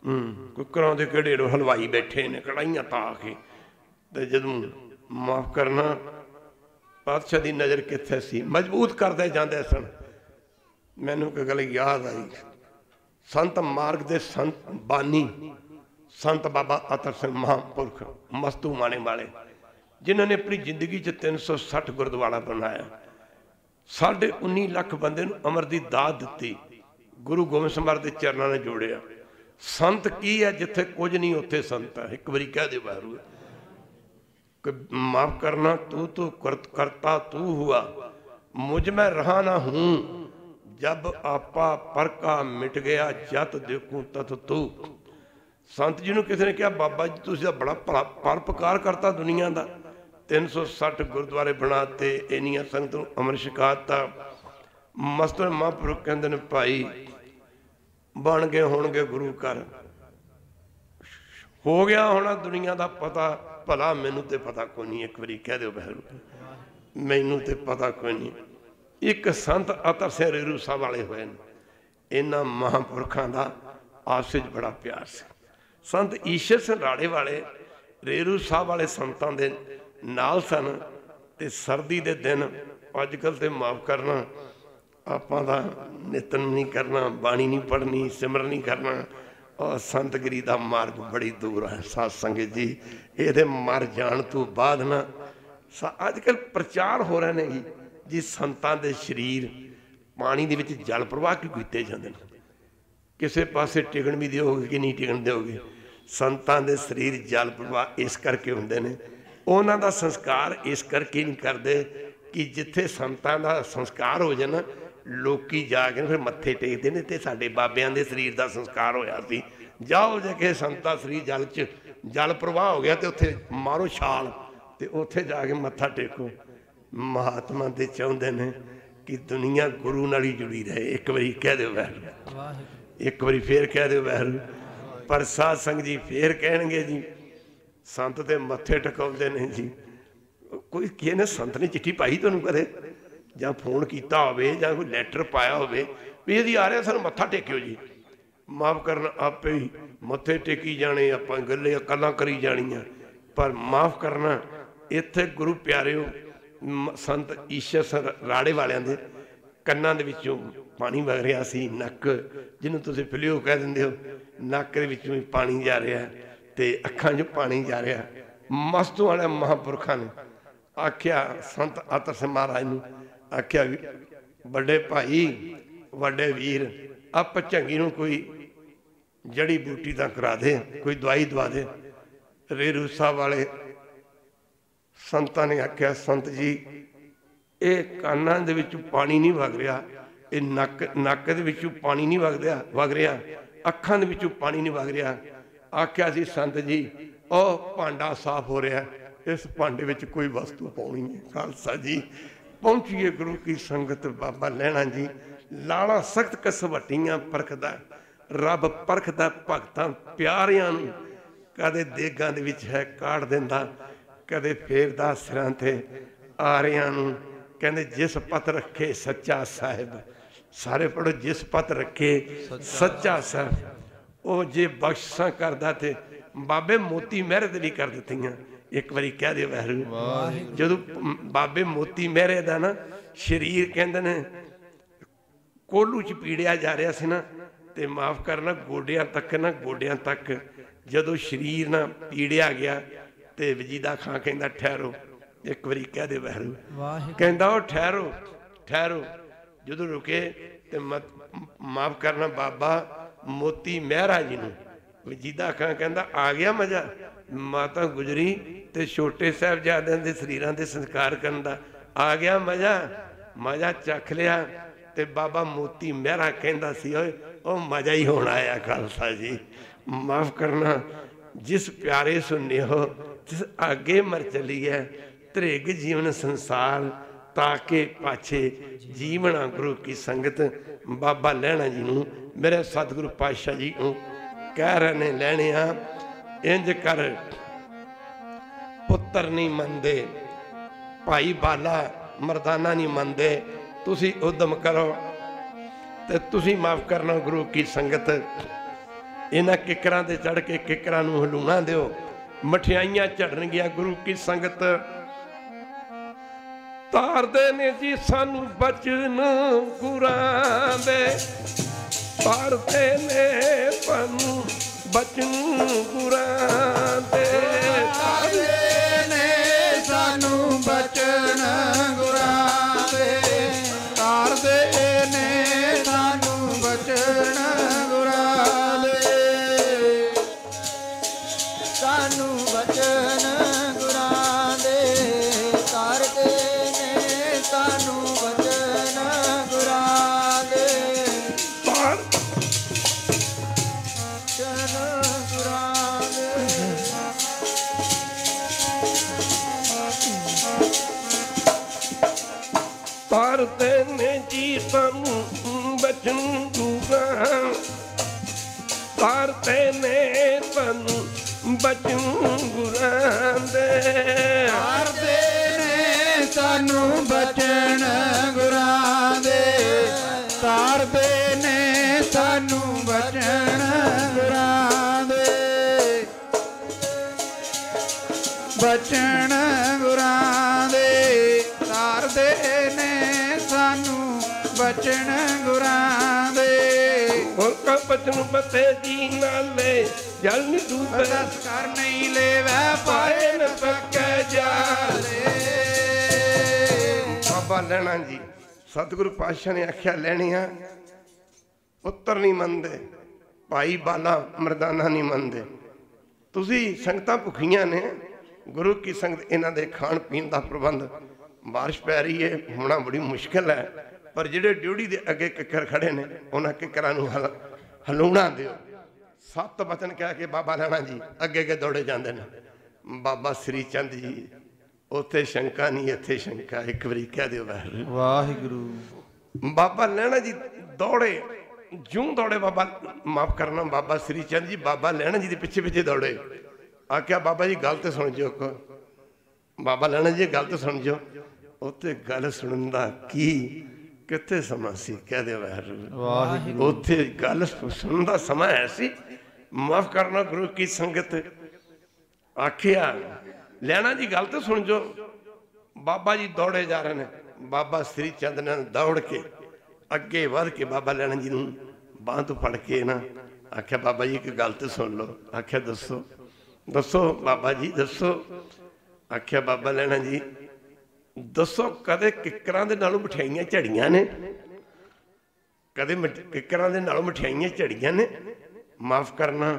ਹੂੰ, ਕਿਕਰਾਂ ਦੇ ਕਿਹੜੇ ਹਲਵਾਈ ਬੈਠੇ ਨੇ ਕੜਾਈਆਂ ਤਾ ਕੇ। ਤੇ ਜਦੋਂ ਮਾਫ ਕਰਨਾ, ਪਾਤਸ਼ਾਹ ਦੀ ਨਜ਼ਰ ਕਿੱਥੇ ਸੀ? ਮਜ਼ਬੂਤ ਕਰਦੇ ਜਾਂਦੇ ਸਨ। ਮੈਨੂੰ ਇੱਕ ਗੱਲ ਯਾਦ ਆਈ। ਸੰਤ ਮਾਰਗ ਦੇ ਸੰਤ ਬਾਨੀ, ਸੰਤ ਬਾਬਾ ਅਤਰ ਸਿੰਘ ਮਹਾਂਪੁਰਖ, ਮਸਤੂ ਮਾਣੇ ਵਾਲੇ ਜਿਨ੍ਹਾਂ ਨੇ ਆਪਣੀ ਜ਼ਿੰਦਗੀ 'ਚ 360 ਗੁਰਦੁਆਰਾ ਬਣਾਇਆ। 19.5 ਲੱਖ ਬੰਦੇ ਨੂੰ ਅਮਰ ਦੀ ਦਾਤ ਦਿੱਤੀ। ਗੁਰੂ ਗੋਬਿੰਦ ਸਿੰਘ ਦੇ ਚਰਨਾਂ ਨੇ ਜੋੜਿਆ। ਸੰਤ ਕੀ ਹੈ ਜਿੱਥੇ ਕੁਝ ਨਹੀਂ, ਉੱਥੇ ਸੰਤ ਹੈ। ਇੱਕ ਵਾਰੀ ਕਹਿ ਦੇ ਬਾਹਰੂ। ਕਿ ਮਾਫ ਕਰਨਾ, ਤੂੰ ਤੂੰ ਕਰਤ, ਕਰਤਾ, ਤੂੰ ਹੁਆ। ਮੁਝ ਮੈਂ ਰਹਾ ਨਾ ਹੂੰ। ਜਬ ਆਪਾ ਪਰਕਾ ਮਿਟ ਗਿਆ, ਜਤ ਦੇਖੂ ਤਤ ਤੂੰ। ਸੰਤ ਜੀ ਨੂੰ ਕਿਸੇ ਨੇ ਕਿਹਾ, ਬਾਬਾ ਜੀ, ਤੁਸੀਂ ਤਾਂ ਬੜਾ ਪਰਪਕਾਰ ਕਰਤਾ ਦੁਨੀਆ ਦਾ। 360 ਗੁਰਦੁਆਰੇ ਬਣਾਤੇ, ਇੰਨੀਆਂ ਸੰਗਤ ਨੂੰ ਅਮਰ ਛਕਾਤਾ। ਮਸਤਰ ਮਹਾਂਪੁਰਖ ਕਹਿੰਦੇ ਨੇ, ਭਾਈ, ਬਣ ਗਏ, ਹੋਣਗੇ ਗੁਰੂ ਘਰ। ਹੋ ਗਿਆ ਹੋਣਾ ਦੁਨੀਆ ਦਾ ਪਤਾ, ਭਲਾ ਮੈਨੂੰ ਤੇ ਪਤਾ ਕੋਈ ਨਹੀਂ, ਇੱਕ ਵਾਰੀ ਕਹਿ ਦਿਓ ਬਹਿਰੂ। ਮੈਨੂੰ ਤੇ ਪਤਾ ਕੋਈ ਨਹੀਂ। ਇੱਕ ਸੰਤ ਅਤਰ ਸਿੰਘ ਰੇਰੂ ਸਾਹਿਬ ਵਾਲੇ ਹੋਏ ਨੇ। ਇਹਨਾਂ ਮਹਾਂਪੁਰਖਾਂ ਦਾ ਆਪਸ ਵਿੱਚ ਬੜਾ ਪਿਆਰ ਸੀ। ਸੰਤ ਈਸ਼ਰ ਸਿੰਘ ਰਾੜੇ ਵਾਲੇ ਰੇਰੂ ਸਾਹਿਬ ਵਾਲੇ ਸੰਤਾਂ ਦੇ ਨਾਲ ਸਨ ਤੇ ਸਰਦੀ ਦੇ ਦਿਨ ਅੱਜ ਕੱਲ ਤੇ ਮਾਫ ਕਰਨਾ, ਆਪਾਂ ਦਾ ਨਿਤਨ ਨਹੀਂ ਕਰਨਾ, ਬਾਣੀ ਨਹੀਂ ਪੜਨੀ ਸਿਮਰਨ ਨਹੀਂ ਕਰਨਾ, ਔਰ ਸੰਤਗਰੀ ਦਾ ਮਾਰਗ ਬੜੀ ਦੂਰ ਹੈ। ਸਾਧ ਸੰਗਤ ਜੀ, ਇਹਦੇ ਮਰ ਜਾਣ ਤੋਂ ਬਾਅਦ ਨਾ ਅੱਜ ਕੱਲ ਪ੍ਰਚਾਰ ਹੋ ਰਹੇ ਨੇ ਜੀ ਜੀ ਸੰਤਾਂ ਦੇ ਸਰੀਰ ਪਾਣੀ ਦੇ ਵਿੱਚ ਜਲ ਪ੍ਰਵਾਹ ਕਿਉਂ ਕੀਤੇ ਜਾਂਦੇ ਨੇ? ਕਿਸੇ ਪਾਸੇ ਟਿਕਣ ਵੀ ਦਿਓਗੇ ਕਿ ਨਹੀਂ ਟਿਕਣ ਦਿਓਗੇ? ਸੰਤਾਂ ਦੇ ਸਰੀਰ ਜਲ ਪ੍ਰਵਾਹ ਇਸ ਕਰਕੇ ਹੁੰਦੇ ਨੇ ਉਹਨਾਂ ਦਾ ਸੰਸਕਾਰ ਇਸ ਕਰਕੇ ਨਹੀਂ ਕਰਦੇ ਕਿ ਜਿੱਥੇ ਸੰਤਾਂ ਦਾ ਸੰਸਕਾਰ ਹੋ ਜਾਣਾ ਲੋਕੀ ਜਾ ਕੇ ਫਿਰ ਮੱਥੇ ਟੇਕਦੇ ਨੇ ਤੇ ਸਾਡੇ ਬਾਬਿਆਂ ਦੇ ਸਰੀਰ ਦਾ ਸੰਸਕਾਰ ਹੋਇਆ ਸੀ। ਜਾਓ ਜੇ ਕਿ ਸੰਤਾਂ ਸਰੀਰ ਜਲ 'ਚ ਜਲ ਪ੍ਰਵਾਹ ਹੋ ਗਿਆ ਤੇ ਉੱਥੇ ਮਾਰੋ ਛਾਲ ਤੇ ਉੱਥੇ ਜਾ ਕੇ ਮੱਥਾ ਟੇਕੋ। ਮਹਾਤਮਾ ਦੇ ਚਾਹੁੰਦੇ ਨੇ ਕਿ ਦੁਨੀਆ ਗੁਰੂ ਨਾਲ ਹੀ ਜੁੜੀ ਰਹੇ। ਇੱਕ ਵਾਰੀ ਕਹਿ ਦਿਓ ਵੈਰ। ਇੱਕ ਵਾਰੀ ਫੇਰ ਕਹਿ ਦਿਓ ਵੈਰ। ਪਰ ਸਾਧ ਸੰਗ ਜੀ ਫੇਰ ਕਹਿਣਗੇ ਜੀ ਸੰਤ ਦੇ ਮੱਥੇ ਟਿਕਾਉਂਦੇ ਨੇ ਜੀ। ਕੋਈ ਕਿਸੇ ਸੰਤ ਨੇ ਚਿੱਠੀ ਪਾਈ ਤੁਹਾਨੂੰ ਕਦੇ ਜਾਂ ਫੋਨ ਕੀਤਾ ਹੋਵੇ, ਜਾਂ ਕੋਈ ਲੈਟਰ ਪਾਇਆ ਹੋਵੇ, ਵੀ ਇਹਦੀ ਆ ਰਿਹਾ, ਸਾਨੂੰ ਮੱਥਾ ਟੇਕਿਓ ਜੀ। ਮਾਫ ਕਰਨ ਆਪੇ ਹੀ ਮੱਥੇ ਟੇਕੀ ਜਾਣੇ, ਆਪਾਂ ਗੱਲੇ ਕੱਲਾਂ ਕਰੀ ਜਾਣੀਆਂ। ਪਰ ਮਾਫ ਕਰਨਾ, ਇੱਥੇ ਗੁਰੂ ਪਿਆਰਿਓ, ਮ- ਸੰਤ ਈਸ਼ਰ ਰਾੜੇ ਵਾਲਿਆਂ ਦੇ ਕੰਨਾਂ ਦੇ ਵਿੱਚੋਂ ਪਾਣੀ ਵਗ ਰਿਹਾ ਸੀ, ਨੱਕ। ਜਿਹਨੂੰ ਤੁਸੀਂ ਫਿਲਿਓ ਕਹਿ ਦਿੰਦੇ ਹੋ, ਨੱਕ ਦੇ ਵਿੱਚੋਂ ਵੀ ਪਾਣੀ ਜਾ ਰਿਹਾ। ਤੇ ਅੱਖਾਂ 'ਚ ਪਾਣੀ ਜਾ ਰਿਹਾ। ਮਸਤ ਵਾਲੇ ਮਹਾਂਪੁਰਖਾਂ ਨੇ ਆਖਿਆ, ਸੰਤ ਅਤਰ ਸਿੰਘ ਮਹਾਰਾਜ ਨੂੰ, ਆਖਿਆ ਵੀ, ਵੱਡੇ ਭਾਈ, ਵੱਡੇ ਵੀਰ, ਆਪ ਚੰਗੀ ਨੂੰ ਕੋਈ ਜੜੀ ਬੂਟੀ ਤਾਂ ਕਰਾ ਦੇ, ਕੋਈ ਦਵਾਈ ਦਵਾ ਦੇ। ਰੇਰੂ ਸਾਹਿਬ ਵਾਲੇ ਸੰਤਾਂ ਨੇ ਆਖਿਆ, ਸੰਤ ਜੀ, ਇਹ ਕੰਨਾਂ ਦੇ ਵਿੱਚ ਪਾਣੀ ਨਹੀਂ ਵਗ ਰਿਹਾ, ਇਹ ਨੱਕ ਨੱਕ ਦੇ ਵਿੱਚੋਂ ਪਾਣੀ ਨਹੀਂ ਵਗ ਰਿਹਾ ਵਗ ਰਿਹਾ, ਅੱਖਾਂ ਦੇ ਵਿੱਚੋਂ ਪਾਣੀ ਨਹੀਂ ਵਗ ਰਿਹਾ। ਆਖਿਆ ਸੀ, ਸੰਤ ਜੀ, ਉਹ ਭਾਂਡਾ ਸਾਫ਼ ਹੋ ਰਿਹਾ ਇਸ ਭਾਂਡੇ ਵਿੱਚ ਕੋਈ ਵਸਤੂ ਪਾਉਣੀ ਹੈ ਖਾਲਸਾ ਜੀ, ਪਹੁੰਚੀਏ ਗੁਰੂ ਕੀ ਸੰਗਤ ਬਾਬਾ ਲੈਣਾ ਜੀ। ਲਾਲਾ ਸਖਤ ਕਸਵਟੀਆਂ ਪਰਖਦਾ ਰੱਬ ਪਰਖਦਾ ਭਗਤਾਂ ਪਿਆਰਿਆਂ ਨੂੰ। ਕਦੇ ਦੇਗਾਂ ਦੇ ਵਿੱਚ ਹੈ ਕਾੜ ਦਿੰਦਾ, ਕਦੇ ਫੇਰਦਾ ਸਿਰਾਂ ਤੇ ਆਰਿਆਂ ਨੂੰ। ਕਹਿੰਦੇ, ਜਿਸ ਪਤ ਰੱਖੇ ਸੱਚਾ ਸਾਹਿਬ। ਸਾਰੇ ਪੜੋ ਜਿਸ ਪਤ ਰੱਖੇ ਸੱਚਾ ਸਾਹਿਬ। ਉਹ ਜੇ ਬਖਸ਼ਾਂ ਕਰਦਾ ਤੇ ਬਾਬੇ ਮੋਤੀ ਮਹਿਰੇ ਦੇ ਲਈ ਕਰ ਦਿੱਤੀਆਂ। ਇੱਕ ਵਾਰੀ ਕਹਿ ਦਿਓ ਵਾਹਿਗੁਰੂ। ਜਦੋਂ ਬਾਬੇ ਮੋਤੀ ਮਹਿਰੇ ਦਾ ਨਾ ਸਰੀਰ ਕਹਿੰਦੇ ਨੇ ਕੋਲੂ ਚ ਪੀੜਿਆ ਜਾ ਰਿਹਾ ਸੀ ਨਾ ਤੇ ਮਾਫ ਕਰਨਾ ਗੋਡਿਆਂ ਤੱਕ ਨਾ ਗੋਡਿਆਂ ਤੱਕ। ਜਦੋਂ ਸਰੀਰ ਨਾ ਪੀੜਿਆ ਗਿਆ ਤੇ ਵਜੀਦਾ ਖਾਂ ਕਹਿੰਦਾ ਠਹਿਰੋ। ਇੱਕ ਵਾਰੀ ਕਹਿ ਦੇ ਵਾਹਿਗੁਰੂ। ਕਹਿੰਦਾ ਉਹ ਠਹਿਰੋ ਠਹਿਰੋ। ਜਦੋਂ ਰੁਕੇ ਤੇ ਮਾਫ ਕਰਨਾ ਬਾਬਾ ਮੋਤੀ ਮਹਿਰਾ ਜੀ ਨੂੰ। ਵਜੀਦਾ ਖਾਂ ਕਹਿੰਦਾ, ਆ ਗਿਆ ਮਜ਼ਾ। ਮਾਤਾ ਗੁਜਰੀ ਤੇ ਛੋਟੇ ਸਾਹਿਬਜ਼ਾਦਿਆਂ ਦੇ ਸਰੀਰਾਂ ਦੇ ਸੰਸਕਾਰ ਕਰਨ ਦਾ। ਆ ਗਿਆ ਮਜ਼ਾ। ਮਜ਼ਾ ਚੱਖ ਲਿਆ ਤੇ ਬਾਬਾ ਮੋਤੀ ਮਹਿਰਾ ਕਹਿੰਦਾ ਸੀ, ਓਏ, ਉਹ ਮਜ਼ਾ ਹੀ ਹੋਣਾ ਆ, ਖਾਲਸਾ ਜੀ। ਮਾਫ ਕਰਨਾ। ਜਿਸ ਪਿਆਰੇ ਸੁਨਿਓ ਜਿਸ ਅੱਗੇ ਮਰ ਚਲੀ ਹੈ, ਤ੍ਰਿਗ ਜੀਵਨ ਸੰਸਾਰ ਤਾਕੇ ਪਾਛੇ ਜੀਵਣਾ ਗੁਰੂ ਕੀ ਸੰਗਤ ਬਾਬਾ ਲੈਣਾ ਜੀ ਨੂੰ, ਮੇਰੇ ਸਤਿਗੁਰੂ ਪਾਤਸ਼ਾਹ ਜੀ ਨੂੰ ਕਹਿ ਰਹੇ ਨੇ, ਲੈਣਿਆ, ਇੰਜ ਕਰ, ਪੁੱਤਰ ਨਹੀਂ ਮੰਨਦੇ, ਭਾਈ ਬਾਲਾ ਮਰਦਾਨਾ ਨਹੀਂ ਮੰਨਦੇ, ਤੁਸੀਂ ਉਦਮ ਕਰੋ ਤੇ ਤੁਸੀਂ ਮਾਫ ਕਰਨਾ ਗੁਰੂ ਕੀ ਸੰਗਤ। ਇਹਨਾਂ ਕਿਕਰਾਂ ਤੇ ਚੜ ਕੇ ਕਿਕਰਾਂ ਨੂੰ ਹਲੂਣਾ ਦਿਓ, ਮਠਿਆਈਆਂ ਝੜਨਗੀਆਂ ਗੁਰੂ ਕੀ ਸੰਗਤ। ਤਾਰਦੇ ਨੇ ਜੀ ਸਾਨੂੰ ਬਚਨ ਗੁਰਾਂ ਦੇ। ਤਾਰਦੇ ਨੇ ਸਾਨੂੰ ਬਚਨ ਗੁਰਾਂ ਦੇ। ਬਚਨ ਗੁਰਾਂ ਦੇ। ਤਾਰਦੇ ਨੇ ਸਾਨੂੰ ਬਚਨ ਗੁਰਾਂ ਦੇ। ਤਾਰਦੇ ਨੇ ਸਾਨੂੰ ਬਚਨ ਗੁਰਾਂ ਦੇ। ਬਚਨ ਗੁਰਾਂ ਦੇ। ਤਾਰਦੇ ਨੇ ਸਾਨੂੰ ਬਚਨ ਗੁਰਾਂ ਦੇ। ਹੋਰ ਕਾ ਬਚਨ ਬਤੇ ਜੀ ਨਾਲੇ ਜਲ ਨੀ ਡੂਬੇ ਦਸ ਕਰ ਨਹੀਂ ਲੈਵੈ ਪਾਏ ਨ ਪੱਕੇ ਜਾਲੇ। ਬਾਬਾ ਲੈਣਾ ਜੀ ਸਤਿਗੁਰੂ ਪਾਤਸ਼ਾਹ ਨੇ ਆਖਿਆ ਲੈਣੀਆਂ ਪੁੱਤਰ ਨਹੀਂ ਮੰਨਦੇ ਭਾਈ ਬਾਲਾ ਮਰਦਾਨਾ ਨਹੀਂ ਮੰਨਦੇ। ਤੁਸੀਂ ਸੰਗਤਾਂ ਭੁਖੀਆਂ ਨੇ ਗੁਰੂ ਕੀ ਸੰਗਤ ਇਹਨਾਂ ਦੇ ਖਾਣ ਪੀਣ ਦਾ ਪ੍ਰਬੰਧ? ਬਾਰਿਸ਼ ਪੈ ਰਹੀ ਹੈ ਹੋਣਾ ਬੜੀ ਮੁਸ਼ਕਲ ਹੈ ਪਰ ਜਿਹੜੇ ਡਿਊਟੀ ਦੇ ਅੱਗੇ ਕਿੱਕਰ ਖੜੇ ਨੇ ਉਹਨਾਂ ਕਿੱਕਰਾਂ ਨੂੰ ਹਲ- ਹਲਾਉਣਾ ਦਿਓ। ਸੱਤ ਬਚਨ ਕਹਿ ਕੇ ਬਾਬਾ ਲੈਣਾ ਜੀ ਅੱਗੇ ਅੱਗੇ ਦੌੜੇ ਜਾਂਦੇ ਨੇ। ਬਾਬਾ ਸ੍ਰੀ ਚੰਦ ਜੀ ਉੱਥੇ ਸ਼ੰਕਾ ਨਹੀਂ ਇੱਥੇ ਸ਼ੰਕਾ ਇੱਕ ਵਾਰੀ ਕਹਿ ਦਿਓ ਵਾਹਿਗੁਰੂ ਵਾਹਿਗੁਰੂ। ਬਾਬਾ ਲੈਣਾ ਜੀ ਦੌੜੇ ਜੂੰ ਦੌੜੇ ਬਾਬਾ ਮਾਫ ਕਰਨਾ ਬਾਬਾ ਸ੍ਰੀ ਚੰਦ ਜੀ ਬਾਬਾ ਲੈਣਾ ਜੀ ਦੇ ਪਿੱਛੇ ਪਿੱਛੇ ਦੌੜੇ। ਆਖਿਆ ਬਾਬਾ ਜੀ ਗੱਲ ਤੇ ਸੁਣ ਜਿਓ ਕੋ ਬਾਬਾ ਲੈਣਾ ਜੀ ਗੱਲ ਤੇ ਸੁਣ ਜਿਓ। ਉੱਥੇ ਗੱਲ ਸੁਣਨ ਦਾ ਕੀ ਕਿੱਥੇ ਸਮਾਂ ਸੀ? ਕਹਿ ਦੇ ਵਾਹਿਗੁਰੂ ਵਾਹਿਗੁਰੂ। ਉੱਥੇ ਗੱਲ ਸੁਣਨ ਦਾ ਸਮਾਂ ਹੈ ਸੀ। ਮਾਫ ਕਰਨਾ ਗੁਰੂ ਕੀ ਸੰਗਤ। ਆਖਿਆ, ਲੈਣਾ ਜੀ ਗੱਲ ਤਾਂ ਸੁਣ ਜੋ। ਬਾਬਾ ਜੀ ਦੌੜੇ ਜਾ ਰਹੇ ਨੇ। ਬਾਬਾ ਸ੍ਰੀ ਚੰਦ ਨੇ ਦੌੜ ਕੇ ਅੱਗੇ ਵਧ ਕੇ ਬਾਬਾ ਲੈਣਾ ਜੀ ਨੂੰ ਬਾਂਹ ਤੋਂ ਫੜ ਕੇ ਨਾ ਆਖਿਆ, ਬਾਬਾ ਜੀ ਇੱਕ ਗੱਲ ਤੇ ਸੁਣ ਲਓ। ਆਖਿਆ, ਦੱਸੋ। ਦੱਸੋ ਬਾਬਾ ਜੀ, ਦੱਸੋ। ਆਖਿਆ, ਬਾਬਾ ਲੈਣਾ ਜੀ, ਦੱਸੋ ਕਦੇ ਕਿੱਕਰਾਂ ਦੇ ਨਾਲੋਂ ਮਠਿਆਈਆਂ ਝੜੀਆਂ ਨੇ? ਕਦੇ ਮਠ- ਕਿੱਕਰਾਂ ਦੇ ਨਾਲੋਂ ਮਠਿਆਈਆਂ ਝੜੀਆਂ ਨੇ? ਮਾਫ ਕਰਨਾ।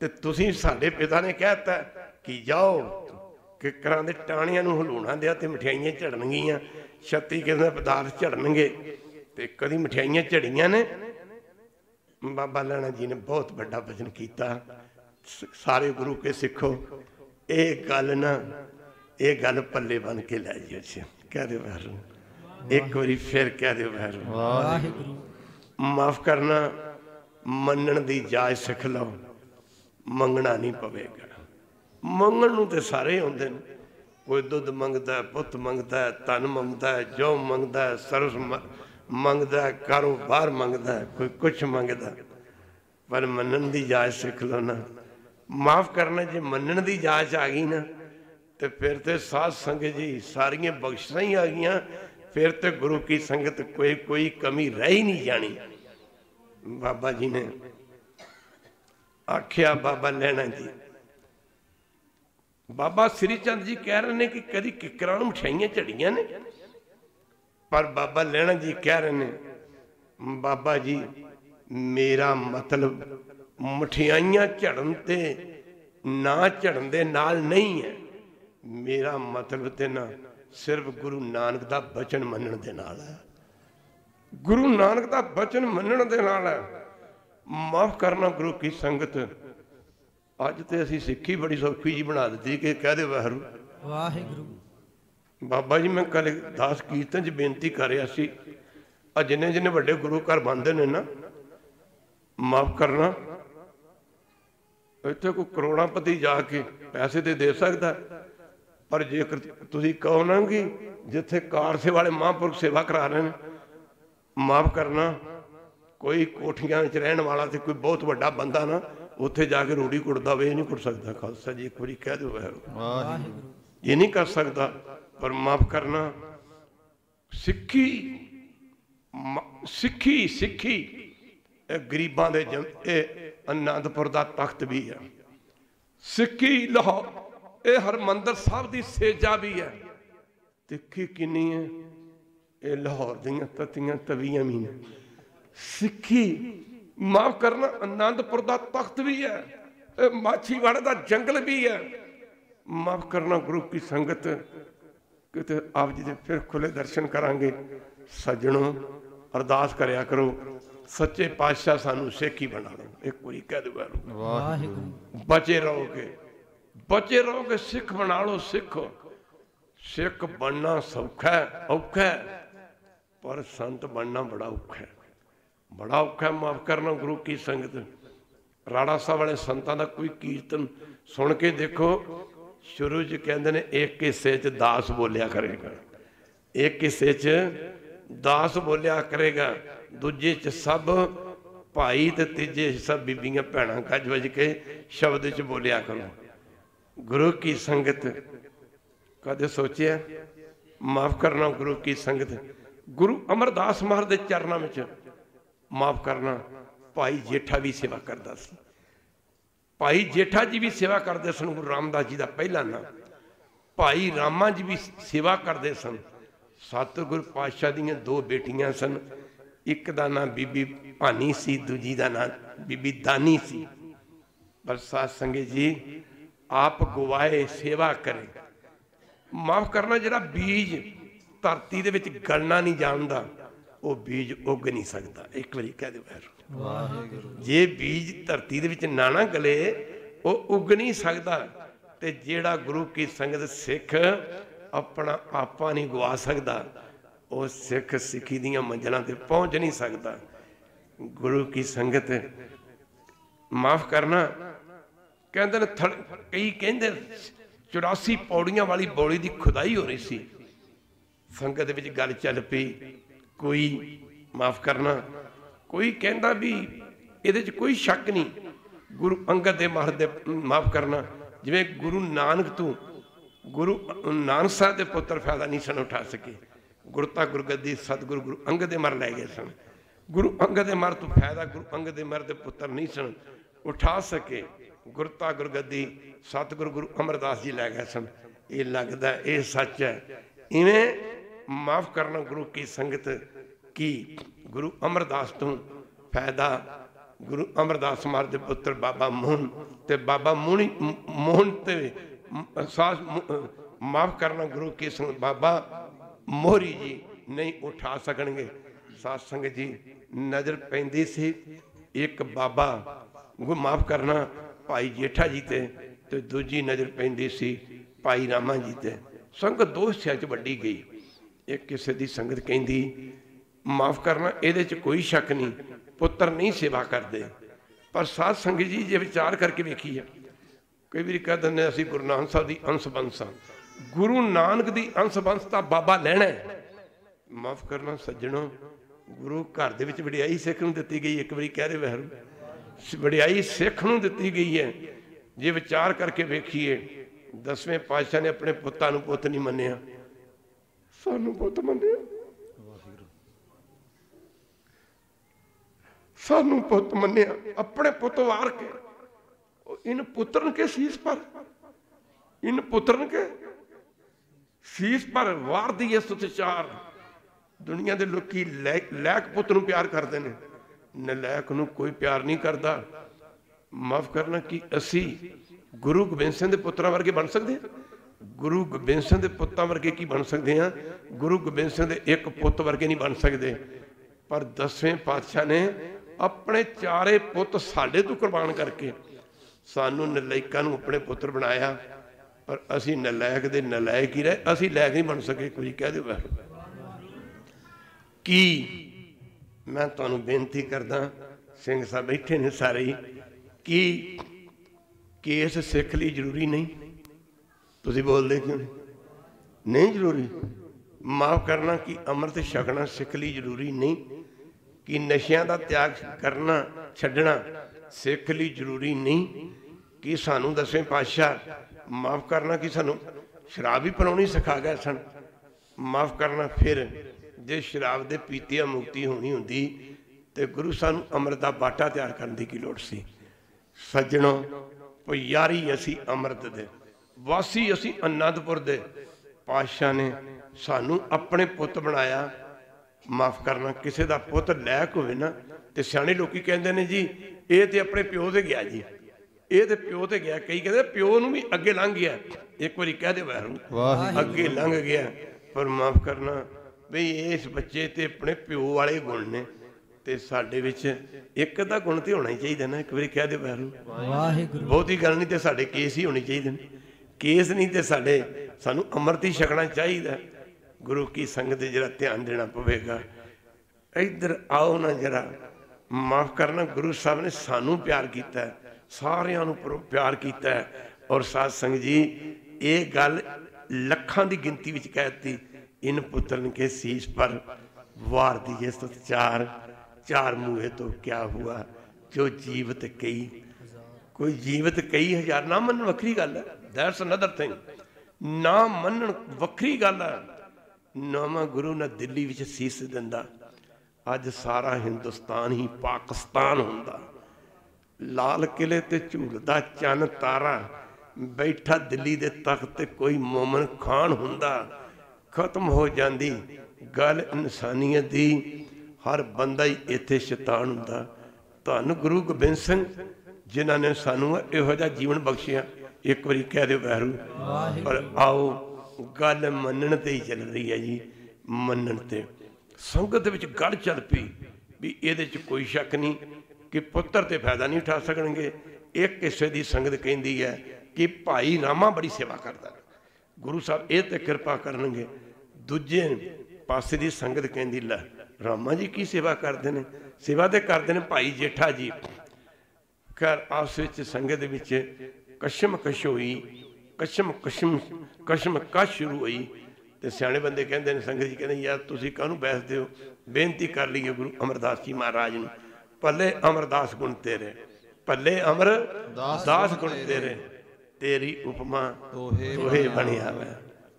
ਤੇ ਤੁਸੀਂ ਸਾਡੇ ਪਿਤਾ ਨੇ ਕਹਿਤਾ ਕਿ ਜਾਓ ਕਿੱਕਰਾਂ ਦੇ ਟਾਣੀਆਂ ਨੂੰ ਹਲੂਣਾ ਦਿਆ ਤੇ ਮਠਿਆਈਆਂ ਝੜਨਗੀਆਂ। ਛੱਤੀ ਕਿਸਮ ਦੇ ਪਦਾਰਥ ਝੜਨਗੇ ਤੇ ਕਦੀ ਮਠਿਆਈਆਂ ਝੜੀਆਂ ਨੇ। ਬਾਬਾ ਲੈਣਾ ਜੀ ਨੇ ਬਹੁਤ ਵੱਡਾ ਵਚਨ ਕੀਤਾ। ਸਾਰੇ ਗੁਰੂ ਕੇ ਸਿੱਖੋ ਇਹ ਗੱਲ ਨਾ ਇਹ ਗੱਲ ਪੱਲੇ ਬਨ ਕੇ ਲੈ ਜਿਓ ਜੀ। ਕਹਿ ਦਿਓ ਵਾਹਿਗੁਰੂ ਇੱਕ ਵਾਰੀ ਫਿਰ ਕਹਿ ਦਿਓ ਵਾਹਿਗੁਰੂ ਵਾਹਿਗੁਰੂ। ਮਾਫ ਕਰਨਾ ਮੰਨਣ ਦੀ ਜਾਚ ਸਿੱਖ ਲਓ। ਮੰਗਣਾ ਨਹੀਂ ਪਵੇਗਾ। ਮੰਗਣ ਨੂੰ ਤੇ ਸਾਰੇ ਹੁੰਦੇ ਨੇ। ਕੋਈ ਦੁੱਧ ਮੰਗਦਾ, ਪੁੱਤ ਮੰਗਦਾ, ਧਨ ਮੰਗਦਾ, ਜੋ ਮੰਗਦਾ, ਸਰਸ ਮੰਗਦਾ, ਕਾਰੋਬਾਰ ਮੰਗਦਾ, ਕੋਈ ਕੁਝ ਮੰਗਦਾ। ਪਰ ਮੰਨਣ ਦੀ ਜਾਚ ਸਿੱਖ ਲਓ ਨਾ। ਮਾਫ ਕਰਨਾ, ਜੇ ਮੰਨਣ ਦੀ ਜਾਚ ਆ ਗਈ ਨਾ, ਤੇ ਫਿਰ ਤੇ ਸਾਧ ਸੰਗਤ ਜੀ ਸਾਰੀਆਂ ਬਖਸ਼ਾਂ ਹੀ ਆ ਗਈਆਂ। ਫਿਰ ਤੇ ਗੁਰੂ ਕੀ ਸੰਗਤ ਕੋਈ ਕੋਈ ਕਮੀ ਰਹਿ ਹੀ ਨਹੀਂ ਜਾਣੀ। ਬਾਬਾ ਜੀ ਨੇ ਆਖਿਆ, ਬਾਬਾ ਲੈਣਾ ਜੀ, ਬਾਬਾ ਸ੍ਰੀ ਚੰਦ ਜੀ ਕਹਿ ਰਹੇ ਨੇ ਕਿ ਕਦੀ ਕਿਕਰਾਂ ਨੂੰ ਮਠਿਆਈਆਂ ਝੜੀਆਂ ਨੇ? ਪਰ ਬਾਬਾ ਲੈਣਾ ਜੀ ਕਹਿ ਰਹੇ ਨੇ, ਬਾਬਾ ਜੀ, ਮੇਰਾ ਮਤਲਬ ਮਠਿਆਈਆਂ ਝੜਨ ਤੇ ਨਾ ਝੜਨ ਦੇ ਨਾਲ ਨਹੀਂ ਹੈ। ਮੇਰਾ ਮਤਲਬ ਤੇ ਨਾ ਸਿਰਫ ਗੁਰੂ ਨਾਨਕ ਦਾ ਬਚਨ ਮੰਨਣ ਦੇ ਨਾਲ ਹੈ। ਗੁਰੂ ਨਾਨਕ ਦਾ ਬਚਨ ਮੰਨਣ ਦੇ ਨਾਲ ਹੈ। ਮਾਫ ਕਰਨਾ ਗੁਰੂ ਕੀ ਸੰਗਤ। ਅੱਜ ਤੇ ਅਸੀਂ ਸਿੱਖੀ ਬੜੀ ਸੌਖੀ ਜੀ ਬਣਾ ਦਿੱਤੀ ਕਿ ਕਹਦੇ ਵਾਹਿਗੁਰੂ। ਵਾਹਿਗੁਰੂ। ਬਾਬਾ ਜੀ ਮੈਂ ਕੱਲ ਦਾਸ ਕੀਰਤਨ 'ਚ ਬੇਨਤੀ ਕਰ ਰਿਹਾ ਸੀ। ਆ ਜਿੰਨੇ ਜਿੰਨੇ ਵੱਡੇ ਗੁਰੂ ਘਰ ਬੰਦੇ ਨੇ ਨਾ ਮਾਫ ਕਰਨਾ। ਇੱਥੇ ਕੋਈ ਕਰੋੜਾਪਤੀ ਜਾ ਕੇ ਪੈਸੇ ਤੇ ਦੇ ਸਕਦਾ। ਪਰ ਜੇਕਰ ਤੁਸੀਂ ਕਹੋ ਨਾ ਕਿ ਜਿੱਥੇ ਕਾਰ ਸੇ ਵਾਲੇ ਮਹਾਂਪੁਰਖ ਸੇਵਾ ਕਰਾ ਰਹੇ ਨੇ ਮਾਫ ਕਰਨਾ। ਕੋਈ ਕੋਠੀਆਂ ਵਿੱਚ ਰਹਿਣ ਵਾਲਾ ਤੇ ਕੋਈ ਬਹੁਤ ਵੱਡਾ ਬੰਦਾ ਨਾ ਉੱਥੇ ਜਾ ਕੇ ਰੋੜੀ ਕੁੱਟਦਾ ਵੇ ਨਹੀਂ ਕੁੱਟ ਸਕਦਾ। ਖਾਲਸਾ ਜੀ ਇੱਕ ਵਾਰੀ ਕਹਿ ਦਿਓ ਵਾਹਿਗੁਰੂ ਵਾਹਿਗੁਰੂ। ਇਹ ਨਹੀਂ ਕਰ ਸਕਦਾ ਪਰ ਮਾਫ ਕਰਨਾ। ਸਿੱਖੀ ਸਿੱਖੀ ਸਿੱਖੀ ਇਹ ਗਰੀਬਾਂ ਦੇ ਇਹ ਆਨੰਦਪੁਰ ਦਾ ਤਖਤ ਵੀ ਹੈ। ਸਿੱਖੀ ਲਾਹੌਰ ਇਹ ਹਰਮੰਦਰ ਸਾਹਿਬ ਦੀ ਸੇਜਾ ਵੀ ਹੈ। ਤਿੱਖੀ ਕਿੰਨੀ ਹੈ? ਇਹ ਲਾਹੌਰ ਦੀਆਂ ਤਤੀਆਂ ਤਵੀਆਂ ਵੀ ਨੇ। ਸਿੱਖੀ ਮਾਫ ਕਰਨਾ ਆਨੰਦਪੁਰ ਦਾ ਤਖਤ ਵੀ ਹੈ ਇਹ ਮਾਛੀਵਾੜੇ ਦਾ ਜੰਗਲ ਵੀ ਹੈ। ਮਾਫ ਕਰਨਾ ਗੁਰੂ ਕੀ ਸੰਗਤ ਕਿਤੇ ਆਪ ਜੀ ਦੇ ਫਿਰ ਖੁੱਲੇ ਦਰਸ਼ਨ ਕਰਾਂਗੇ। ਸੱਜਣੋ ਅਰਦਾਸ ਕਰਿਆ ਕਰੋ ਸੱਚੇ ਪਾਤਸ਼ਾਹ ਸਾਨੂੰ ਸਿੱਖ ਹੀ ਬਣਾ ਲਓ ਇੱਕ ਵਾਰੀ ਕਹਿ ਦਿਓ ਵਾਹਿਗੁਰੂ। ਵਾਹਿਗੁਰੂ। ਬਚੇ ਰਹੋਗੇ ਬਚੇ ਰਹੋਗੇ ਸਿੱਖ ਬਣਾ ਲਓ ਸਿੱਖੋ। ਸਿੱਖ ਬਣਨਾ ਸੌਖਾ ਔਖਾ ਪਰ ਸੰਤ ਬਣਨਾ ਬੜਾ ਔਖਾ ਹੈ। ਬੜਾ ਔਖਾ ਹੈ, ਮਾਫ ਕਰਨਾ ਗੁਰੂ ਕੀ ਸੰਗਤ। ਰਾੜਾ ਸਾਹਿਬ ਵਾਲੇ ਸੰਤਾਂ ਦਾ ਕੋਈ ਕੀਰਤਨ ਸੁਣ ਕੇ ਦੇਖੋ, ਸ਼ੁਰੂ 'ਚ ਕਹਿੰਦੇ ਨੇ, ਇੱਕ ਹਿੱਸੇ 'ਚ ਦਾਸ ਬੋਲਿਆ ਕਰੇਗਾ। ਇੱਕ ਹਿੱਸੇ 'ਚ ਦਾਸ ਬੋਲਿਆ ਕਰੇਗਾ। ਦੂਜੇ 'ਚ ਸਭ ਭਾਈ ਤੇ ਤੀਜੇ ਸਭ ਬੀਬੀਆਂ ਭੈਣਾਂ ਗੱਜ ਵੱਜ ਕੇ ਸ਼ਬਦ 'ਚ ਬੋਲਿਆ ਕਰੋ। ਗੁਰੂ ਕੀ ਸੰਗਤ? ਕਦੇ ਸੋਚਿਆ? ਮਾਫ ਕਰਨਾ ਗੁਰੂ ਕੀ ਸੰਗਤ। ਗੁਰੂ ਅਮਰਦਾਸ ਮਹਾਰਾਜ ਦੇ ਚਰਨਾਂ ਵਿੱਚ ਮਾਫ ਕਰਨਾ, ਭਾਈ ਜੇਠਾ ਵੀ ਸੇਵਾ ਕਰਦਾ ਸੀ। ਭਾਈ ਜੇਠਾ ਜੀ ਵੀ ਸੇਵਾ ਕਰਦੇ ਸਨ, ਗੁਰੂ ਰਾਮਦਾਸ ਜੀ ਦਾ ਪਹਿਲਾ ਨਾਮ। ਭਾਈ ਰਾਮਾ ਜੀ ਵੀ ਸੇਵਾ ਕਰਦੇ ਸਨ। ਸਤਿਗੁਰ ਪਾਤਸ਼ਾਹ ਦੀਆਂ ਦੋ ਬੇਟੀਆਂ ਸਨ। ਇੱਕ ਦਾ ਨਾਮ ਬੀਬੀ ਭਾਨੀ ਸੀ, ਦੂਜੀ ਦਾ ਨਾਮ ਬੀਬੀ ਦਾਨੀ ਸੀ। ਪਰ ਸਾਧ ਸੰਗਤ ਜੀ, ਆਪ ਗਵਾਏ, ਸੇਵਾ ਕਰੇ। ਮਾਫ ਕਰਨਾ ਜਿਹੜਾ ਬੀਜ ਧਰਤੀ ਦੇ ਵਿੱਚ ਗਲਣਾ ਨਹੀਂ ਜਾਣਦਾ ਉਹ ਬੀਜ ਉੱਗ ਨਹੀਂ ਸਕਦਾ। ਇੱਕ ਵਾਰੀ ਕਹਿ ਦਿਓ ਵਾਹਿਗੁਰੂ ਵਾਹਿਗੁਰੂ। ਜੇ ਬੀਜ ਧਰਤੀ ਦੇ ਵਿੱਚ ਨਾ ਨਾ ਗਲੇ ਉਹ ਉੱਗ ਨਹੀਂ ਸਕਦਾ ਤੇ ਜਿਹੜਾ ਗੁਰੂ ਕੀ ਸੰਗਤ ਸਿੱਖ ਆਪਣਾ ਆਪਾ ਨਹੀਂ ਗਵਾ ਸਕਦਾ ਉਹ ਸਿੱਖ ਸਿੱਖੀ ਦੀਆਂ ਮੰਜ਼ਲਾਂ ਤੇ ਪਹੁੰਚ ਨਹੀਂ ਸਕਦਾ। ਗੁਰੂ ਕੀ ਸੰਗਤ ਮਾਫ ਕਰਨਾ ਕਹਿੰਦੇ ਨੇ ਥੜ- ਕਈ ਕਹਿੰਦੇ 84 ਪੌੜੀਆਂ ਵਾਲੀ ਬੌਲੀ ਦੀ ਖੁਦਾਈ ਹੋ ਰਹੀ ਸੀ। ਸੰਗਤ ਦੇ ਵਿੱਚ ਗੱਲ ਚੱਲ ਪਈ, ਕੋਈ ਮਾਫ ਕਰਨਾ, ਕੋਈ ਕਹਿੰਦਾ ਵੀ ਇਹਦੇ 'ਚ ਕੋਈ ਸ਼ੱਕ ਨਹੀਂ, ਗੁਰੂ ਅੰਗਦ ਦੇ ਮਹਾਰਾਜ ਦੇ ਮਾਫ ਕਰਨਾ, ਜਿਵੇਂ ਗੁਰੂ ਨਾਨਕ ਤੋਂ, ਗੁਰੂ ਨਾਨਕ ਸਾਹਿਬ ਦੇ ਪੁੱਤਰ ਫਾਇਦਾ ਨਹੀਂ ਸਨ ਉਠਾ ਸਕੇ ਗੁਰਤਾ ਗੁਰਗੱਦੀ, ਸਤਿਗੁਰੂ ਗੁਰੂ ਅੰਗਦ ਦੇ ਮਰ ਲੈ ਗਏ ਸਨ, ਗੁਰੂ ਅੰਗਦ ਦੇ ਮਰ ਤੋਂ ਫਾਇਦਾ ਗੁਰੂ ਅੰਗਦ ਦੇ ਮਰ ਦੇ ਪੁੱਤਰ ਨਹੀਂ ਸਨ ਉਠਾ ਸਕੇ ਗੁਰਤਾ ਗੁਰਗੱਦੀ, ਸਤਿਗੁਰੂ ਗੁਰੂ ਅਮਰਦਾਸ ਜੀ ਲੈ ਗਏ ਸਨ, ਇਹ ਲੱਗਦਾ ਇਹ ਸੱਚ ਹੈ, ਇਵੇਂ ਮਾਫ ਕਰਨਾ ਗੁਰੂ ਕੀ ਸੰਗਤ ਕੀ ਗੁਰੂ ਅਮਰਦਾਸ ਤੋਂ ਫਾਇਦਾ। ਗੁਰੂ ਅਮਰਦਾਸ ਮਾਰ ਦੇ ਪੁੱਤਰ ਬਾਬਾ ਮੋਹਨ ਤੇ ਬਾਬਾ ਮੋਹਣੀ ਮੋਹਨ ਤੇ ਸਾਸ ਮਾਫ ਕਰਨਾ ਗੁਰੂ ਕੀ ਸੰਗਤ ਬਾਬਾ ਮੋਹਰੀ ਜੀ ਨਹੀਂ ਉਠਾ ਸਕਣਗੇ। ਸਾਧ ਸੰਗਤ ਜੀ, ਨਜ਼ਰ ਪੈਂਦੀ ਸੀ ਇੱਕ ਬਾਬਾ ਗੁਰੂ ਮਾਫ ਕਰਨਾ ਭਾਈ ਜੇਠਾ ਜੀ ਤੇ ਤੇ ਦੂਜੀ ਨਜ਼ਰ ਪੈਂਦੀ ਸੀ ਭਾਈ ਰਾਮਾ ਜੀ ਤੇ। ਸੰਗਤ ਦੋ ਹਿੱਸਿਆਂ 'ਚ ਵੱਡੀ ਗਈ। ਇੱਕ ਕਿਸੇ ਦੀ ਸੰਗਤ ਕਹਿੰਦੀ, ਮਾਫ ਕਰਨਾ, ਇਹਦੇ 'ਚ ਕੋਈ ਸ਼ੱਕ ਨਹੀਂ, ਪੁੱਤਰ ਨਹੀਂ ਸੇਵਾ ਕਰਦੇ। ਪਰ ਸਾਧ ਸੰਗਤ ਜੀ ਜੇ ਵਿਚਾਰ ਕਰਕੇ ਵੇਖੀ ਆ ਕਈ ਵਾਰੀ ਕਹਿ ਦਿੰਦੇ ਅਸੀਂ ਗੁਰੂ ਨਾਨਕ ਸਾਹਿਬ ਦੀ ਅੰਸ਼ ਬੰਸਾਂ ਗੁਰੂ ਨਾਨਕ ਦੀ ਅੰਸ਼ ਬੰਸ ਤਾਂ ਬਾਬਾ ਲੈਣਾ ਮਾਫ ਕਰਨਾ ਸੱਜਣੋ, ਗੁਰੂ ਘਰ ਦੇ ਵਿੱਚ ਵਡਿਆਈ ਸਿੱਖ ਨੂੰ ਦਿੱਤੀ ਗਈ, ਇੱਕ ਵਾਰੀ ਕਹਿ ਰਹੇ ਵਹਿਰੂ ਵਡਿਆਈ ਸਿੱਖ ਨੂੰ ਦਿੱਤੀ ਗਈ ਹੈ। ਜੇ ਵਿਚਾਰ ਕਰਕੇ ਵੇਖੀਏ, ਦਸਵੇਂ ਪਾਤਸ਼ਾਹ ਨੇ ਆਪਣੇ ਪੁੱਤਾਂ ਨੂੰ ਪੁੱਤ ਨਹੀਂ ਮੰਨਿਆ। ਸਾਨੂੰ ਪੁੱਤ ਮੰਨਿਆ। ਸਾਨੂੰ ਪੁੱਤ ਮੰਨਿਆ ਆਪਣੇ ਪੁੱਤ ਵਾਰ ਕੇ। ਉਹ ਇਨ ਪੁੱਤਰਨ ਕੇ ਸੀਸ ਪਰ। ਇਨ ਪੁੱਤਰਨ ਕੇ ਸੀਸ ਪਰ ਵਾਰ ਦੀ ਇਸ ਚਾਰ ਦੁਨੀਆ ਦੇ ਲੋਕੀ ਲੈਕ ਪੁੱਤ ਨੂੰ ਪਿਆਰ ਕਰਦੇ ਨੇ। ਨਲਾਇਕ ਨੂੰ ਕੋਈ ਪਿਆਰ ਨਹੀਂ ਕਰਦਾ। ਮਾਫ ਕਰਨਾ ਕਿ ਅਸੀਂ ਗੁਰੂ ਗੋਬਿੰਦ ਸਿੰਘ ਦੇ ਪੁੱਤਰਾਂ ਵਰਗੇ ਬਣ ਸਕਦੇ ਹਾਂ? ਗੁਰੂ ਗੋਬਿੰਦ ਸਿੰਘ ਦੇ ਪੁੱਤਾਂ ਵਰਗੇ ਕੀ ਬਣ ਸਕਦੇ ਹਾਂ ਗੁਰੂ ਗੋਬਿੰਦ ਸਿੰਘ ਦੇ ਇੱਕ ਪੁੱਤ ਵਰਗੇ ਨਹੀਂ ਬਣ ਸਕਦੇ। ਪਰ ਦਸਵੇਂ ਪਾਤਸ਼ਾਹ ਨੇ ਆਪਣੇ ਚਾਰੇ ਪੁੱਤ ਸਾਡੇ ਤੋਂ ਕੁਰਬਾਨ ਕਰਕੇ ਸਾਨੂੰ ਨਲਾਇਕਾਂ ਨੂੰ ਆਪਣੇ ਪੁੱਤਰ ਬਣਾਇਆ। ਪਰ ਅਸੀਂ ਨਲਾਇਕ ਦੇ ਨਲਾਇਕ ਹੀ ਰਹੇ, ਅਸੀਂ ਲਾਇਕ ਨਹੀਂ ਬਣ ਸਕੇ, ਕੋਈ ਕਹਿ ਦਿਓ ਵੈਰ ਕੀ ਮੈਂ ਤੁਹਾਨੂੰ ਬੇਨਤੀ ਕਰਦਾ, ਸਿੰਘ ਸਾਹਿਬ ਬੈਠੇ ਨੇ ਸਾਰੇ ਹੀ, ਕਿ ਕੇਸ ਸਿੱਖ ਲਈ ਜ਼ਰੂਰੀ ਨਹੀਂ? ਤੁਸੀਂ ਬੋਲਦੇ ਕਿਉਂ ਨਹੀਂ? ਜ਼ਰੂਰੀ। ਮਾਫ ਕਰਨਾ ਕਿ ਅੰਮ੍ਰਿਤ ਛਕਣਾ ਸਿੱਖ ਲਈ ਜ਼ਰੂਰੀ ਨਹੀਂ। ਕਿ ਨਸ਼ਿਆਂ ਦਾ ਤਿਆਗ ਕਰਨਾ, ਛੱਡਣਾ ਸਿੱਖ ਲਈ ਜ਼ਰੂਰੀ ਨਹੀਂ। ਕਿ ਸਾਨੂੰ ਦਸਵੇਂ ਪਾਤਸ਼ਾਹ ਮਾਫ ਕਰਨਾ ਕਿ ਸਾਨੂੰ ਸ਼ਰਾਬ ਹੀ ਪਿਲਾਉਣੀ ਸਿਖਾ ਗਏ ਸਨ। ਮਾਫ ਕਰਨਾ ਫਿਰ ਜੇ ਸ਼ਰਾਬ ਦੇ ਪੀਤਿਆਂ ਮੁਕਤੀ ਹੋਣੀ ਹੁੰਦੀ ਤੇ ਗੁਰੂ ਸਾਨੂੰ ਅੰਮ੍ਰਿਤ ਦਾ ਬਾਟਾ ਤਿਆਰ ਕਰਨ ਦੀ ਕੀ ਲੋੜ ਸੀ? ਸੱਜਣੋ ਪਿਆਰੀ ਅਸੀਂ ਅੰਮ੍ਰਿਤ ਦੇ। ਵਾਸੀ ਅਸੀਂ ਅਨੰਦਪੁਰ ਦੇ ਪਾਤਸ਼ਾਹ ਨੇ ਸਾਨੂੰ ਆਪਣੇ ਪੁੱਤ ਬਣਾਇਆ। ਮਾਫ ਕਰਨਾ ਕਿਸੇ ਦਾ ਪੁੱਤ ਲੈਕ ਹੋਵੇ ਨਾ ਤੇ ਸਿਆਣੇ ਲੋਕੀ ਕਹਿੰਦੇ ਨੇ ਜੀ ਇਹ ਤੇ ਆਪਣੇ ਪਿਓ ਤੇ ਗਿਆ ਜੀ। ਇਹ ਤੇ ਪਿਓ ਤੇ ਗਿਆ ਕਈ ਕਹਿੰਦੇ ਪਿਓ ਨੂੰ ਵੀ ਅੱਗੇ ਲੰਘ ਗਿਆ। ਇੱਕ ਵਾਰੀ ਕਹਿ ਦੇ ਵੈਰੂ ਅੱਗੇ ਲੰਘ ਗਿਆ। ਪਰ ਮਾਫ ਕਰਨਾ ਵੀ ਇਸ ਬੱਚੇ ਤੇ ਆਪਣੇ ਪਿਓ ਵਾਲੇ ਗੁਣ ਨੇ ਤੇ ਸਾਡੇ ਵਿੱਚ ਇੱਕ ਦਾ ਗੁਣ ਤੇ ਹੋਣਾ ਹੀ ਚਾਹੀਦਾ ਨਾ। ਇੱਕ ਵਾਰੀ ਕਹਿ ਦੇ ਵੈਰੂ ਵਾਹਿਗੁਰੂ। ਬਹੁਤੀ ਗੱਲ ਨਹੀਂ ਤੇ ਸਾਡੇ ਕੇਸ ਹੀ ਹੋਣੇ ਚਾਹੀਦੇ ਨੇ। ਕੇਸ ਨਹੀਂ ਤੇ ਸਾਡੇ। ਸਾਨੂੰ ਅੰਮ੍ਰਿਤ ਹੀ ਛਕਣਾ ਚਾਹੀਦਾ। ਗੁਰੂ ਕੀ ਸੰਗਤ ਤੇ ਜਿਹੜਾ ਧਿਆਨ ਦੇਣਾ ਪਵੇਗਾ। ਇੱਧਰ ਆਓ ਨਾ ਜਰਾ। ਮਾਫ ਕਰਨਾ ਗੁਰੂ ਸਾਹਿਬ ਨੇ ਸਾਨੂੰ ਪਿਆਰ ਕੀਤਾ। ਹੈ, ਸਾਰਿਆਂ ਨੂੰ ਪਿਆਰ ਕੀਤਾ। ਹੈ ਔਰ ਸਾਧ ਸੰਗਤ ਜੀ ਇਹ ਗੱਲ ਲੱਖਾਂ ਦੀ ਗਿਣਤੀ ਵਿੱਚ ਕਹਿਤੀ ਇਨ ਪੁੱਤਰਨ ਕੇ ਸੀਸ ਪਰ ਵਾਰ ਦੀਏ ਸਤ ਚਾਰ। ਚਾਰ ਮੂਹੇ ਤੋਂ ਕਿਆ ਹੁਆ? ਜੋ ਜੀਵਤ ਕਈ ਕੋਈ ਜੀਵਤ ਕਈ ਹਜ਼ਾਰ ਨਾ ਮੰਨਣ ਵੱਖਰੀ ਗੱਲ ਹੈ। ਦੈਟਸ ਅਨਦਰ ਥਿੰਗ ਨਾ ਮੰਨਣ ਵੱਖਰੀ ਗੱਲ ਹੈ ਨਾਮਾ ਗੁਰੂ ਨੇ ਦਿੱਲੀ ਵਿੱਚ ਸੀਸ ਦਿੰਦਾ। ਅੱਜ ਸਾਰਾ ਹਿੰਦੁਸਤਾਨ ਹੀ ਪਾਕਿਸਤਾਨ ਹੁੰਦਾ। ਲਾਲ ਕਿਲੇ ਤੇ ਝੂਲਦਾ ਚੰਨ ਤਾਰਾ। ਬੈਠਾ ਦਿੱਲੀ ਦੇ ਤਖਤ ਤੇ ਕੋਈ ਮੂਮਨ ਖਾਨ ਹੁੰਦਾ। ਖਤਮ ਹੋ ਜਾਂਦੀ ਗੱਲ ਇਨਸਾਨੀਅਤ ਦੀ। ਹਰ ਬੰਦਾ ਹੀ ਇੱਥੇ ਸ਼ੈਤਾਨ ਹੁੰਦਾ। ਧੰਨ ਗੁਰੂ ਗੋਬਿੰਦ ਸਿੰਘ, ਜਿਨ੍ਹਾਂ ਨੇ ਸਾਨੂੰ ਇਹੋ ਜਿਹਾ ਜੀਵਨ ਬਖਸ਼ਿਆ। ਇੱਕ ਵਾਰੀ ਕਹਿ ਦਿਓ ਵੈਰੂ ਪਰ ਆਓ ਗੱਲ ਮੰਨਣ ਤੇ ਹੀ ਚੱਲ ਰਹੀ ਹੈ ਜੀ ਮੰਨਣ ਤੇ। ਸੰਗਤ ਦੇ ਵਿੱਚ ਗੱਲ ਚੱਲ ਪਈ ਵੀ ਇਹਦੇ 'ਚ ਕੋਈ ਸ਼ੱਕ ਨਹੀਂ ਕਿ ਪੁੱਤਰ ਤੇ ਫਾਇਦਾ ਨਹੀਂ ਉਠਾ ਸਕਣਗੇ। ਇੱਕ ਕਿਸੇ ਦੀ ਸੰਗਤ ਕਹਿੰਦੀ ਹੈ ਕਿ ਭਾਈ ਰਾਮਾ ਬੜੀ ਸੇਵਾ ਕਰਦਾ ਗੁਰੂ ਸਾਹਿਬ ਇਹ ਤੇ ਕਿਰਪਾ ਕਰਨਗੇ। ਦੂਜੇ ਪਾਸੇ ਦੀ ਸੰਗਤ ਕਹਿੰਦੀ ਲੈ ਰਾਮਾ ਜੀ ਕੀ ਸੇਵਾ ਕਰਦੇ ਨੇ? ਸੇਵਾ ਤੇ ਕਰਦੇ ਨੇ ਭਾਈ ਜੇਠਾ ਜੀ। ਘਰ ਆਪਸ ਵਿੱਚ ਸੰਗਤ ਵਿੱਚ ਕਸ਼ਮ ਕਸ਼ ਹੋਈ ਕਸ਼ਮ ਕਸ਼ਮ ਕਸ਼ਮ ਕਸ਼ ਸ਼ੁਰੂ ਹੋਈ। ਤੇ ਸਿਆਣੇ ਬੰਦੇ ਕਹਿੰਦੇ ਨੇ ਸੰਗਤ ਜੀ ਕਹਿੰਦੇ ਯਾਰ ਤੁਸੀਂ ਕਾਹਨੂੰ ਬੈਸਦੇ ਹੋ? ਬੇਨਤੀ ਕਰ ਲਈਏ ਗੁਰੂ ਅਮਰਦਾਸ ਜੀ ਮਹਾਰਾਜ ਨੂੰ। ਭੱਲੇ ਅਮਰਦਾਸ ਗੁਣ ਤੇਰੇ ਭੱਲੇ ਅਮਰ ਦਾਸ ਗੁਣ ਤੇਰੇ। ਤੇਰੀ। ਉਪਮਾ ਤੋਹੇ ਬਣਿਆ ਮੈਂ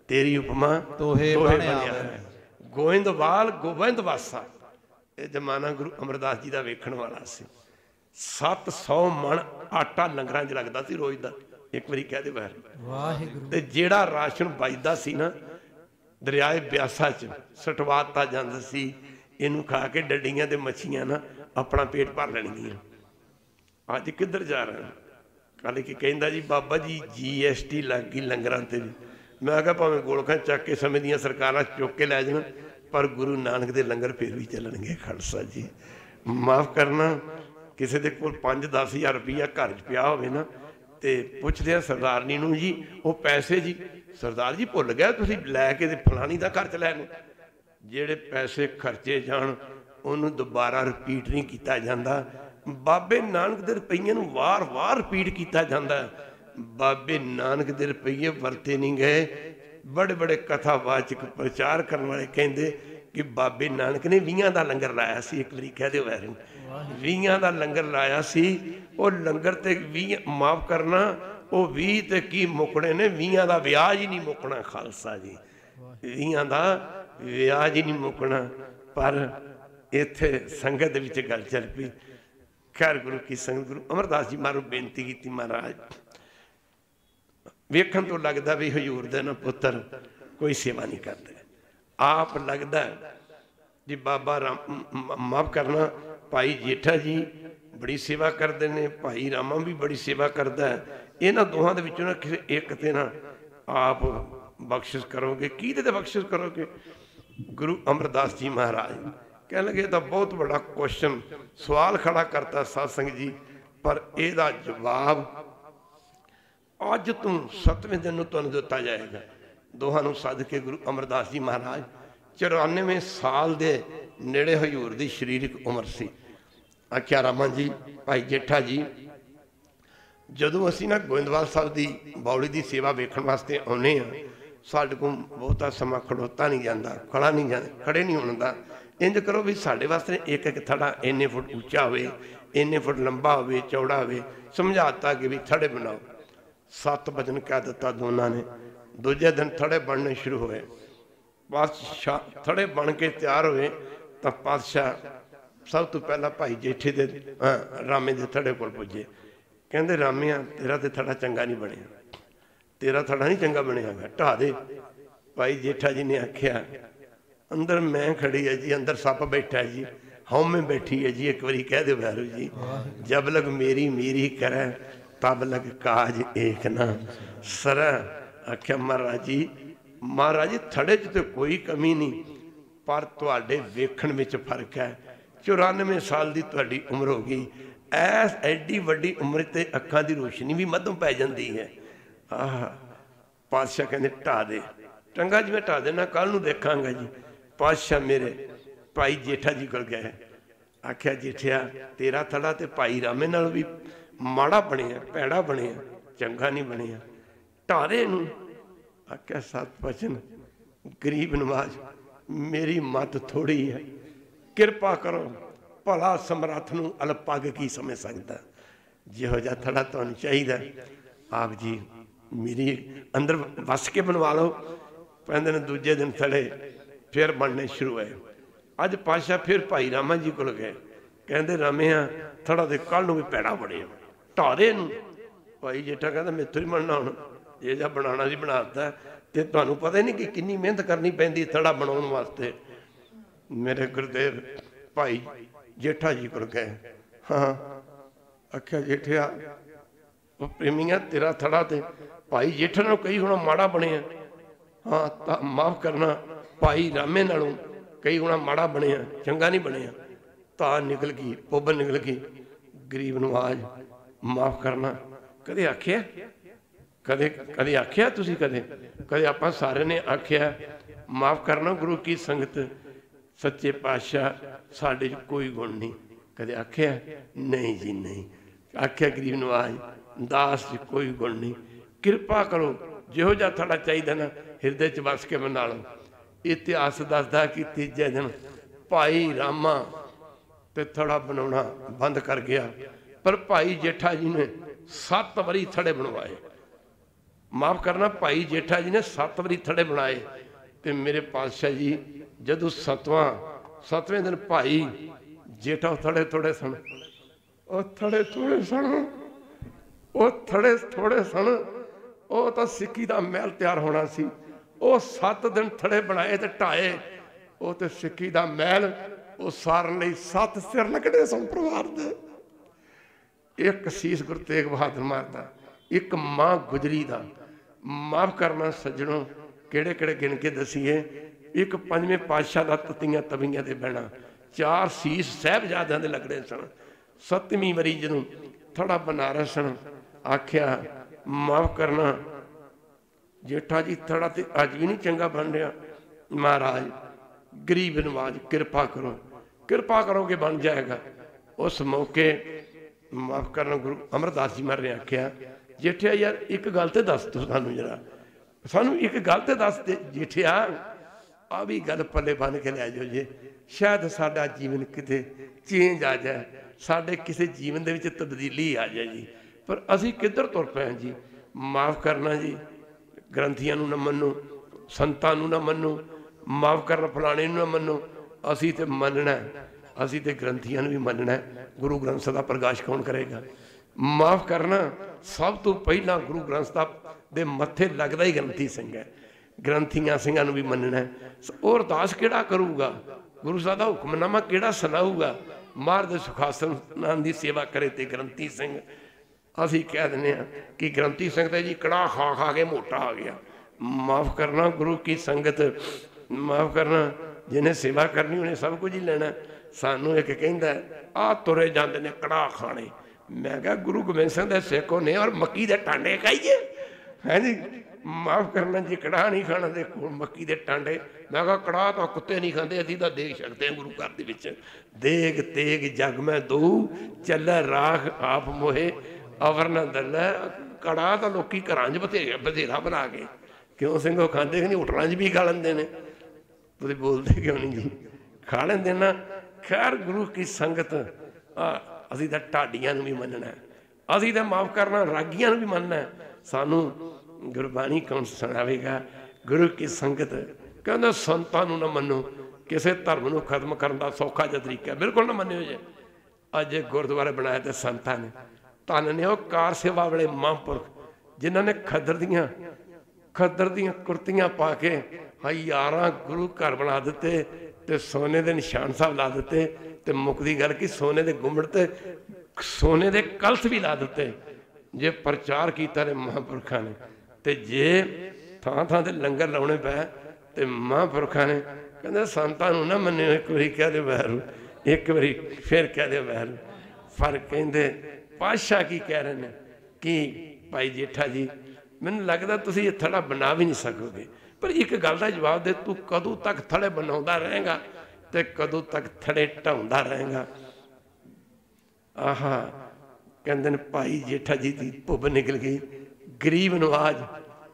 ਤੇਰੀ ਉਪਮਾ ਤੋਹੇ ਬਣਿਆ ਹੈ ਗੋਇੰਦਵਾਲ ਗੋਬਿੰਦ ਵਾਸਾ। ਇਹ ਜਮਾਨਾ ਗੁਰੂ ਅਮਰਦਾਸ ਜੀ ਦਾ ਵੇਖਣ ਵਾਲਾ ਸੀ। 700 ਮਣ ਆਟਾ ਲੰਗਰਾਂ 'ਚ ਲੱਗਦਾ ਸੀ ਰੋਜ਼ ਦਾ। ਇੱਕ ਵਾਰੀ ਕਹਿ ਦੇ ਬਾਹਰ। ਵਾਹਿਗੁਰੂ। ਤੇ ਜਿਹੜਾ ਰਾਸ਼ਨ ਬਚਦਾ ਸੀ ਨਾ ਦਰਿਆਏ ਬਿਆਸਾ 'ਚ ਸਟਵਾਤਾ ਜਾਂਦਾ ਸੀ ਇਹਨੂੰ ਖਾ ਕੇ ਡੱਡੀਆਂ ਤੇ ਮੱਛੀਆਂ ਨਾ ਆਪਣਾ ਪੇਟ ਭਰ ਲੈਣਗੀਆਂ। ਅੱਜ ਕਿੱਧਰ ਜਾ ਰਹੇ ਕੱਲ ਕੀ ਕਹਿੰਦਾ ਜੀ ਬਾਬਾ ਜੀ ਜੀਐਸਟੀ ਲੱਗ ਗਈ ਲੰਗਰਾਂ ਤੇ। ਵੀ ਮੈਂ ਕਿਹਾ ਭਾਵੇਂ ਗੋਲਖਾਂ ਚੱਕ ਕੇ ਸਮੇਂ ਦੀਆਂ ਸਰਕਾਰਾਂ ਚੁੱਕ ਕੇ ਲੈ ਜਾਣ ਪਰ ਗੁਰੂ ਨਾਨਕ ਦੇ ਲੰਗਰ ਫੇਰ ਵੀ ਚੱਲਣਗੇ ਖਾਲਸਾ ਜੀ। ਮਾਫ ਕਰਨਾ। ਕਿਸੇ ਦੇ ਕੋਲ 5-10000 ਰੁਪਈਆ ਘਰ 'ਚ ਪਿਆ ਹੋਵੇ ਨਾ, ਤੇ ਪੁੱਛਦੇ ਆ ਸਰਦਾਰਨੀ ਨੂੰ ਜੀ, ਉਹ ਪੈਸੇ ਜੀ, ਸਰਦਾਰ ਜੀ ਭੁੱਲ ਗਿਆ ਤੁਸੀਂ ਲੈ ਕੇ ਤੇ ਫਲਾਣੀ ਦਾ ਖਰਚ ਲੈਣੇ ਜਿਹੜੇ ਪੈਸੇ ਖਰਚੇ ਜਾਣ, ਉਹਨੂੰ ਦੁਬਾਰਾ ਰਿਪੀਟ ਨਹੀਂ ਕੀਤਾ ਜਾਂਦਾ। ਬਾਬੇ ਨਾਨਕ ਦੇ ਰੁਪਈਏ ਨੂੰ ਵਾਰ-ਵਾਰ ਰਿਪੀਟ ਕੀਤਾ ਜਾਂਦਾ। ਬਾਬੇ ਨਾਨਕ ਦੇ ਰੁਪਈਏ ਵਰਤੇ ਨਹੀਂ ਗਏ। ਬੜੇ ਬੜੇ ਕਥਾਵਾਚਕ ਪ੍ਰਚਾਰ ਕਰਨ ਵਾਲੇ ਕਹਿੰਦੇ ਕਿ ਬਾਬੇ ਨਾਨਕ ਨੇ 20 ਦਾ ਲੰਗਰ ਲਾਇਆ ਸੀ, ਇੱਕ ਵਾਰੀ ਕਹਿ ਦਿਓ ਵੈਰਨ 20 ਦਾ ਲੰਗਰ ਲਾਇਆ ਸੀ, ਉਹ ਲੰਗਰ ਤੇ 20 ਮਾਫ ਕਰਨਾ, ਉਹ 20 ਤੇ ਕੀ ਮੁਕਣੇ ਨੇ? 20 ਦਾ ਵਿਆਜ ਹੀ ਨਹੀਂ ਮੁਕਣਾ ਖਾਲਸਾ ਜੀ। 20 ਦਾ ਵਿਆਜ ਹੀ ਨਹੀਂ ਮੁਕਣਾ। ਪਰ ਇੱਥੇ ਸੰਗਤ ਦੇ ਵਿੱਚ ਗੱਲ ਚੱਲ ਪਈ। ਖੈਰ ਗੁਰੂ ਕੀ ਸੰਗਤ, ਗੁਰੂ ਅਮਰਦਾਸ ਜੀ ਮਾਰੂ ਬੇਨਤੀ ਕੀਤੀ ਮਹਾਰਾਜ। ਵੇਖਣ ਤੋਂ ਲੱਗਦਾ ਵੀ ਹਜੂਰ ਦੇ ਨਾ ਪੁੱਤਰ ਕੋਈ ਸੇਵਾ ਨਹੀਂ ਕਰਦੇ। ਆਪ ਲੱਗਦਾ ਜੀ ਬਾਬਾ ਰਾਮ ਮਾਫ ਕਰਨਾ ਭਾਈ ਜੇਠਾ ਜੀ ਬੜੀ ਸੇਵਾ ਕਰਦੇ ਨੇ, ਭਾਈ ਰਾਮਾ ਵੀ ਬੜੀ ਸੇਵਾ ਕਰਦਾ ਹੈ। ਇਹਨਾਂ ਦੋਹਾਂ ਦੇ ਵਿੱਚੋਂ ਨਾ ਕਿਸੇ ਇੱਕ ਤੇ ਨਾ ਆਪ ਬਖਸ਼ਿਸ਼ ਕਰੋਗੇ। ਕਿਹਦੇ ਤੇ ਬਖਸ਼ਿਸ਼ ਕਰੋਗੇ? ਗੁਰੂ ਅਮਰਦਾਸ ਜੀ ਮਹਾਰਾਜ। ਕਹਿਣ ਲੱਗੇ, ਇਹ ਤਾਂ ਬਹੁਤ ਵੱਡਾ ਕੁਐਸਚਨ ਸਵਾਲ ਖੜਾ ਕਰਤਾ ਸਾਧ ਜੀ, ਪਰ ਇਹਦਾ ਜਵਾਬ ਅੱਜ ਤੋਂ 7ਵੇਂ ਦਿਨ ਨੂੰ ਤੁਹਾਨੂੰ ਦਿੱਤਾ ਜਾਏਗਾ। ਦੋਹਾਂ ਨੂੰ ਸੱਦ ਕੇ ਗੁਰੂ ਅਮਰਦਾਸ ਜੀ ਮਹਾਰਾਜ 94 ਸਾਲ ਦੇ ਨੇੜੇ ਹਜੂਰ ਦੀ ਸਰੀਰਕ ਉਮਰ ਸੀ। ਆਖਿਆ, ਰਾਮਾ ਜੀ, ਭਾਈ ਜੇਠਾ ਜੀ, ਜਦੋਂ ਅਸੀਂ ਨਾ ਗੋਇੰਦਵਾਲ ਸਾਹਿਬ ਦੀ ਬੌੜੀ ਦੀ ਸੇਵਾ ਵੇਖਣ ਵਾਸਤੇ ਆਉਨੇ ਆ ਸਾਡੇ ਕੋਲ ਬਹੁਤਾ ਸਮਾਂ ਖੜੋਤਾ ਨਹੀਂ ਜਾਂਦਾ, ਖੜਾ ਨਹੀਂ ਜਾਂਦਾ, ਖੜੇ ਨਹੀਂ ਹੁੰਦਾ ਇੰਜ ਕਰੋ ਵੀ ਸਾਡੇ ਵਾਸਤੇ ਇੱਕ ਇੱਕ ਥੜਾ ਇੰਨੇ ਫੁੱਟ ਉੱਚਾ ਹੋਵੇ, ਇੰਨੇ ਫੁੱਟ ਲੰਬਾ ਹੋਵੇ, ਚੌੜਾ ਹੋਵੇ, ਸਮਝਾਤਾ ਕਿ ਵੀ ਥੜੇ ਬਣਾਓ। ਸੱਤ ਵਜਨ ਕਹਿ ਦਿੱਤਾ ਦੋਨਾਂ ਨੇ। ਦੂਜੇ ਦਿਨ ਥੜੇ ਬਣਨੇ ਸ਼ੁਰੂ ਹੋਏ। ਬਾਦਸ਼ਾਹ ਥੜੇ ਬਣ ਕੇ ਤਿਆਰ ਹੋਏ ਤਾਂ ਪਾਤਸ਼ਾਹ ਸਭ ਤੋਂ ਪਹਿਲਾਂ ਭਾਈ ਜੇਠੇ ਦੇ ਰਾਮੇ ਦੇ ਥੜੇ ਕੋਲ ਪੁੱਜੇ। ਕਹਿੰਦੇ, ਰਾਮਿਆ, ਤੇਰਾ ਤੇ ਥੜਾ ਚੰਗਾ ਨਹੀਂ ਬਣਿਆ। ਤੇਰਾ ਥੜਾ ਨਹੀਂ ਚੰਗਾ ਬਣਿਆ ਗਾ ਢਾ ਦੇ। ਭਾਈ ਜੇਠਾ ਜੀ ਨੇ ਆਖਿਆ, ਅੰਦਰ ਮੈਂ ਖੜੀ ਹੈ ਜੀ, ਅੰਦਰ ਸੱਪ ਬੈਠਾ ਜੀ। ਹਉ ਬੈਠੀ ਹੈ ਜੀ, ਇੱਕ ਵਾਰੀ ਕਹਿ ਦਿਓ ਵੈਰੂ ਜੀ। ਜਬ ਲਗ ਮੇਰੀ ਮੇਰੀ ਕਰੈ, ਤਬ ਲਗ ਕਾਜ ਏਕ ਨਾ। ਸਰ ਆਖਿਆ, ਮਹਾਰਾਜ ਜੀ, ਮਹਾਰਾਜ ਥੜੇ 'ਚ ਤੇ ਕੋਈ ਕਮੀ ਨਹੀਂ, ਪਰ ਤੁਹਾਡੇ ਵੇਖਣ ਵਿੱਚ ਫ਼ਰਕ ਹੈ। 94 ਸਾਲ ਦੀ ਤੁਹਾਡੀ ਉਮਰ ਹੋ ਗਈ। ਐਸ ਐਡੀ ਵੱਡੀ ਉਮਰ ਤੇ ਅੱਖਾਂ ਦੀ ਰੋਸ਼ਨੀ ਵੀ ਮੱਧਮ ਪੈ ਜਾਂਦੀ ਹੈ। ਆਹ, ਪਾਤਸ਼ਾਹ ਕਹਿੰਦੇ ਢਾ ਦੇ। ਟੰਗਾ ਜੀ ਮੈਂ ਢਾ ਦੇਣਾ ਕੱਲ ਨੂੰ ਦੇਖਾਂਗਾ ਜੀ। ਪਾਤਸ਼ਾਹ ਮੇਰੇ ਭਾਈ ਜੇਠਾ ਜੀ ਕੋਲ ਗਏ ਆਖਿਆ, ਜੇਠਿਆ, ਤੇਰਾ ਥੜਾ ਤੇ ਭਾਈ ਰਾਮੇ ਨਾਲ ਵੀ ਮਾੜਾ ਬਣਿਆ, ਭੈੜਾ ਬਣਿਆ, ਚੰਗਾ ਨਹੀਂ ਬਣਿਆ। ਢਾਰੇ ਨੂੰ ਆਖਿਆ, ਸਤ ਬਚਨ ਗਰੀਬ ਨਵਾਜ, ਮੇਰੀ ਮਤ ਥੋੜੀ ਹੈ। ਕਿਰਪਾ ਕਰੋ, ਭਲਾ ਸਮਰੱਥ ਨੂੰ ਅਲਪੱਗ ਕੀ ਸਮਝ ਸਕਦਾ? ਜਿਹੋ ਜਿਹਾ ਥੜਾ ਤੁਹਾਨੂੰ ਚਾਹੀਦਾ। ਆਪ ਜੀ, ਮੇਰੀ ਅੰਦਰ ਵਸ ਕੇ ਬਣਵਾ ਲਓ। ਕਹਿੰਦੇ ਨੇ ਦੂਜੇ ਦਿਨ ਥੜੇ, ਫਿਰ ਬਣਨੇ ਸ਼ੁਰੂ ਹੋਏ। ਅੱਜ ਪਾਸ਼ਾ ਫਿਰ ਭਾਈ ਰਾਮਾ ਜੀ ਕੋਲ ਗਏ। ਕਹਿੰਦੇ ਰਾਮਿਆ ਥੜਾ ਦੇ ਕੱਲ ਨੂੰ ਵੀ ਪੈੜਾ ਬੜਿਆ ਢਾਰੇ ਨੂੰ ਭਾਈ ਜੇਠਾ ਕਹਿੰਦਾ, ਮੈਥੋਂ ਹੀ ਬਣਨਾ ਹੁਣ। ਇਹ ਜਾਂ ਬਣਾਉਣਾ ਸੀ ਬਣਾਤਾ ਤੇ ਤੁਹਾਨੂੰ ਪਤਾ ਹੀ ਨਹੀਂ ਕਿ ਕਿੰਨੀ ਮਿਹਨਤ ਕਰਨੀ ਪੈਂਦੀ ਥੜਾ ਬਣਾਉਣ ਵਾਸਤੇ। ਮੇਰੇ ਗੁਰਦੇਵ, ਭਾਈ ਜੇਠਾ ਜੀ ਕੋਲ ਗਏ। ਹਾਂ, ਆਖਿਆ, ਜੇਠਿਆ, ਉਹ ਪ੍ਰੇਮੀਆਂ, ਤੇਰਾ ਥੜਾ ਤੇ ਭਾਈ ਜੇਠਾ ਨੂੰ ਕਈ ਹੁਣ ਮਾੜਾ ਬਣਿਆ। ਹਾਂ, ਤਾਂ ਮਾਫ ਕਰਨਾ, ਭਾਈ ਰਾਮੇ ਨਾਲੋਂ ਕਈ ਗੁਣਾ ਮਾੜਾ ਬਣਿਆ, ਚੰਗਾ ਨਹੀਂ ਬਣਿਆ। ਤਾਂ ਨਿਕਲ ਗਈ, ਪੁੱਬ ਨਿਕਲ ਗਈ। ਗਰੀਬ ਨਵਾਜ ਮਾਫ ਕਰਨਾ। ਕਦੇ ਆਖਿਆ? ਕਦੇ ਕਦੇ ਆਖਿਆ ਤੁਸੀਂ ਕਦੇ? ਕਦੇ ਆਪਾਂ ਸਾਰਿਆਂ ਨੇ ਆਖਿਆ, ਮਾਫ ਕਰਨਾ ਗੁਰੂ ਕੀ ਸੰਗਤ ਸੱਚੇ ਪਾਤਸ਼ਾਹ, ਸਾਡੇ 'ਚ ਕੋਈ ਗੁਣ ਨਹੀਂ। ਕਦੇ ਆਖਿਆ, ਨਹੀਂ ਜੀ, ਨਹੀਂ। ਆਖਿਆ ਗਰੀਬ ਨਵਾਜ, ਦਾਸ 'ਚ ਕੋਈ ਗੁਣ ਨਹੀਂ। ਕਿਰਪਾ ਕਰੋ, ਜਿਹੋ ਜਿਹਾ ਤੁਹਾਡਾ ਚਾਹੀਦਾ ਨਾ, ਹਿਰਦੇ 'ਚ ਵਸ ਕੇ ਮਨਾ ਲਓ। ਇਤਿਹਾਸ ਦੱਸਦਾ ਕਿ ਤੀਜੇ ਦਿਨ ਭਾਈ ਰਾਮਾ ਤੇ ਥੜਾ ਬਣਾਉਣਾ ਬੰਦ ਕਰ ਗਿਆ। ਪਰ ਭਾਈ ਜੇਠਾ ਜੀ ਨੇ ਸੱਤ ਵਾਰੀ ਥੜੇ ਬਣਵਾਏ। ਮਾਫ ਕਰਨਾ, ਭਾਈ ਜੇਠਾ ਜੀ ਨੇ ਸੱਤ ਵਾਰੀ ਥੜੇ ਬਣਾਏ। ਤੇ ਮੇਰੇ ਪਾਤਸ਼ਾਹ ਜੀ ਜਦੋਂ ਸਤਵਾਂ, ਸਤਵੇਂ ਦਿਨ ਭਾਈ ਜੇਠਾ ਥੜੇ ਥੋੜੇ ਸਨ। ਉਹ ਥੜੇ ਥੋੜੇ ਸਨ। ਉਹ ਥੜੇ ਥੋੜੇ ਸਨ। ਉਹ ਤਾਂ ਸਿੱਕੀ ਦਾ ਮਹਿਲ ਤਿਆਰ ਹੋਣਾ ਸੀ। ਉਹ 7 ਦਿਨ ਥੜੇ ਬਣਾਏ ਤੇ ਢਾਏ। ਉਹ ਤੇ ਸਿੱਕੀ ਦਾ ਮਹਿਲ, ਉਹ ਸਾਰਨ ਲਈ ਸੱਤ ਸਿਰ ਲੱਗਣੇ ਸਨ ਪਰਿਵਾਰ ਦੇ। ਇੱਕ ਸੀਸ ਗੁਰੂ ਤੇਗ ਬਹਾਦਰ ਮਾਰਦਾ ਇੱਕ ਮਾਂ ਗੁਜਰੀ ਦਾ। ਮਾਫ ਕਰਨਾ ਸੱਜਣੋ ਕਿਹੜੇ ਕਿਹੜੇ ਗਿਣ ਕੇ ਦਸੀਏ? ਇੱਕ ਪੰਜਵੇਂ ਪਾਤਸ਼ਾਹ ਦਾ ਤਤੀਆਂ ਤਵੀਆਂ ਤੇ ਬਹਿਣਾ। ਚਾਰ ਸੀਸ ਸਹਿਬਜ਼ਾਦਿਆਂ ਦੇ ਲੱਗਣੇ ਸਨ। ਸੱਤਵੀਂ ਵਾਰੀ ਜਦੋਂ ਥੜਾ ਬਨਾਰਸ ਸਨ, ਆਖਿਆ, ਮਾਫ ਕਰਨਾ। ਜੇਠਾ ਜੀ, ਥੜਾ ਤੇ ਅੱਜ ਵੀ ਨਹੀਂ ਚੰਗਾ ਬਣ ਰਿਹਾ। ਮਹਾਰਾਜ, ਗਰੀਬ ਨਵਾਜ, ਕਿਰਪਾ ਕਰੋ। ਕਿਰਪਾ ਕਰੋਗੇ ਬਣ ਜਾਏਗਾ। ਉਸ ਮੌਕੇ ਮਾਫ ਕਰਨ ਗੁਰੂ ਅਮਰਦਾਸ ਜੀ ਮਹਾਰਾਜ ਨੇ ਆਖਿਆ, ਜੇਠਿਆ ਯਾਰ, ਇੱਕ ਗੱਲ ਤੇ ਦੱਸ ਤੂੰ ਸਾਨੂੰ ਜਰਾ। ਸਾਨੂੰ ਇੱਕ ਗੱਲ ਤੇ ਦੱਸ ਤੇ ਜੇਠਿਆ। ਆ ਵੀ ਗੱਲ ਪੱਲੇ ਬੰਨ ਕੇ ਲੈ ਜਾਓ ਜੀ। ਸ਼ਾਇਦ ਸਾਡਾ ਜੀਵਨ ਕਿਤੇ ਚੇਂਜ ਆ ਜਾਏ। ਸਾਡੇ ਕਿਸੇ ਜੀਵਨ ਦੇ ਵਿੱਚ ਤਬਦੀਲੀ ਆ ਜਾਏ ਜੀ। ਪਰ ਅਸੀਂ ਕਿੱਧਰ ਤੁਰ ਪਏ ਹਾਂ ਜੀ? ਮਾਫ ਕਰਨਾ ਜੀ। ਗ੍ਰੰਥੀਆਂ ਨੂੰ ਨਾ ਮੰਨੋ, ਸੰਤਾਂ ਨੂੰ ਨਾ ਮੰਨੋ, ਮਾਫ ਕਰਨ ਫਲਾਣੇ ਨੂੰ ਨਾ ਮੰਨੋ। ਅਸੀਂ ਤੇ ਮੰਨਣਾ ਅਸੀਂ ਤੇ ਗ੍ਰੰਥੀਆਂ ਨੂੰ ਵੀ ਮੰਨਣਾ ਗੁਰੂ ਗ੍ਰੰਥ ਸਾਹਿਬ ਦਾ ਪ੍ਰਕਾਸ਼ ਕੌਣ ਕਰੇਗਾ? ਮਾਫ ਕਰਨਾ ਸਭ ਤੋਂ ਪਹਿਲਾਂ ਗੁਰੂ ਗ੍ਰੰਥ ਸਾਹਿਬ ਦੇ ਮੱਥੇ ਲੱਗਦਾ ਹੀ ਗ੍ਰੰਥੀ ਸਿੰਘ ਹੈ। ਗ੍ਰੰਥੀਆਂ ਸਿੰਘਾਂ ਨੂੰ ਵੀ ਮੰਨਣਾ ਉਹ ਅਰਦਾਸ ਕਿਹੜਾ ਕਰੂਗਾ? ਗੁਰੂ ਸਾਹਿਬ ਦਾ ਹੁਕਮਨਾਮਾ ਕਿਹੜਾ ਸੁਣਾਊਗਾ? ਮਾਰ ਦੇ ਸੁਖਾਸਨ ਦੀ ਸੇਵਾ ਕਰੇ ਤੇ ਗ੍ਰੰਥੀ ਸਿੰਘ। ਅਸੀਂ ਕਹਿ ਦਿੰਦੇ ਆ ਕਿ ਗ੍ਰੰਥੀ ਸਿੰਘ ਤੇ ਜੀ ਕੜਾ ਖਾ ਖਾ ਕੇ ਮੋਟਾ ਆ ਗਿਆ। ਮਾਫ ਕਰਨਾ ਗੁਰੂ ਕੀ ਸੰਗਤ, ਮਾਫ ਕਰਨਾ। ਜਿਹਨੇ ਸੇਵਾ ਕਰਨੀ, ਉਹਨੇ ਸਭ ਕੁਝ ਹੀ ਲੈਣਾ। ਸਾਨੂੰ ਇੱਕ ਕਹਿੰਦਾ, ਆ ਤੁਰੇ ਜਾਂਦੇ ਨੇ ਕੜਾ ਖਾਣੇ। ਮੈਂ ਕਿਹਾ, ਗੁਰੂ ਗੋਬਿੰਦ ਸਿੰਘ ਦੇ ਸਿੱਖ ਨੇ ਔਰ ਮੱਕੀ ਦੇ ਟਾਂਡੇ ਖਾਈਏ? ਹਾਂਜੀ ਮਾਫ ਕਰਨਾ ਜੀ ਕੜਾ ਨਹੀਂ ਖਾਣਾ ਦੇ ਕੋਲ, ਮੱਕੀ ਦੇ ਟਾਂਡੇ। ਮੈਂ ਕਿਹਾ ਕੜਾ ਤਾਂ ਕੁੱਤੇ ਨਹੀਂ ਖਾਂਦੇ, ਅਸੀਂ ਤਾਂ ਦੇਖ ਸਕਦੇ ਹਾਂ ਗੁਰੂ ਘਰ ਦੇ ਵਿੱਚ। ਦੇਗ ਤੇਗ ਜਗ ਮੈਂ ਦਊ, ਚੱਲੈ ਰਾਖ ਆਪ ਮੋਹੇ, ਅਵਰ ਨਾ ਦੱਲੈ। ਕੜਾ ਤਾਂ ਲੋਕੀ ਘਰਾਂ 'ਚ ਬਥੇਰਾ ਬਥੇਰਾ ਬਣਾ ਕੇ। ਕਿਉਂ ਸਿੰਘੋ, ਖਾਂਦੇ ਕਿ ਨਹੀਂ? ਹੋਟਲਾਂ 'ਚ ਵੀ ਖਾ ਲੈਂਦੇ ਨੇ। ਤੁਸੀਂ ਬੋਲਦੇ ਕਿਉਂ ਨਹੀਂ ਜੀ? ਖਾ ਲੈਂਦੇ ਨਾ। ਖੈਰ, ਗੁਰੂ ਕੀ ਸੰਗਤ, ਆ, ਅਸੀਂ ਤਾਂ ਢਾਡੀਆਂ ਨੂੰ ਵੀ ਮੰਨਣਾ ਅਸੀਂ ਤਾਂ ਮਾਫ ਕਰਨਾ, ਰਾਗੀਆਂ ਨੂੰ ਵੀ ਮੰਨਣਾ ਸਾਨੂੰ ਗੁਰਬਾਣੀ ਕੌਣ ਸੁਣਾਵੇਗਾ? ਗੁਰੂ ਕੀ ਸੰਗਤ? ਕਹਿੰਦਾ, ਸੰਤਾਂ ਨੂੰ ਨਾ ਮੰਨੋ। ਕਿਸੇ ਧਰਮ ਨੂੰ ਖਤਮ ਕਰਨ ਦਾ ਸੌਖਾ ਜਿਹਾ ਤਰੀਕਾ ਬਿਲਕੁਲ ਨਾ ਮੰਨਿਓ ਜੇ। ਅੱਜ ਇਹ ਗੁਰਦੁਆਰੇ ਬਣਾਏ ਤੇ ਸੰਤਾਂ ਨੇ। ਧੰਨ ਨੇ ਉਹ ਕਾਰ ਸੇਵਾ ਵਾਲੇ ਮਹਾਂਪੁਰਖ, ਜਿਨ੍ਹਾਂ ਨੇ ਖੱਦਰ ਦੀਆਂ ਖੱਦਰ ਦੀਆਂ ਕੁਰਤੀਆਂ ਪਾ ਕੇ ਹਜ਼ਾਰਾਂ ਗੁਰੂ ਘਰ ਬਣਾ ਦਿੱਤੇ ਤੇ ਸੋਨੇ ਦੇ ਨਿਸ਼ਾਨ ਸਾਹਿਬ ਲਾ ਦਿੱਤੇ ਤੇ ਮੁੱਕਦੀ ਗੱਲ ਕਿ, ਸੋਨੇ ਦੇ ਗੁੰਬੜ ਤੇ ਸੋਨੇ ਦੇ ਕਲਸ਼ ਵੀ ਲਾ ਦਿੱਤੇ। ਜੇ ਪ੍ਰਚਾਰ ਕੀਤਾ ਨੇ ਮਹਾਂਪੁਰਖਾਂ ਨੇ ਤੇ ਜੇ ਥਾਂ ਥਾਂ ਤੇ ਲੰਗਰ ਲਾਉਣੇ ਪੈ ਤੇ ਮਹਾਂਪੁਰਖਾਂ ਨੇ ਕਹਿੰਦੇ ਸੰਤਾਂ ਨੂੰ ਨਾ ਮੰਨਿਓ, ਇੱਕ ਵਾਰੀ ਕਹਿ ਦਿਓ ਵੈਰੂ, ਇੱਕ ਵਾਰੀ ਫਿਰ ਕਹਿ ਦਿਓ ਵੈਰੂ। ਫਰ ਕਹਿੰਦੇ ਪਾਸ਼ਾ ਕੀ ਕਹਿ ਰਹੇ ਨੇ? ਕਿ ਭਾਈ ਜੇਠਾ ਜੀ, ਮੈਨੂੰ ਲੱਗਦਾ ਤੁਸੀਂ ਇਹ ਥੜਾ ਬਣਾ ਵੀ ਨਹੀਂ ਸਕੋਗੇ। ਪਰ ਇੱਕ ਗੱਲ ਦਾ ਜਵਾਬ ਦੇ, ਤੂੰ ਕਦੋਂ ਤੱਕ ਥੜੇ ਬਣਾਉਂਦਾ ਰਹੇਗਾ ਤੇ ਕਦੋਂ ਤੱਕ ਥੜੇ ਢਾਉਂਦਾ ਰਹੇਗਾ? ਆਹਾ, ਕਹਿੰਦੇ ਨੇ ਭਾਈ ਜੇਠਾ ਜੀ ਦੀ ਭੁੱਬ ਨਿਕਲ ਗਈ। ਗਰੀਬ ਨਵਾਜ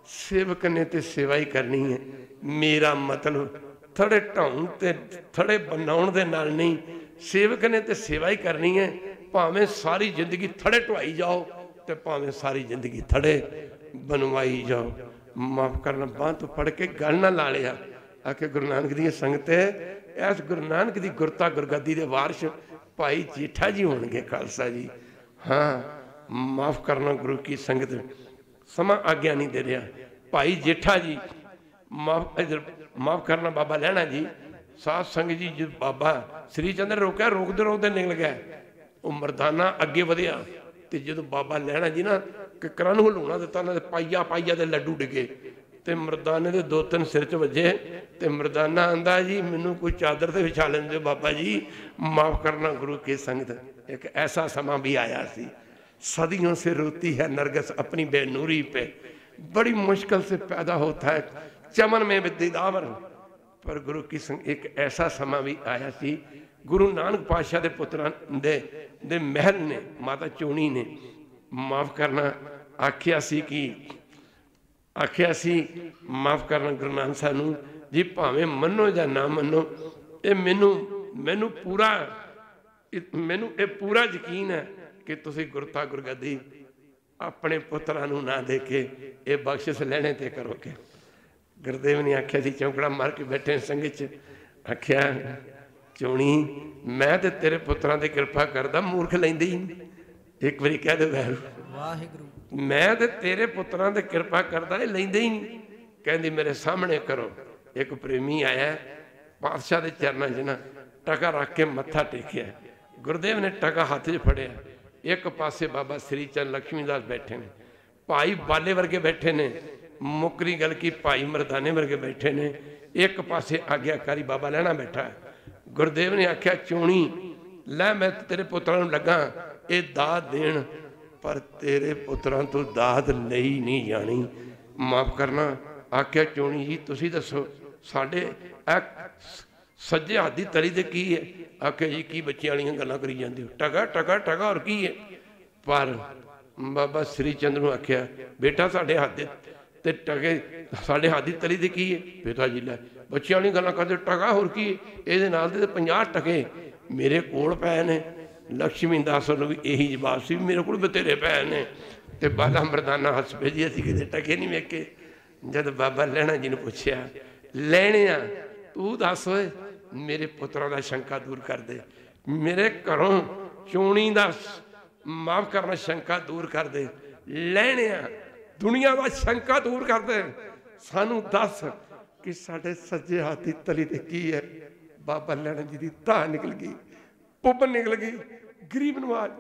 ਸੇਵਕ ਨੇ ਤੇ ਸੇਵਾ ਹੀ ਕਰਨੀ ਹੈ। ਮੇਰਾ ਮਤਲਬ ਥੜੇ ਢਾਉਣ ਤੇ ਥੜੇ ਬਣਾਉਣ ਦੇ ਨਾਲ ਨਹੀਂ, ਸੇਵਕ ਨੇ ਤੇ ਸੇਵਾ ਹੀ ਕਰਨੀ ਹੈ। ਭਾਵੇਂ ਸਾਰੀ ਜ਼ਿੰਦਗੀ ਥੜੇ ਢਵਾਈ ਜਾਓ ਤੇ ਭਾਵੇਂ ਸਾਰੀ ਜ਼ਿੰਦਗੀ ਥੜੇ ਬਣਵਾਈ ਜਾਓ। ਮਾਫ ਕਰਨਾ, ਬਾਂਹ ਤੋਂ ਫੜ ਕੇ ਗੱਲ ਨਾ ਲਾ ਲਿਆ। ਆਖੇ ਗੁਰੂ ਨਾਨਕ ਦੀ ਸੰਗਤ ਹੈ ਇਸ ਗੁਰੂ ਨਾਨਕ ਦੀ ਗੁਰਤਾ ਗੁਰਗੱਦੀ ਦੇ ਵਾਰਿਸ਼ ਭਾਈ ਜੇਠਾ ਜੀ ਹੋਣਗੇ, ਖਾਲਸਾ ਜੀ। ਹਾਂ, ਮਾਫ ਕਰਨਾ ਗੁਰੂ ਕੀ ਸੰਗਤ। ਸਮਾਂ ਆਗਿਆ ਨਹੀਂ ਦੇ ਰਿਹਾ। ਭਾਈ ਜੇਠਾ ਜੀ, ਮਾਫ ਮਾਫ ਕਰਨਾ ਬਾਬਾ ਲੈਣਾ ਜੀ। ਸਾਧ ਸੰਗਤ ਜੀ ਜਦ ਬਾਬਾ ਸ੍ਰੀ ਚੰਦਰ ਰੋਕਿਆ, ਰੋਕਦੇ ਰੋਕਦੇ ਨਿਕਲ ਗਿਆ। ਉਹ ਮਰਦਾਨਾ ਅੱਗੇ ਵਧਿਆ ਤੇ ਜਦੋਂ ਬਾਬਾ ਲੈਣਾ ਜੀ ਨਾ ਕਿਕਰਾਂ ਨੂੰ ਹਲੂਣਾ ਦਿੱਤਾ, ਉਹਨਾਂ ਦੇ ਪਾਈਆ ਪਾਈਆ ਦੇ ਲੱਡੂ ਡਿੱਗੇ ਤੇ ਮਰਦਾਨੇ ਦੇ ਦੋ ਤਿੰਨ ਸਿਰ 'ਚ ਵੱਜੇ ਤੇ ਮਰਦਾਨਾ ਆਂਦਾ ਜੀ, ਮੈਨੂੰ ਕੋਈ ਚਾਦਰ ਤੇ ਵਿਛਾ ਲੈਣ ਦਿਓ ਬਾਬਾ ਜੀ, ਮਾਫ ਕਰਨਾ ਗੁਰੂ ਕੀ ਸੰਗਤ। ਇੱਕ ਐਸਾ ਸਮਾਂ ਵੀ ਆਇਆ ਸੀ। सदियों से रोती है नरगस अपनी बेनूरी पे बड़ी मुश्किल से पैदा होता है चमन में विद्यावर ਪਰ ਗੁਰੂ ਕੀ ਸੰਗ ਇੱਕ ਐਸਾ ਸਮਾਂ ਵੀ ਆਇਆ ਸੀ ਗੁਰੂ ਨਾਨਕ ਪਾਤਸ਼ਾਹ ਦੇ ਪੁੱਤਰਾਂ ਦੇ ਦੇ ਮਹਿਲ ਨੇ ਮਾਤਾ ਚੋਣੀ ਨੇ ਮਾਫ ਕਰਨਾ ਆਖਿਆ ਸੀ ਕਿ ਆਖਿਆ ਸੀ ਮਾਫ ਕਰਨਾ ਗੁਰੂ ਨਾਨਕ ਸਾਹਿਬ ਨੂੰ ਜੀ ਭਾਵੇਂ ਮੰਨੋ ਜਾਂ ਨਾ ਮੰਨੋ ਇਹ ਮੈਨੂੰ ਮੈਨੂੰ ਪੂਰਾ ਇਹ- ਮੈਨੂੰ ਇਹ ਪੂਰਾ ਯਕੀਨ ਹੈ ਕਿ ਤੁਸੀਂ ਗੁਰਤਾ ਗੁਰਗੱਦੀ ਆਪਣੇ ਪੁੱਤਰਾਂ ਨੂੰ ਨਾ ਦੇ ਕੇ ਇਹ ਬਖਸ਼ਿਸ਼ ਲੈਣੇ ਤੇ ਕਰੋਗੇ। ਗੁਰਦੇਵ ਨੇ ਆਖਿਆ ਸੀ ਚੌਂਕੜਾ ਮਾਰ ਕੇ ਬੈਠੇ ਸੰਗਤ ਚ। ਆਖਿਆ ਚੋਣੀ ਮੈਂ ਤੇ ਤੇਰੇ ਪੁੱਤਰਾਂ ਤੇ ਕਿਰਪਾ ਕਰਦਾ ਮੂਰਖ ਲੈਂਦੇ। ਹੀ। ਇੱਕ ਵਾਰੀ ਕਹਿ ਦੇ ਵਾਹਿਗੁਰੂ। ਮੈਂ ਤੇ ਤੇਰੇ ਪੁੱਤਰਾਂ ਤੇ ਕਿਰਪਾ ਕਰਦਾ ਇਹ ਲੈਂਦੇ ਹੀ ਨਹੀਂ। ਕਹਿੰਦੀ ਮੇਰੇ ਸਾਹਮਣੇ ਕਰੋ। ਇੱਕ ਪ੍ਰੇਮੀ ਆਇਆ ਪਾਤਸ਼ਾਹ ਦੇ ਚਰਨਾਂ 'ਚ ਨਾ ਟਕਾ ਰੱਖ ਕੇ ਮੱਥਾ ਟੇਕਿਆ। ਗੁਰਦੇਵ ਨੇ ਟਕਾ ਹੱਥ 'ਚ ਫੜਿਆ। ਇੱਕ ਪਾਸੇ ਬਾਬਾ ਸ੍ਰੀ ਚੰਦ ਲక్ష్ਮੀ ਦਾਸ ਬੈਠੇ ਨੇ। ਭਾਈ ਬਾਲੇ ਵਰਗੇ ਬੈਠੇ ਨੇ। ਮੁਕਰੀ ਗੱਲ ਕੀ ਭਾਈ ਮਰਦਾਨੇ ਵਰਗੇ ਬੈਠੇ ਨੇ। ਇੱਕ ਪਾਸੇ ਆਗਿਆਕਾਰੀ ਬਾਬਾ ਲੈਣਾ ਬੈਠਾ ਹੈ। ਗੁਰਦੇਵ ਨੇ ਆਖਿਆ, ਚੋਣੀ, ਲੈ ਮੈਂ ਤੇਰੇ ਪੁੱਤਰਾਂ ਨੂੰ ਲੱਗਾ। ਇਹ ਦਾਤ ਦੇਣ, ਪਰ ਤੇਰੇ ਪੁੱਤਰਾਂ ਤੋਂ ਦਾਤ ਲਈ ਨਹੀਂ ਜਾਣੀ। ਮਾਫ ਕਰਨਾ। ਆਖਿਆ, ਚੋਣੀ ਜੀ, ਤੁਸੀਂ ਦੱਸੋ, ਸਾਡੇ ਇਹ ਸੱਜੇ ਹੱਥ ਦੀ ਤਲੀ ਤੇ ਕੀ ਹੈ? ਆਖਿਆ ਜੀ, ਕੀ ਬੱਚਿਆਂ ਵਾਲੀਆਂ ਗੱਲਾਂ ਕਰੀ ਜਾਂਦੇ ਹੋ? ਟਗਾ ਟਗਾ ਟਗਾ, ਹੋਰ ਕੀ ਹੈ? ਪਰ ਬਾਬਾ ਸ੍ਰੀ ਚੰਦ ਨੂੰ ਆਖਿਆ, ਬੇਟਾ ਸਾਡੇ ਹੱਥ ਦੇ ਤੇ ਟਗੇ, ਸਾਡੇ ਹੱਥ ਦੀ ਤਲੀ ਤੇ ਕੀ ਹੈ? ਪਿਤਾ ਜੀ, ਲੈ, ਬੱਚਿਆਂ ਵਾਲੀਆਂ ਗੱਲਾਂ ਕਰਦੇ ਟਗਾ, ਹੋਰ ਕੀ ਹੈ? ਇਹਦੇ ਨਾਲ ਦੇ 50 ਟਕੇ ਮੇਰੇ ਕੋਲ ਪਏ ਨੇ ਲక్ష్ਮੀ ਦਾਸ ਨੂੰ ਵੀ ਇਹੀ ਜਵਾਬ ਸੀ ਵੀ ਮੇਰੇ ਕੋਲ ਬਤੇਰੇ ਪਏ ਨੇ ਤੇ ਬਾਲਾ ਮਰਦਾਨਾ ਹੱਸ ਪਏ ਜੀ, ਅਸੀਂ ਕਿਤੇ ਟਕੇ ਨਹੀਂ ਵੇਖੇ। ਜਦ ਬਾਬਾ ਲੈਣਾ ਜੀ ਨੂੰ ਪੁੱਛਿਆ ਲੈਣਿਆ ਤੂੰ ਦੱਸ ਓਏ ਮੇਰੇ ਪੁੱਤਰਾਂ ਦਾ ਸ਼ੰਕਾ ਦੂਰ ਕਰ ਦੇ। ਮੇਰੇ ਘਰੋਂ ਚੋਣੀ ਦਾ ਮਾਫ ਕਰਨਾ ਸ਼ੰਕਾ ਦੂਰ ਕਰ ਦੇ। ਲੈਣਿਆ, ਦੁਨੀਆ ਦਾ ਸ਼ੰਕਾ ਦੂਰ ਕਰ ਦੇ। ਸਾਨੂੰ ਦੱਸ ਕਿ ਸਾਡੇ ਸੱਜੇ ਹੱਥ ਦੀ ਤਲੀ ਤੇ ਕੀ ਹੈ? ਬਾਬਾ ਲੈਣਾ ਜੀ ਦੀ ਧਾ ਨਿਕਲ ਗਈ, ਪੁੱਬ ਨਿਕਲ ਗਈ। ਗਰੀਬ ਨਵਾਜ,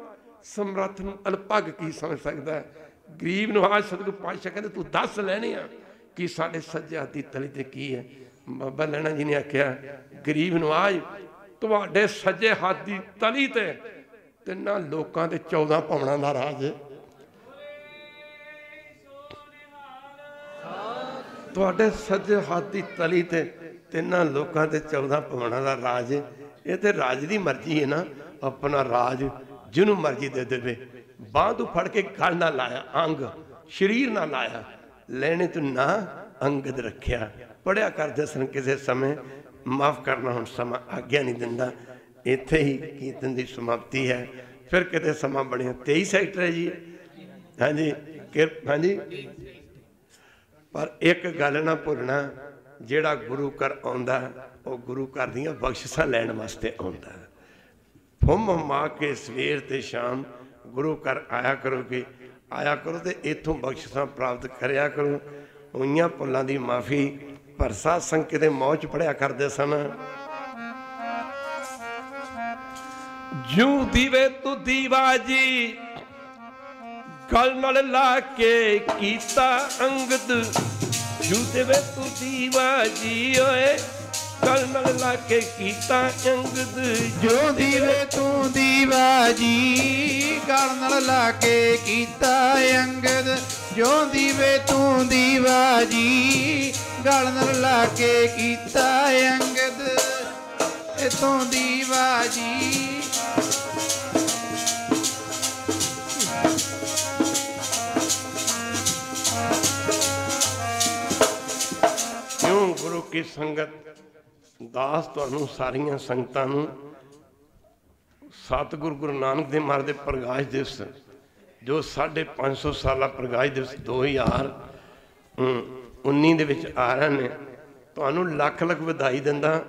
ਸਮਰੱਥ ਨੂੰ ਅਲਪਗ ਕੀ ਸਮਝ ਸਕਦਾ ਹੈ? ਗਰੀਬ ਨਵਾਜ, ਸਤਿਗੁਰ ਪਾਤਸ਼ਾਹ ਕਹਿੰਦੇ, ਤੂੰ ਦੱਸ ਲੈਣੇ ਆ ਕਿ ਸਾਡੇ ਸੱਜੇ ਹੱਥ ਦੀ ਤਲੀ ਤੇ ਕੀ ਹੈ? ਬਾਬਾ ਲੈਣਾ ਜੀ ਨੇ ਆਖਿਆ, ਗਰੀਬ ਨਵਾਜ ਤੁਹਾਡੇ ਸੱਜੇ ਹੱਥ ਦੀ ਤਲੀ ਤੇ ਤਿੰਨਾਂ ਲੋਕਾਂ ਦੇ 14 ਪਵਨਾਂ ਦਾ ਰਾਜ ਹੈ ਤੁਹਾਡੇ ਸੱਜੇ ਹੱਥ ਦੀ ਤਲੀ ਤੇ ਤਿੰਨਾਂ ਲੋਕਾਂ ਤੇ 14 ਪਵਨਾਂ ਦਾ ਰਾਜ ਹੈ ਇਹ ਤੇ ਰਾਜ ਦੀ ਮਰਜ਼ੀ ਹੈ ਨਾ, ਆਪਣਾ ਰਾਜ ਜਿਹਨੂੰ ਮਰਜ਼ੀ ਦੇ ਦੇਵੇ। ਬਾਂਹ ਤੋਂ ਫੜ ਕੇ ਗਲ ਨਾ ਲਾਇਆ, ਅੰਗ, ਸਰੀਰ ਨਾ ਲਾਇਆ, ਲੈਣੇ ਤੂੰ ਨਾ ਅੰਗਦ ਰੱਖਿਆ। ਪੜਿਆ ਕਰਦੇ ਸਨ ਕਿਸੇ ਸਮੇਂ। ਮਾਫ ਕਰਨਾ ਹੁਣ ਸਮਾਂ ਆਗਿਆ ਨਹੀਂ ਦਿੰਦਾ। ਇੱਥੇ ਹੀ ਕੀਰਤਨ ਦੀ ਸਮਾਪਤੀ ਹੈ। ਫਿਰ ਕਿਤੇ ਸਮਾਂ ਬਣਿਆ। 23 ਸੈਕਟਰ ਹੈ ਜੀ। ਹਾਂਜੀ ਕਿ ਹਾਂਜੀ। ਪਰ ਇੱਕ ਗੱਲ ਨਾ ਭੁੱਲਣਾ, ਜਿਹੜਾ ਗੁਰੂ ਘਰ ਆਉਂਦਾ, ਉਹ ਗੁਰੂ ਘਰ ਦੀਆਂ ਬਖਸ਼ਿਸ਼ਾਂ ਲੈਣ ਵਾਸਤੇ ਆਉਂਦਾ। ਫੁੰਮ ਮਾ ਕੇ ਸਵੇਰ ਤੇ ਸ਼ਾਮ ਗੁਰੂ ਘਰ ਆਇਆ ਕਰੋਗੇ ਆਇਆ ਕਰੋ ਤੇ ਇਥੋਂ ਬਖਸ਼ਿਸ਼ਾਂ ਪ੍ਰਾਪਤ ਕਰਿਆ ਕਰੋ। ਹੋਈਆਂ ਪੁੱਲਾਂ ਦੀ ਮਾਫੀ ਭਰਸਾ ਸੰਕ ਦੇ ਮੌਜ ਪੜਿਆ ਕਰਦੇ ਸਨ। ਜੂ ਦੀਵੇ ਤੂੰ ਦੀਵਾ ਜੀ ਗਲ ਨਾਲ ਲਾ ਕੇ ਕੀਤਾ ਅੰਗਦ। ਜੂ ਦੇਵੇ ਤੂੰ ਦੀਵਾ ਜੀ ਓਏ, ਗਲ ਨਾਲ ਲਾ ਕੇ ਕੀਤਾ ਅੰਗਦ। ਜੋ ਦੀਵੇ ਤੂੰ ਦੀਵਾ ਜੀ ਗਲ ਨਾਲ ਲਾ ਕੇ ਕੀਤਾ ਅੰਗਦ। ਜੋ ਦੀਵੇ ਤੂੰ ਦੀਵਾ ਜੀ ਗਲ ਨਾਲ ਲਾ ਕੇ ਕੀਤਾ ਅੰਗਦ ਇਤੋਂ ਦੀਵਾ ਜੀ ਕਿਉਂ ਗੁਰੂ ਕੀ ਸੰਗਤ, ਦਾਸ ਤੁਹਾਨੂੰ ਸਾਰੀਆਂ ਸੰਗਤਾਂ ਨੂੰ ਸਤਿਗੁਰ ਗੁਰੂ ਨਾਨਕ ਦੇਵ ਮਹਾਰਾਜ ਦੇ ਪ੍ਰਕਾਸ਼ ਦਿਵਸ ਜੋ 550 ਸਾਲਾ ਪ੍ਰਗਾਸ਼ ਦਿਵਸ 2019 ਦੇ ਵਿੱਚ ਆ ਰਹੇ ਨੇ। ਤੁਹਾਨੂੰ ਲੱਖ ਲੱਖ ਵਧਾਈ ਦਿੰਦਾ,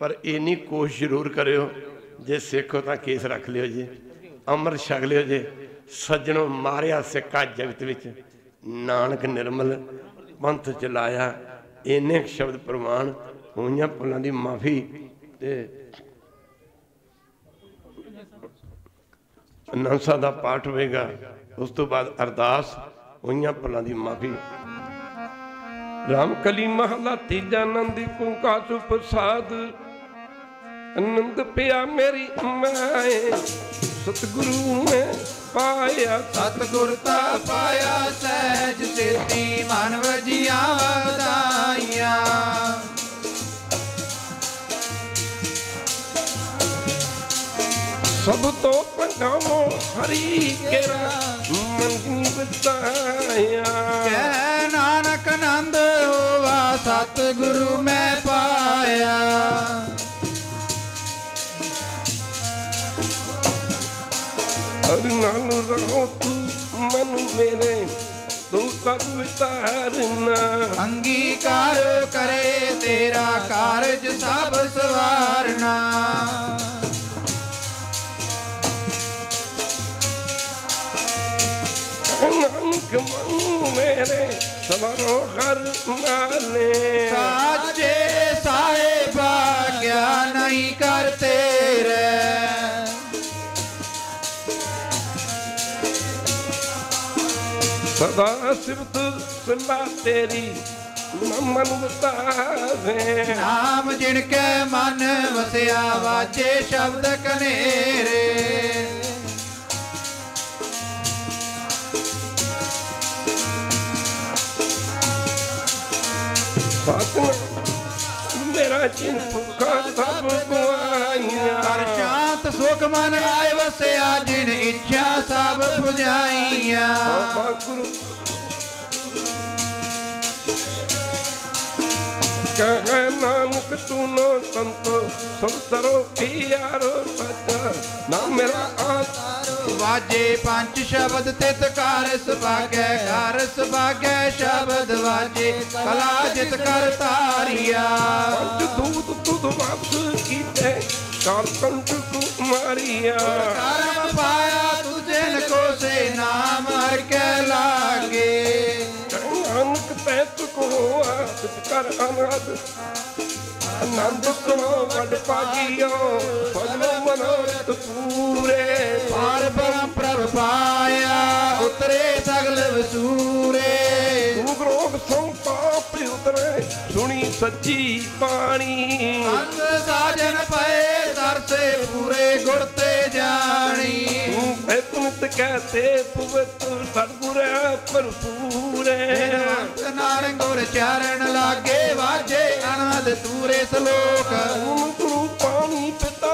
ਪਰ ਇੰਨੀ ਕੋਸ਼ਿਸ਼ ਜ਼ਰੂਰ ਕਰਿਓ ਜੇ ਸਿੱਖੋ ਤਾਂ ਕੇਸ ਰੱਖ ਲਿਓ ਜੀ ਅੰਮ੍ਰਿਤ ਛਕ ਲਿਓ ਜੇ। ਸੱਜਣੋ ਮਾਰਿਆ ਸਿੱਕਾ ਜਗਤ ਵਿੱਚ, ਨਾਨਕ ਨਿਰਮਲ ਪੰਥ ਚਲਾਇਆ ਇੰਨੇ ਸ਼ਬਦ ਪ੍ਰਮਾਣ ਹੋਈਆਂ ਭੁੱਲਾਂ ਦੀ ਮਾਫੀ ਤੇ ਅਨੰਸਾ ਦਾ ਪਾਠ ਹੋਵੇਗਾ, ਉਸ ਤੋਂ ਬਾਅਦ ਅਰਦਾਸ ਹੋਈਆਂ ਭੁੱਲਾਂ ਦੀ ਮਾਫੀ। ਰਾਮ ਕਲੀ ਮਹਲਾ ਤੀਜਾ ਨੰਦੀ ਕੁੰਕਾ ਸੁ ਪ੍ਰਸਾਦ। ਅਨੰਦ ਪਿਆ ਮੇਰੀ ਮਾਏ ਸਤਿਗੁਰੂ ਨੇ ਪਾਇਆ, ਸਤਿਗੁਰ ਤਾ ਪਾਇਆ, ਸਹਿਜ ਸੇਤੀ ਮਨ ਵਜੀਆਂ ਵਧਾਈਆਂ। ਸਭ ਤੋਂ ਪੰਗਾਮੋ ਹਰੀ ਕੇਰਾ ਮੰਗਨੀ ਬਤਾਇਆ ਕਹਿ ਨਾਨਕ ਆਨੰਦ ਹੋਵਾ ਸਤਿਗੁਰੂ ਮੈਂ ਪਾਇਆ। ਹਰ ਨਾਲ ਰਹੋ ਤੂੰ ਮਨ ਮੇਰੇ ਤੂੰ ਸਭ ਵਿਤਾਰਨਾ ਅੰਗੀਕਾਰ ਕਰੇ ਤੇਰਾ ਕਾਰਜ ਸਭ ਸਵਾਰਨਾ। ਨਾਨਕ ਮਨ ਮੇਰੇ ਸਵਰੋ ਹਰ ਮਾਲੇ ਸਾਚੇ ਸਾਹਿਬਾ ਕਿਆ ਨਹੀਂ ਕਰਤੇ ਰੇ ਸਦਾ ਸਿਫਤ ਸਲਾ ਤੇਰੀ ਮਨ ਬਤਾਵੇ ਨਾਮ ਜਿਣ ਕੇ ਮਨ ਵਸਿਆ ਵਾਚੇ ਸ਼ਬਦ ਕਨੇਰੇ। ਸੁਖ ਮਨ ਆਏ ਵਸਿਆ ਜਿਨ ਇੱਛਾ ਸਭ 부ਝਾਈਆਂ ਬਾਬਾ ਗੁਰੂ ਕਹੇ ਨਾਨਕ ਤੂੰ ਨੋ ਸੰਤੋ ਸੰਤਰੋ ਪਿਆਰੋ ਸੱਚਾ ਨਾ ਮੇਰਾ ਆਸ ਵਾਜੇ ਪੰਜ ਸ਼ਬਦ ਤਿਤ ਕਾਰ ਸੁਭਾਗੈ ਕਾਰ ਸੁਭਾਗੈ ਸ਼ਬਦ ਵਾਜੇ ਕਲਾ ਜਿਤ ਕਰ ਤਾਰੀਆ ਪੰਜ ਦੂਤ ਤੁਧ ਵਾਪਸ ਕੀਤੇ ਕਾਲ ਕੰਟ ਕੁਮਾਰੀਆ ਕਰਮ ਪਾਇਆ ਤੁਝੇ ਨ ਕੋ ਸੇ ਨਾਮ ਹਰ ਕੇ ਤੈ ਕੋ ਆਸ ਕਰ ਅਨੰਦ। ਆਨੰਦ ਸੁਣੋ ਵੱਡ ਪਾਗੀਓ ਫਗਲੋ ਮਨੋਰਥ ਪੂਰੇ। ਪਾਰ ਬ੍ਰਹਮ ਪ੍ਰਭ ਪਾਇਆ ਉਤਰੇ ਸਗਲ ਵਸੂਰੇ। ਤੂੰ ਗਰੋਗ ਸੰ ਪਾਪ ਉਤਰੇ ਸੁਣੀ ਸੱਚੀ ਬਾਣੀ। ਅੰਗ ਸਾਜਨ ਪਏ ਦਰਸੇ ਪੂਰੇ ਤੂੰ ਐਤਨਤ ਕਹਤੇ ਪਵਿੱਤਰ ਸਤਿਗੁਰ ਭਰਪੂਰੇ ਨਾਲ ਗੁਰ ਚਰਨ ਲਾਗੇ ਵਾਜੇ ਅਨੰਦ ਤੂਰੇ ਸਲੋਕ। ਤੂੰ ਗੁਰੂ ਪਾਣੀ ਪਿਤਾ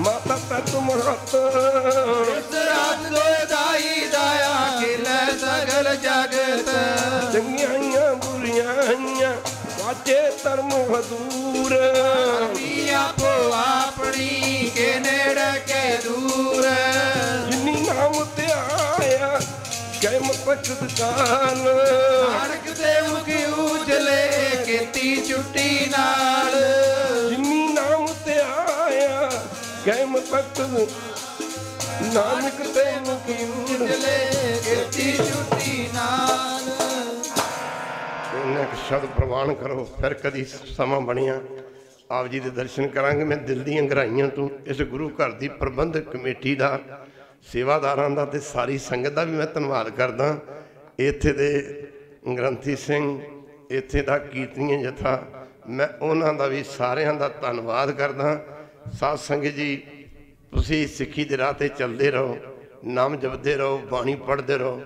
ਮਾਤਾ ਤਤ ਮਹਤ ਇਸ ਰਾਤ ਦੋਇ ਦਾਈ ਦਾਇਆ ਖਿਲੇ ਸਗਲ ਜਗਤ। ਚੰਗੀਆਂ ਬੁਰੀਆਂ ਵਾਜੇ ਧਰਮ ਹਦੂਰ ਆਪੋ ਆਪਣੀ ਕੇ ਨੇੜੇ ਕੇ ਦੂਰ। ਕੈ ਮਪਕਦ ਕਾਲ ਨਾਨਕ ਦੇ ਮੁਖ ਉਜਲੇ ਕੀਤੀ ਛੁੱਟੀ ਨਾਲ। ਜਿਨੀ ਨਾਮ ਤੇ ਆਇਆ ਕੈ ਮਪਕਦ ਨਾਨਕ ਤੇ ਮੁਖੀ ਉਜਲੇ ਕੀਤੀ ਛੁੱਟੀ ਨਾਲ। ਇਹਨਾਂ ਕੁ ਸ਼ਬਦ ਪ੍ਰਵਾਨ ਕਰੋ ਫਿਰ ਕਦੀ ਸਮਾਂ ਬਣਿਆ। ਆਪ ਜੀ ਦੇ ਦਰਸ਼ਨ ਕਰਾਂਗੇ। ਮੈਂ ਦਿਲ ਦੀਆਂ ਗਹਿਰਾਈਆਂ ਤੋਂ ਇਸ ਗੁਰੂ ਘਰ ਦੀ ਪ੍ਰਬੰਧਕ ਕਮੇਟੀ ਦਾ ਸੇਵਾਦਾਰਾਂ ਦਾ ਤੇ ਸਾਰੀ ਸੰਗਤ ਦਾ ਵੀ ਮੈਂ ਧੰਨਵਾਦ ਕਰਦਾ। ਇੱਥੇ ਦੇ ਗ੍ਰੰਥੀ ਸਿੰਘ, ਇੱਥੇ ਦਾ ਕੀਰਤਨੀय ਜਥਾ, ਮੈਂ ਉਹਨਾਂ ਦਾ ਵੀ ਸਾਰਿਆਂ ਦਾ ਧੰਨਵਾਦ ਕਰਦਾ। ਸਾਧ ਸੰਗਤ ਜੀ, ਤੁਸੀਂ ਸਿੱਖੀ ਦੇ ਰਾਹ ਤੇ ਚੱਲਦੇ ਰਹੋ, ਨਾਮ ਜਪਦੇ ਰਹੋ, ਬਾਣੀ ਪੜ੍ਹਦੇ ਰਹੋ,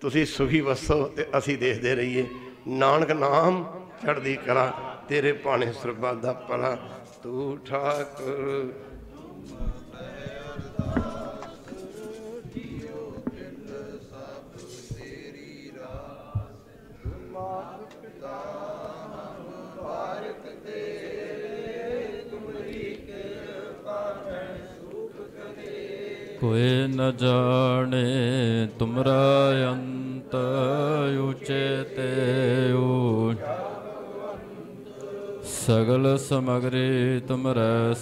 ਤੁਸੀਂ ਸੁਖੀ ਵਸੋ ਤੇ ਅਸੀਂ ਦੇਖਦੇ ਰਹੀਏ। ਨਾਨਕ ਨਾਮ ਚੜ੍ਹਦੀ ਕਲਾ, ਤੇਰੇ ਪਾਣੇ ਸਰਬੱਤ ਦਾ ਪਲਾ ਤੂੰ ਠਾਕੁਰ। ਕੋਈ ਨ ਜਾਣੇ ਤੁਮਰਾ ਅੰਤ ਉਚੇ ਤੇ ਊਚ ਸਗਲ ਸਮਗਰੀ ਤੁਮਰੈ